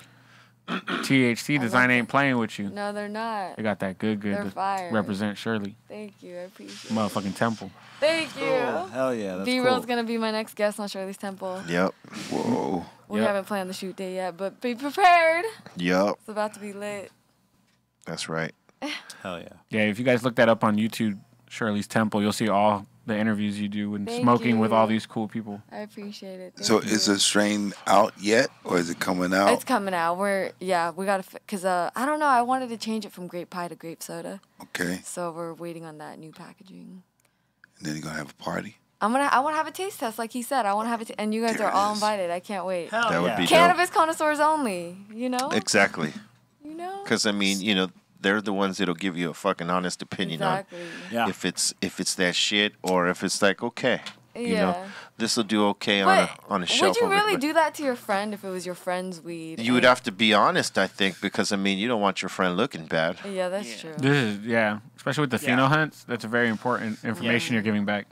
THC design ain't playing with you. No, they're not. They got that good, good They're to fire. represent Shirley, Thank you. I appreciate it. motherfucking temple. Thank you. Hell yeah, that's B cool. Real's gonna be my next guest on Shirley's Temple. Yep. Whoa. We Yep. haven't planned the shoot day yet, but be prepared. Yep. It's about to be lit. That's right. Hell yeah. Yeah, if you guys look that up on YouTube, Shirley's Temple, you'll see all the interviews you do and Thank smoking with all these cool people. I appreciate it. Thank So you. is the strain out yet, or is it coming out? It's coming out. We're yeah, we gotta cause uh I don't know. I wanted to change it from grape pie to grape soda, okay. so we're waiting on that new packaging. And then you're gonna have a party. I'm gonna I want to have a taste test, like he said. I want to have it, and you guys There are all is. invited. I can't wait. Hell That would yeah. be dope. Cannabis connoisseurs only. You know. Exactly. You know. Because I mean, you know, they're the ones that'll give you a fucking honest opinion Exactly. Yeah. on if it's if it's that shit or if it's like okay, you know, this will do okay on a on a shelf. would you really do that to your friend if it was your friend's weed? You would have to be honest, I think, because I mean, you don't want your friend looking bad. Yeah, that's true. This is yeah, especially with the Yeah. pheno hunts. That's a very important information you're giving back.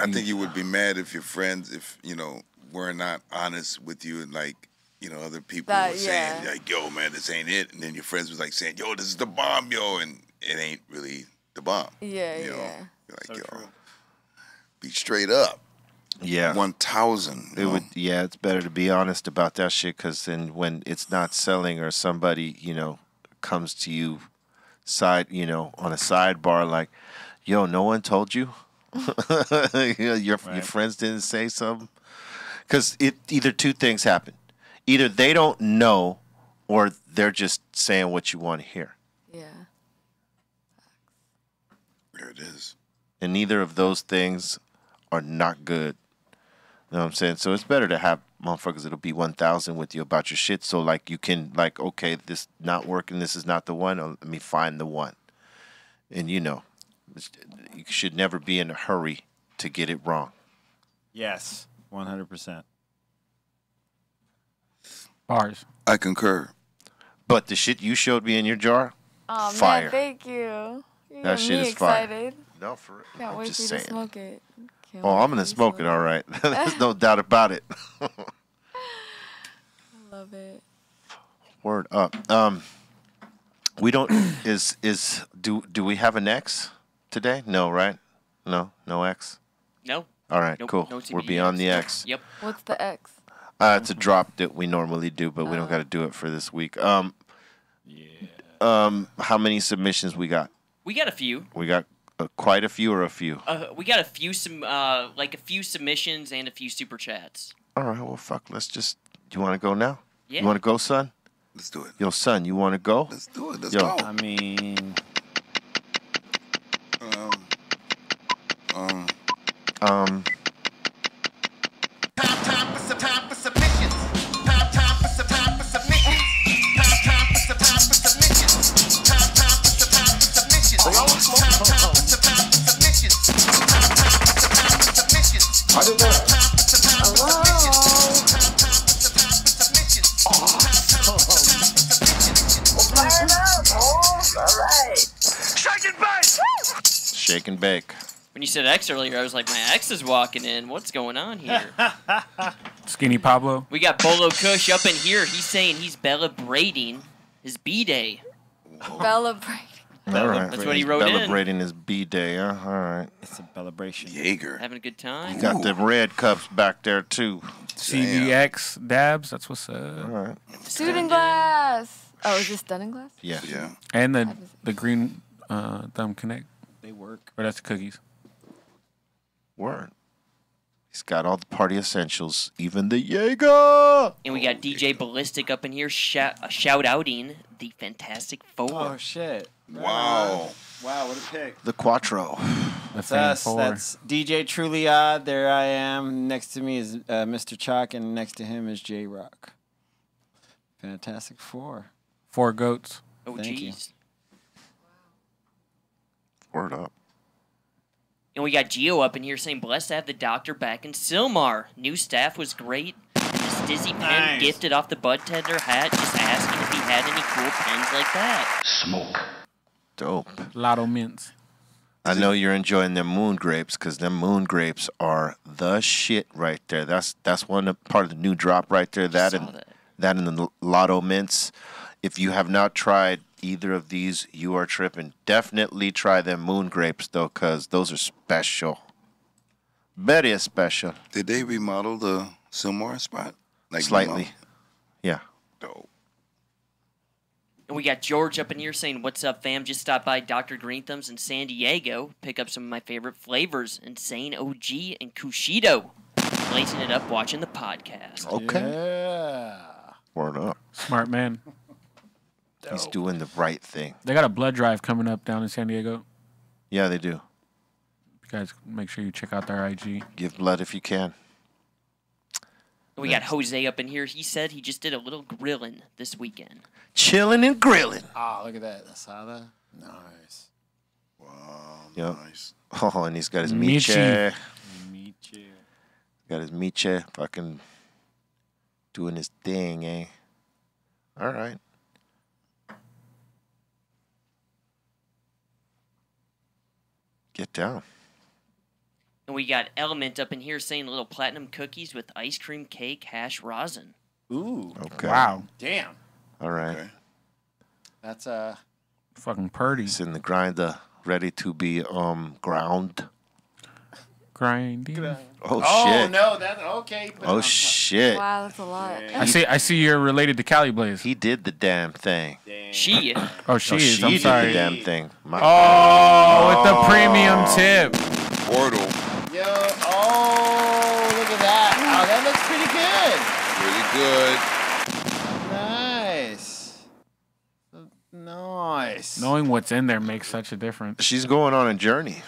I think you would be mad if your friends, if you know, were not honest with you and like, you know, other people That- were saying yeah. like, "Yo, man, this ain't it," and then your friends was like saying, "Yo, this is the bomb, yo," and it ain't really the bomb. Yeah, You know, yeah. You're like, So yo, true. be straight up. Yeah. One thousand. It would, yeah. It's better to be honest about that shit, because then when it's not selling or somebody, you know, comes to you, side, you know, on a sidebar, like, "Yo, no one told you, you know, your your friends didn't say something," because it either two things happen, either they don't know, or they're just saying what you want to hear, Yeah. There it is. and neither of those things are not good. You know what I'm saying? So it's better to have motherfuckers that'll be 1,000 with you about your shit. So, like, you can, like, okay, this not working. This is not the one. Let me find the one. And, you know, you should never be in a hurry to get it wrong. Yes. One hundred percent. Bars. I concur. But the shit you showed me in your jar, Oh Fire. man, thank you. You That shit me is fire. no, for real. Can't I'm wait just for you saying. to smoke it. Can't Oh, I'm gonna you smoke it, all right. There's no doubt about it. I love it. Word up. Um, we don't. Is is do do we have an X today? No, right? No, no X. No. All right, Nope, cool. no We're TBD beyond the X. X. Yep. What's the X? Uh, it's a drop that we normally do, but we don't got to do it for this week. Um, yeah. um, how many submissions we got? We got a few. We got uh, quite a few or a few. Uh, we got a few some uh, like a few submissions and a few super chats. All right, well, fuck. Let's just. Do you want to go now? Yeah. You want to go, son? Let's do it. Yo, son, you want to go? Let's do it. Let's Yo. go. I mean, Um, um, Um, time for submissions. Shake and bake. shake and bake. When you said X earlier, I was like, my ex is walking in. What's going on here? Skinny Pablo. we got Bolo Kush up in here. He's saying he's celebrating his B day. Celebrate. All right. That's what he He's wrote in. Celebrating his B day, huh? All right. It's a celebration. Jaeger. Having a good time. You got the red cups back there too. CVX dabs. That's what's up. All right. Shooting glass. Oh, is this stunning glass? Yeah. Yeah. And the the green uh, thumb connect. They work. Or that's the cookies. Word. He's got all the party essentials, even the Jaeger. And we got DJ Ballistic up in here shout, uh, shout outing the Fantastic Four. Oh shit! Wow. Wow, what a pick. The Quattro. That's Fan us. Four. That's DJ Truly Odd. There I am. Next to me is uh, Mr. Chalk, and next to him is J Rock. Fantastic Four. Four goats. Oh, Thank you. jeez. Word up. And we got Geo up in here saying, blessed to have the doctor back in Sylmar. New staff was great. This dizzy pen Nice. gifted off the bud tender hat, just asking if he had any cool pens like that. Smoke. Dope. Lotto mints. I know you're enjoying them moon grapes because them moon grapes are the shit right there. That's that's one of- part of the new drop right there. That saw and that. that and the Lotto mints. If you have not tried either of these, you are tripping. Definitely try them moon grapes though, cause those are special. Very special. Did they remodel the Sylmar spot? Slightly. remodel? Yeah. Dope. And we got George up in here saying, What's up, fam? Just stopped by Dr. Greenthumbs in San Diego. Pick up some of my favorite flavors Insane OG and Cushido. Lacing it up watching the podcast. Okay. Yeah. Word up. Smart man. He's doing the right thing. They got a blood drive coming up down in San Diego. Yeah, they do. You guys make sure you check out their IG. Give blood if you can. And we got Jose up in here. He said he just did a little grilling this weekend. Chilling and grilling. Oh, look at that. Asada. Nice. Wow. Yep. Nice. Oh, and he's got his Michi. miche. Me too. Got his miche fucking doing his thing, eh? All right. Get down. And we got Element up in here saying little platinum cookies with ice cream cake hash rosin. Ooh. Okay. Wow. Damn. All right. Okay. That's uh. Fucking purdy. It's in the grinder, ready to be um ground. Grinding. Oh, Oh shit. no, that okay. put Oh on shit. Wow, that's a lot. I see. I see. You're related to Cali Blaze. He did the damn thing. She. Oh, she oh, is. she I'm did sorry. the damn thing. My Oh, with the premium oh. tip. Portal. Yo. Oh, look at that. Oh, that looks pretty good. Really good. Nice. Nice. Knowing what's in there makes such a difference. She's going on a journey.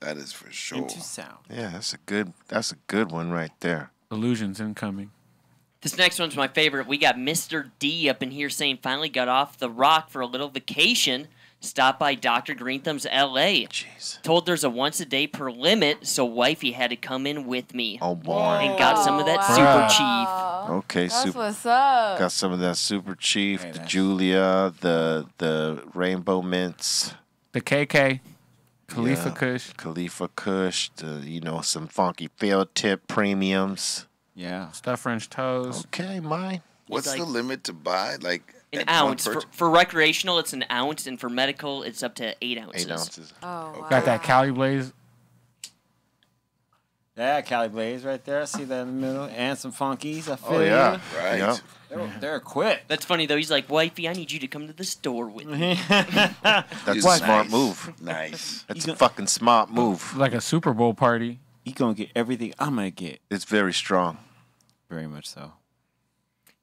That is for sure. Into sound. Yeah, that's a good. That's a good one right there. Illusions incoming. This next one's my favorite. We got Mr. D up in here saying finally got off the rock for a little vacation. Stopped by Dr. Greenthumb's LA. Jeez. Told there's a once a day per limit, so wifey had to come in with me. Oh boy. And got some of that wow. super chief. Wow. Okay, That's super. what's up. Got some of that Super Chief, Hey, the that's- Julia, the the Rainbow Mints, The KK. Khalifa Yeah. Kush. Khalifa Kush, the you know some funky field tip premiums. Yeah. Stuffed French toes. Okay, mine. What's like- the limit to buy? Like An ounce. For, for recreational, it's an ounce, and for medical, it's up to eight ounces. Eight ounces. Oh, wow. Got that Cali Blaze. Yeah, Cali Blaze right there. I see that in the middle. And some funkies. I feel Oh yeah, you. Right. Yep. They're, they're equipped. That's funny though. He's like, wifey, I need you to come to the store with me. That's a Nice. smart move. Nice. That's You a fucking smart move. Like a Super Bowl party. you gonna get everything I'm gonna get. It's very strong. Very much so.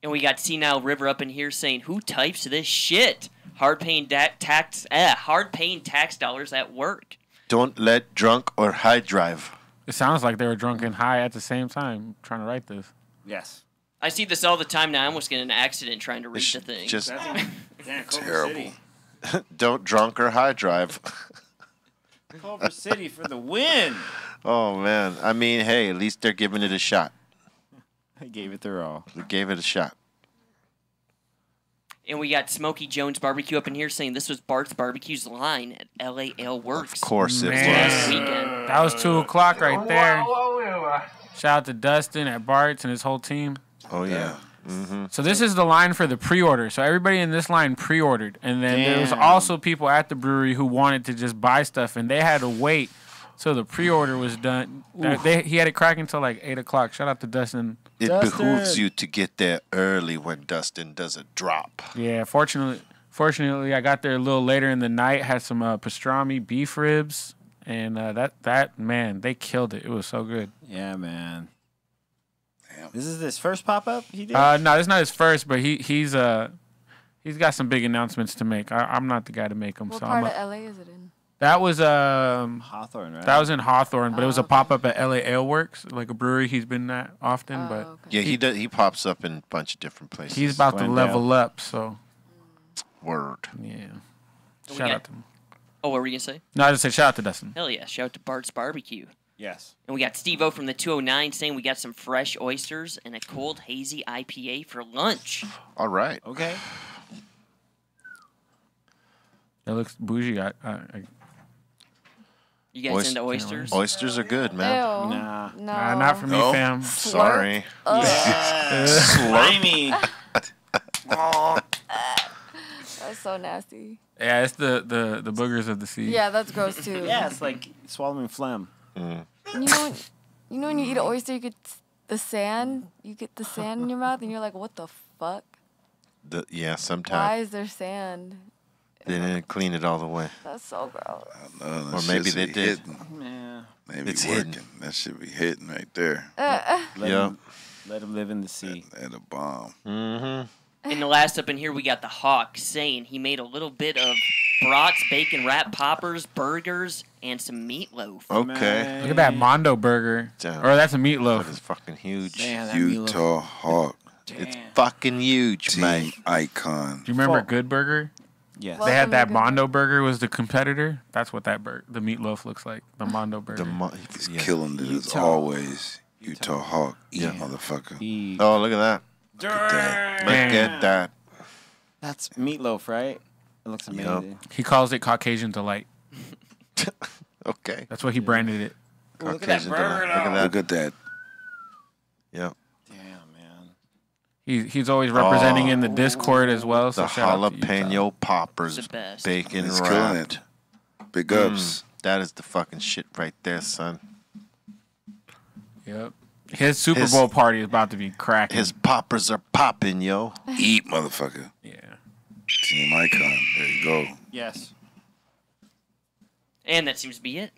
And we got Senile River up in here saying, "Who types this shit? Hard paying da- tax, eh, hard paying tax dollars at work." Don't let drunk or high drive. It sounds like they were drunk and high at the same time trying to write this. Yes. I see this all the time now. I almost get in an accident trying to read It's the thing. Just Damn, Terrible. don't drunk or high drive. Culver City for the win. Oh man, I mean, hey, at least they're giving it a shot. I gave it their all. They gave it a shot. And we got Smokey Jones Barbecue up in here saying this was Bart's Barbecue's line at LA Ale Works. Of course it Man. Was. weekend. That was two o'clock right oh, there. Oh, oh, Shout out to Dustin at Bart's and his whole team. Oh yeah, mm-hmm. So this is the line for the pre-order. So everybody in this line pre-ordered, and then there was also people at the brewery who wanted to just buy stuff, and they had to wait till the pre-order was done. They, he had it cracking until like eight o'clock. Shout out to Dustin. It behooves you to get there early when Dustin does a drop. Yeah, fortunately, fortunately, I got there a little later in the night. Had some uh, pastrami beef ribs, and uh, that that man, they killed it. It was so good. Yeah, man. This is his first pop up he did. Uh, no, it's not his first, but he he's uh he's got some big announcements to make. I, I'm not the guy to make them. What so part I'm of a- LA is it in? That was um Hawthorne, right? That was in Hawthorne, but it Oh, was a pop up at LA Ale Works, like a brewery he's been at often. but Yeah, he does. He pops up in a bunch of different places. he's about to level up. So Word. yeah, We shout got- out to him. Oh, what were you gonna say? No, I just say shout out to Dustin. Hell yeah! Shout out to Bart's Barbecue. Yes. And we got Steve O from the 209 saying we got some fresh oysters and a cold hazy IPA for lunch. All right. Okay. That looks bougie. I, I, I You guys Oyst- into oysters? Oysters are good, man. Ew. Nah. No. Nah, not for me, No? fam. Sorry. Slimy. That's so nasty. Yeah, it's the the the boogers of the sea. Yeah, that's gross too. yeah, it's like swallowing phlegm. Mm. You know, when, you know when you eat an oyster, you get the sand. You get the sand in your mouth, and you're like, "What the fuck? The, yeah, sometimes Why sometimes is there sand?" They didn't clean it all the way. That's so gross. No, Or that maybe they did. hitting. Yeah. Maybe It's working. hidden. That should be hitting right there. Uh, Let Yeah. him, let him live in the sea. At a bomb. Mm-hmm. And the last up in here, we got the Hawk saying he made a little bit of brats, bacon wrap poppers, burgers, and some meatloaf. Okay. Look at that Mondo burger. Damn. Or that's a meatloaf. That is fucking huge. Damn, that Utah Hawk. It's fucking huge, Team man. icon. Do you remember Fuck. Good Burger? Yes. They had that Mondo burger was the competitor. That's what that burger, the meatloaf looks like. The Mondo burger. The mo- He's yeah. killing it as always. Utah Hawk. Eat, Yeah. motherfucker. He- Oh, look at that. Look at that. Look at that. That's meatloaf, right? It looks amazing. he calls it Caucasian delight. Okay. That's what he branded it. Ooh, look at that Caucasian burger. delight. Look at that. Look at that. Yeah. Damn, man. He, he's always representing in the Discord as well. So The shout out to Utah. jalapeno poppers, the best. bacon He's killing wrapped. it. Big ups. Mm, that is the fucking shit right there, son. Yep. His Super His- Bowl party is about to be cracking. His poppers are popping, yo. Eat, motherfucker. yeah. Team icon. There you go. Yes. And that seems to be it.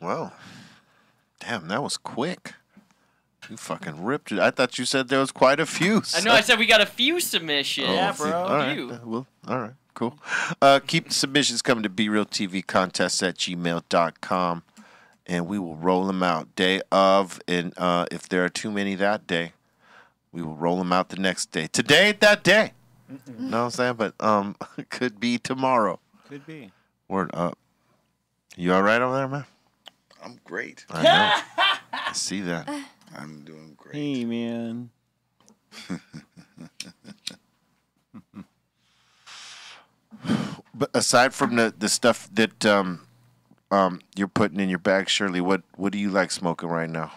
Well, damn, that was quick. You fucking ripped it. I thought you said there was quite a few. I know I said we got a few submissions. Yeah, see, bro. All right. Few. uh, Well, all right. Cool. Uh, keep the submissions coming to BeRealTVContest at gmail.com and we will roll them out day of. And uh, if there are too many that day, we will roll them out the next day. Today, ain't that day. Know what I'm saying? But um, could be tomorrow. Could be. Word up. You all right over there, man? I'm great. I know. I see that. I'm doing great. Hey, man. But aside from the, the stuff that um, um, you're putting in your bag, Shirley, what, what do you like smoking right now?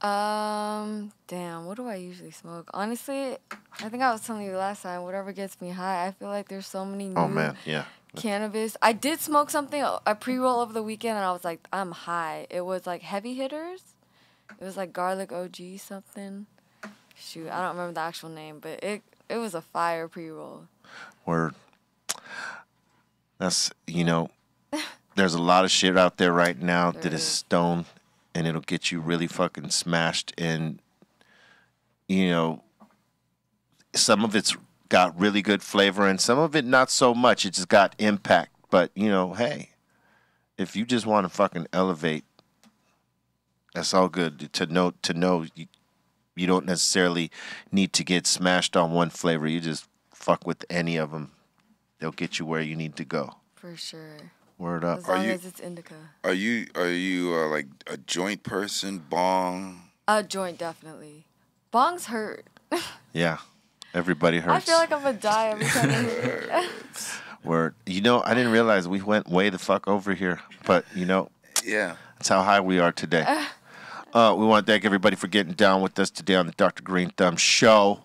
Um, damn, what do I usually smoke? Honestly, I think I was telling you last time, whatever gets me high, I feel like there's so many new Oh, man. Yeah. cannabis. I did smoke something, a pre roll over the weekend, and I was like, I'm high. It was like heavy hitters. It was like garlic OG something. Shoot, I don't remember the actual name, but it it was a fire pre roll. Word. That's you know, there's a lot of shit out there right now that is stone, and it'll get you really fucking smashed. And you know, some of it's got really good flavor, and some of it not so much. It just got impact. But you know, hey, if you just want to fucking elevate, that's all good. To know to know you, you don't necessarily need to get smashed on one flavor. You just fuck with any of them. They'll get you where you need to go. For sure. Word up. As long as it's indica. Are you are you uh, like a joint person? Bong. A joint, definitely. Bongs hurt. Yeah. Everybody hurts. I feel like I'm gonna die every time I hit it. Word. You know, I didn't realize we went way the fuck over here. But you know, Yeah. that's how high we are today. Uh, we want to thank everybody for getting down with us today on the Dr. Greenthumb Show.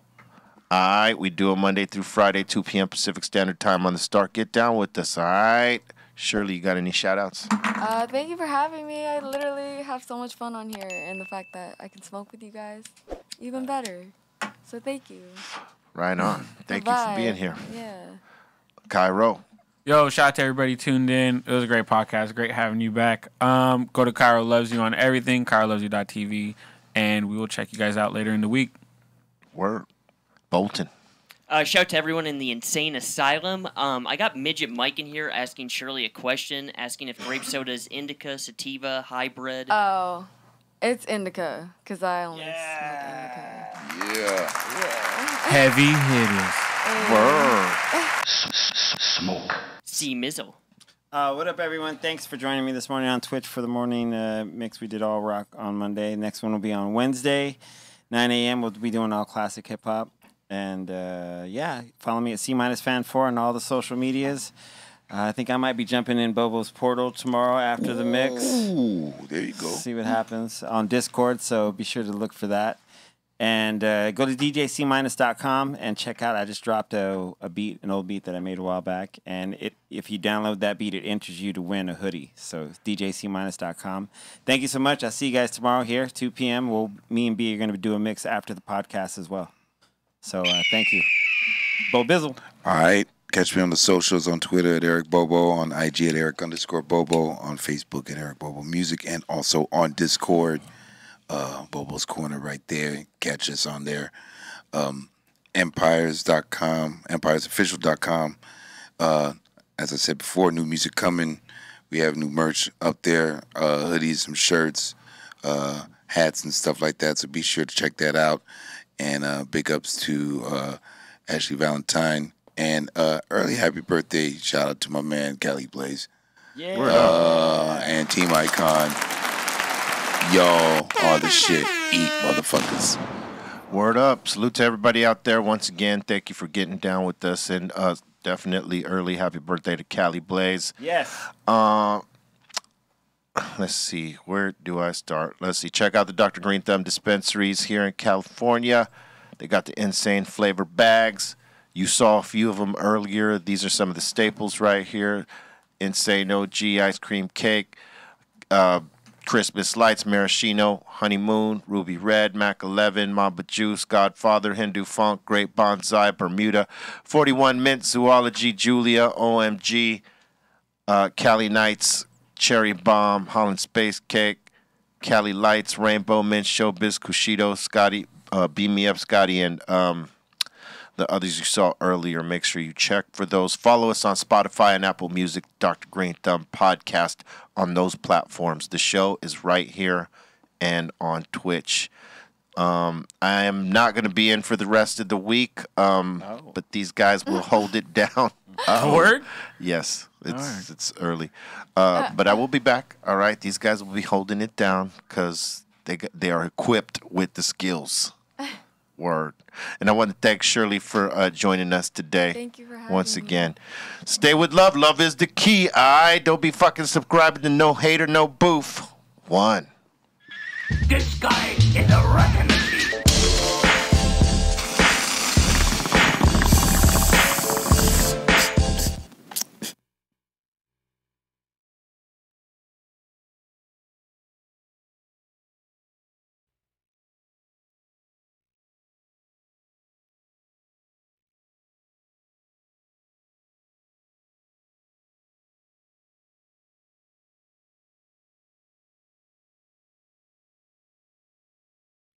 All right, we do it Monday through Friday, 2 p.m. Pacific Standard Time on the Start. Get down with us, all right? Shirley, you got any shout outs? Uh, thank you for having me. I literally have so much fun on here, and the fact that I can smoke with you guys, even better. So thank you. Right on. Thank you for being here. Yeah. Kiero. Yo, shout out to everybody tuned in. It was a great podcast. Great having you back. Um, go to Kiero Loves You on everything, KieroLovesYou.tv, and we will check you guys out later in the week. Word. Bolton. Uh, shout out to everyone in the insane asylum. Um, I got midget Mike in here asking Shirley a question, asking if grape soda is indica, sativa, hybrid. Oh, it's indica, because I only smoke indica. Yeah. Heavy hitters. Smoke. C Mizzle. Uh, what up, everyone? Thanks for joining me this morning on Twitch for the morning uh, mix. We did all rock on Monday. Next one will be on Wednesday, 9 a.m. We'll be doing all classic hip hop. And uh, yeah, follow me at C minus fan four on all the social medias. Uh, I think I might be jumping in Bobo's portal tomorrow after the mix. Ooh, there you go. See what happens on Discord. So be sure to look for that. And uh, go to djcminus.com and check out. I just dropped a, a beat, an old beat that I made a while back. And it, if you download that beat, it enters you to win a hoodie. So djcminus.com. Thank you so much. I'll see you guys tomorrow here, 2 p.m. We'll, me and B are going to do a mix after the podcast as well. So uh, thank you. Bo Bizzle. All right. Catch me on the socials on Twitter at Eric Bobo, on IG at Eric underscore Bobo, on Facebook at Eric Bobo Music, and also on Discord. Uh, Bobo's Corner right there. Catch us on there. Um, empires.com, empiresofficial.com. Uh, as I said before, new music coming. We have new merch up there uh, hoodies, some shirts, uh, hats, and stuff like that. So be sure to check that out. And uh, big ups to uh, Ashley Valentine. And uh, early happy birthday shout out to my man, Cali Blaze. Yeah. Uh, and Team Icon. Y'all are the shit. Eat, motherfuckers. Word up. Salute to everybody out there. Once again, thank you for getting down with us. And uh, definitely early happy birthday to Cali Blaze. Yes. Uh, let's see. Where do I start? Let's see. Check out the Dr. Greenthumb dispensaries here in California. They got the insane flavor bags. You saw a few of them earlier. These are some of the staples right here. Insane OG ice cream cake, uh, Christmas lights, maraschino, honeymoon, ruby red, Mac 11, Mamba juice, Godfather, Hindu funk, Great Bonsai, Bermuda, 41 mint, zoology, Julia, OMG, uh, Cali Nights, Cherry Bomb, Holland Space Cake, Cali Lights, Rainbow Mint, Showbiz, Cushido, Scotty, uh, Beam Me Up, Scotty, and um, the others you saw earlier. Make sure you check for those. Follow us on Spotify and Apple Music, Dr. Greenthumb Podcast on those platforms. The show is right here and on Twitch. Um, I am not going to be in for the rest of the week, um, but these guys will hold it down. Uh, Word? Yes, it's Alright. it's early, uh, but I will be back. All right, these guys will be holding it down because they they are equipped with the skills. Word, and I want to thank Shirley for uh, joining us today. Thank you for once having me. again. Stay with love. Love is the key. All right, don't be fucking subscribing to no hater, no boof. One. This guy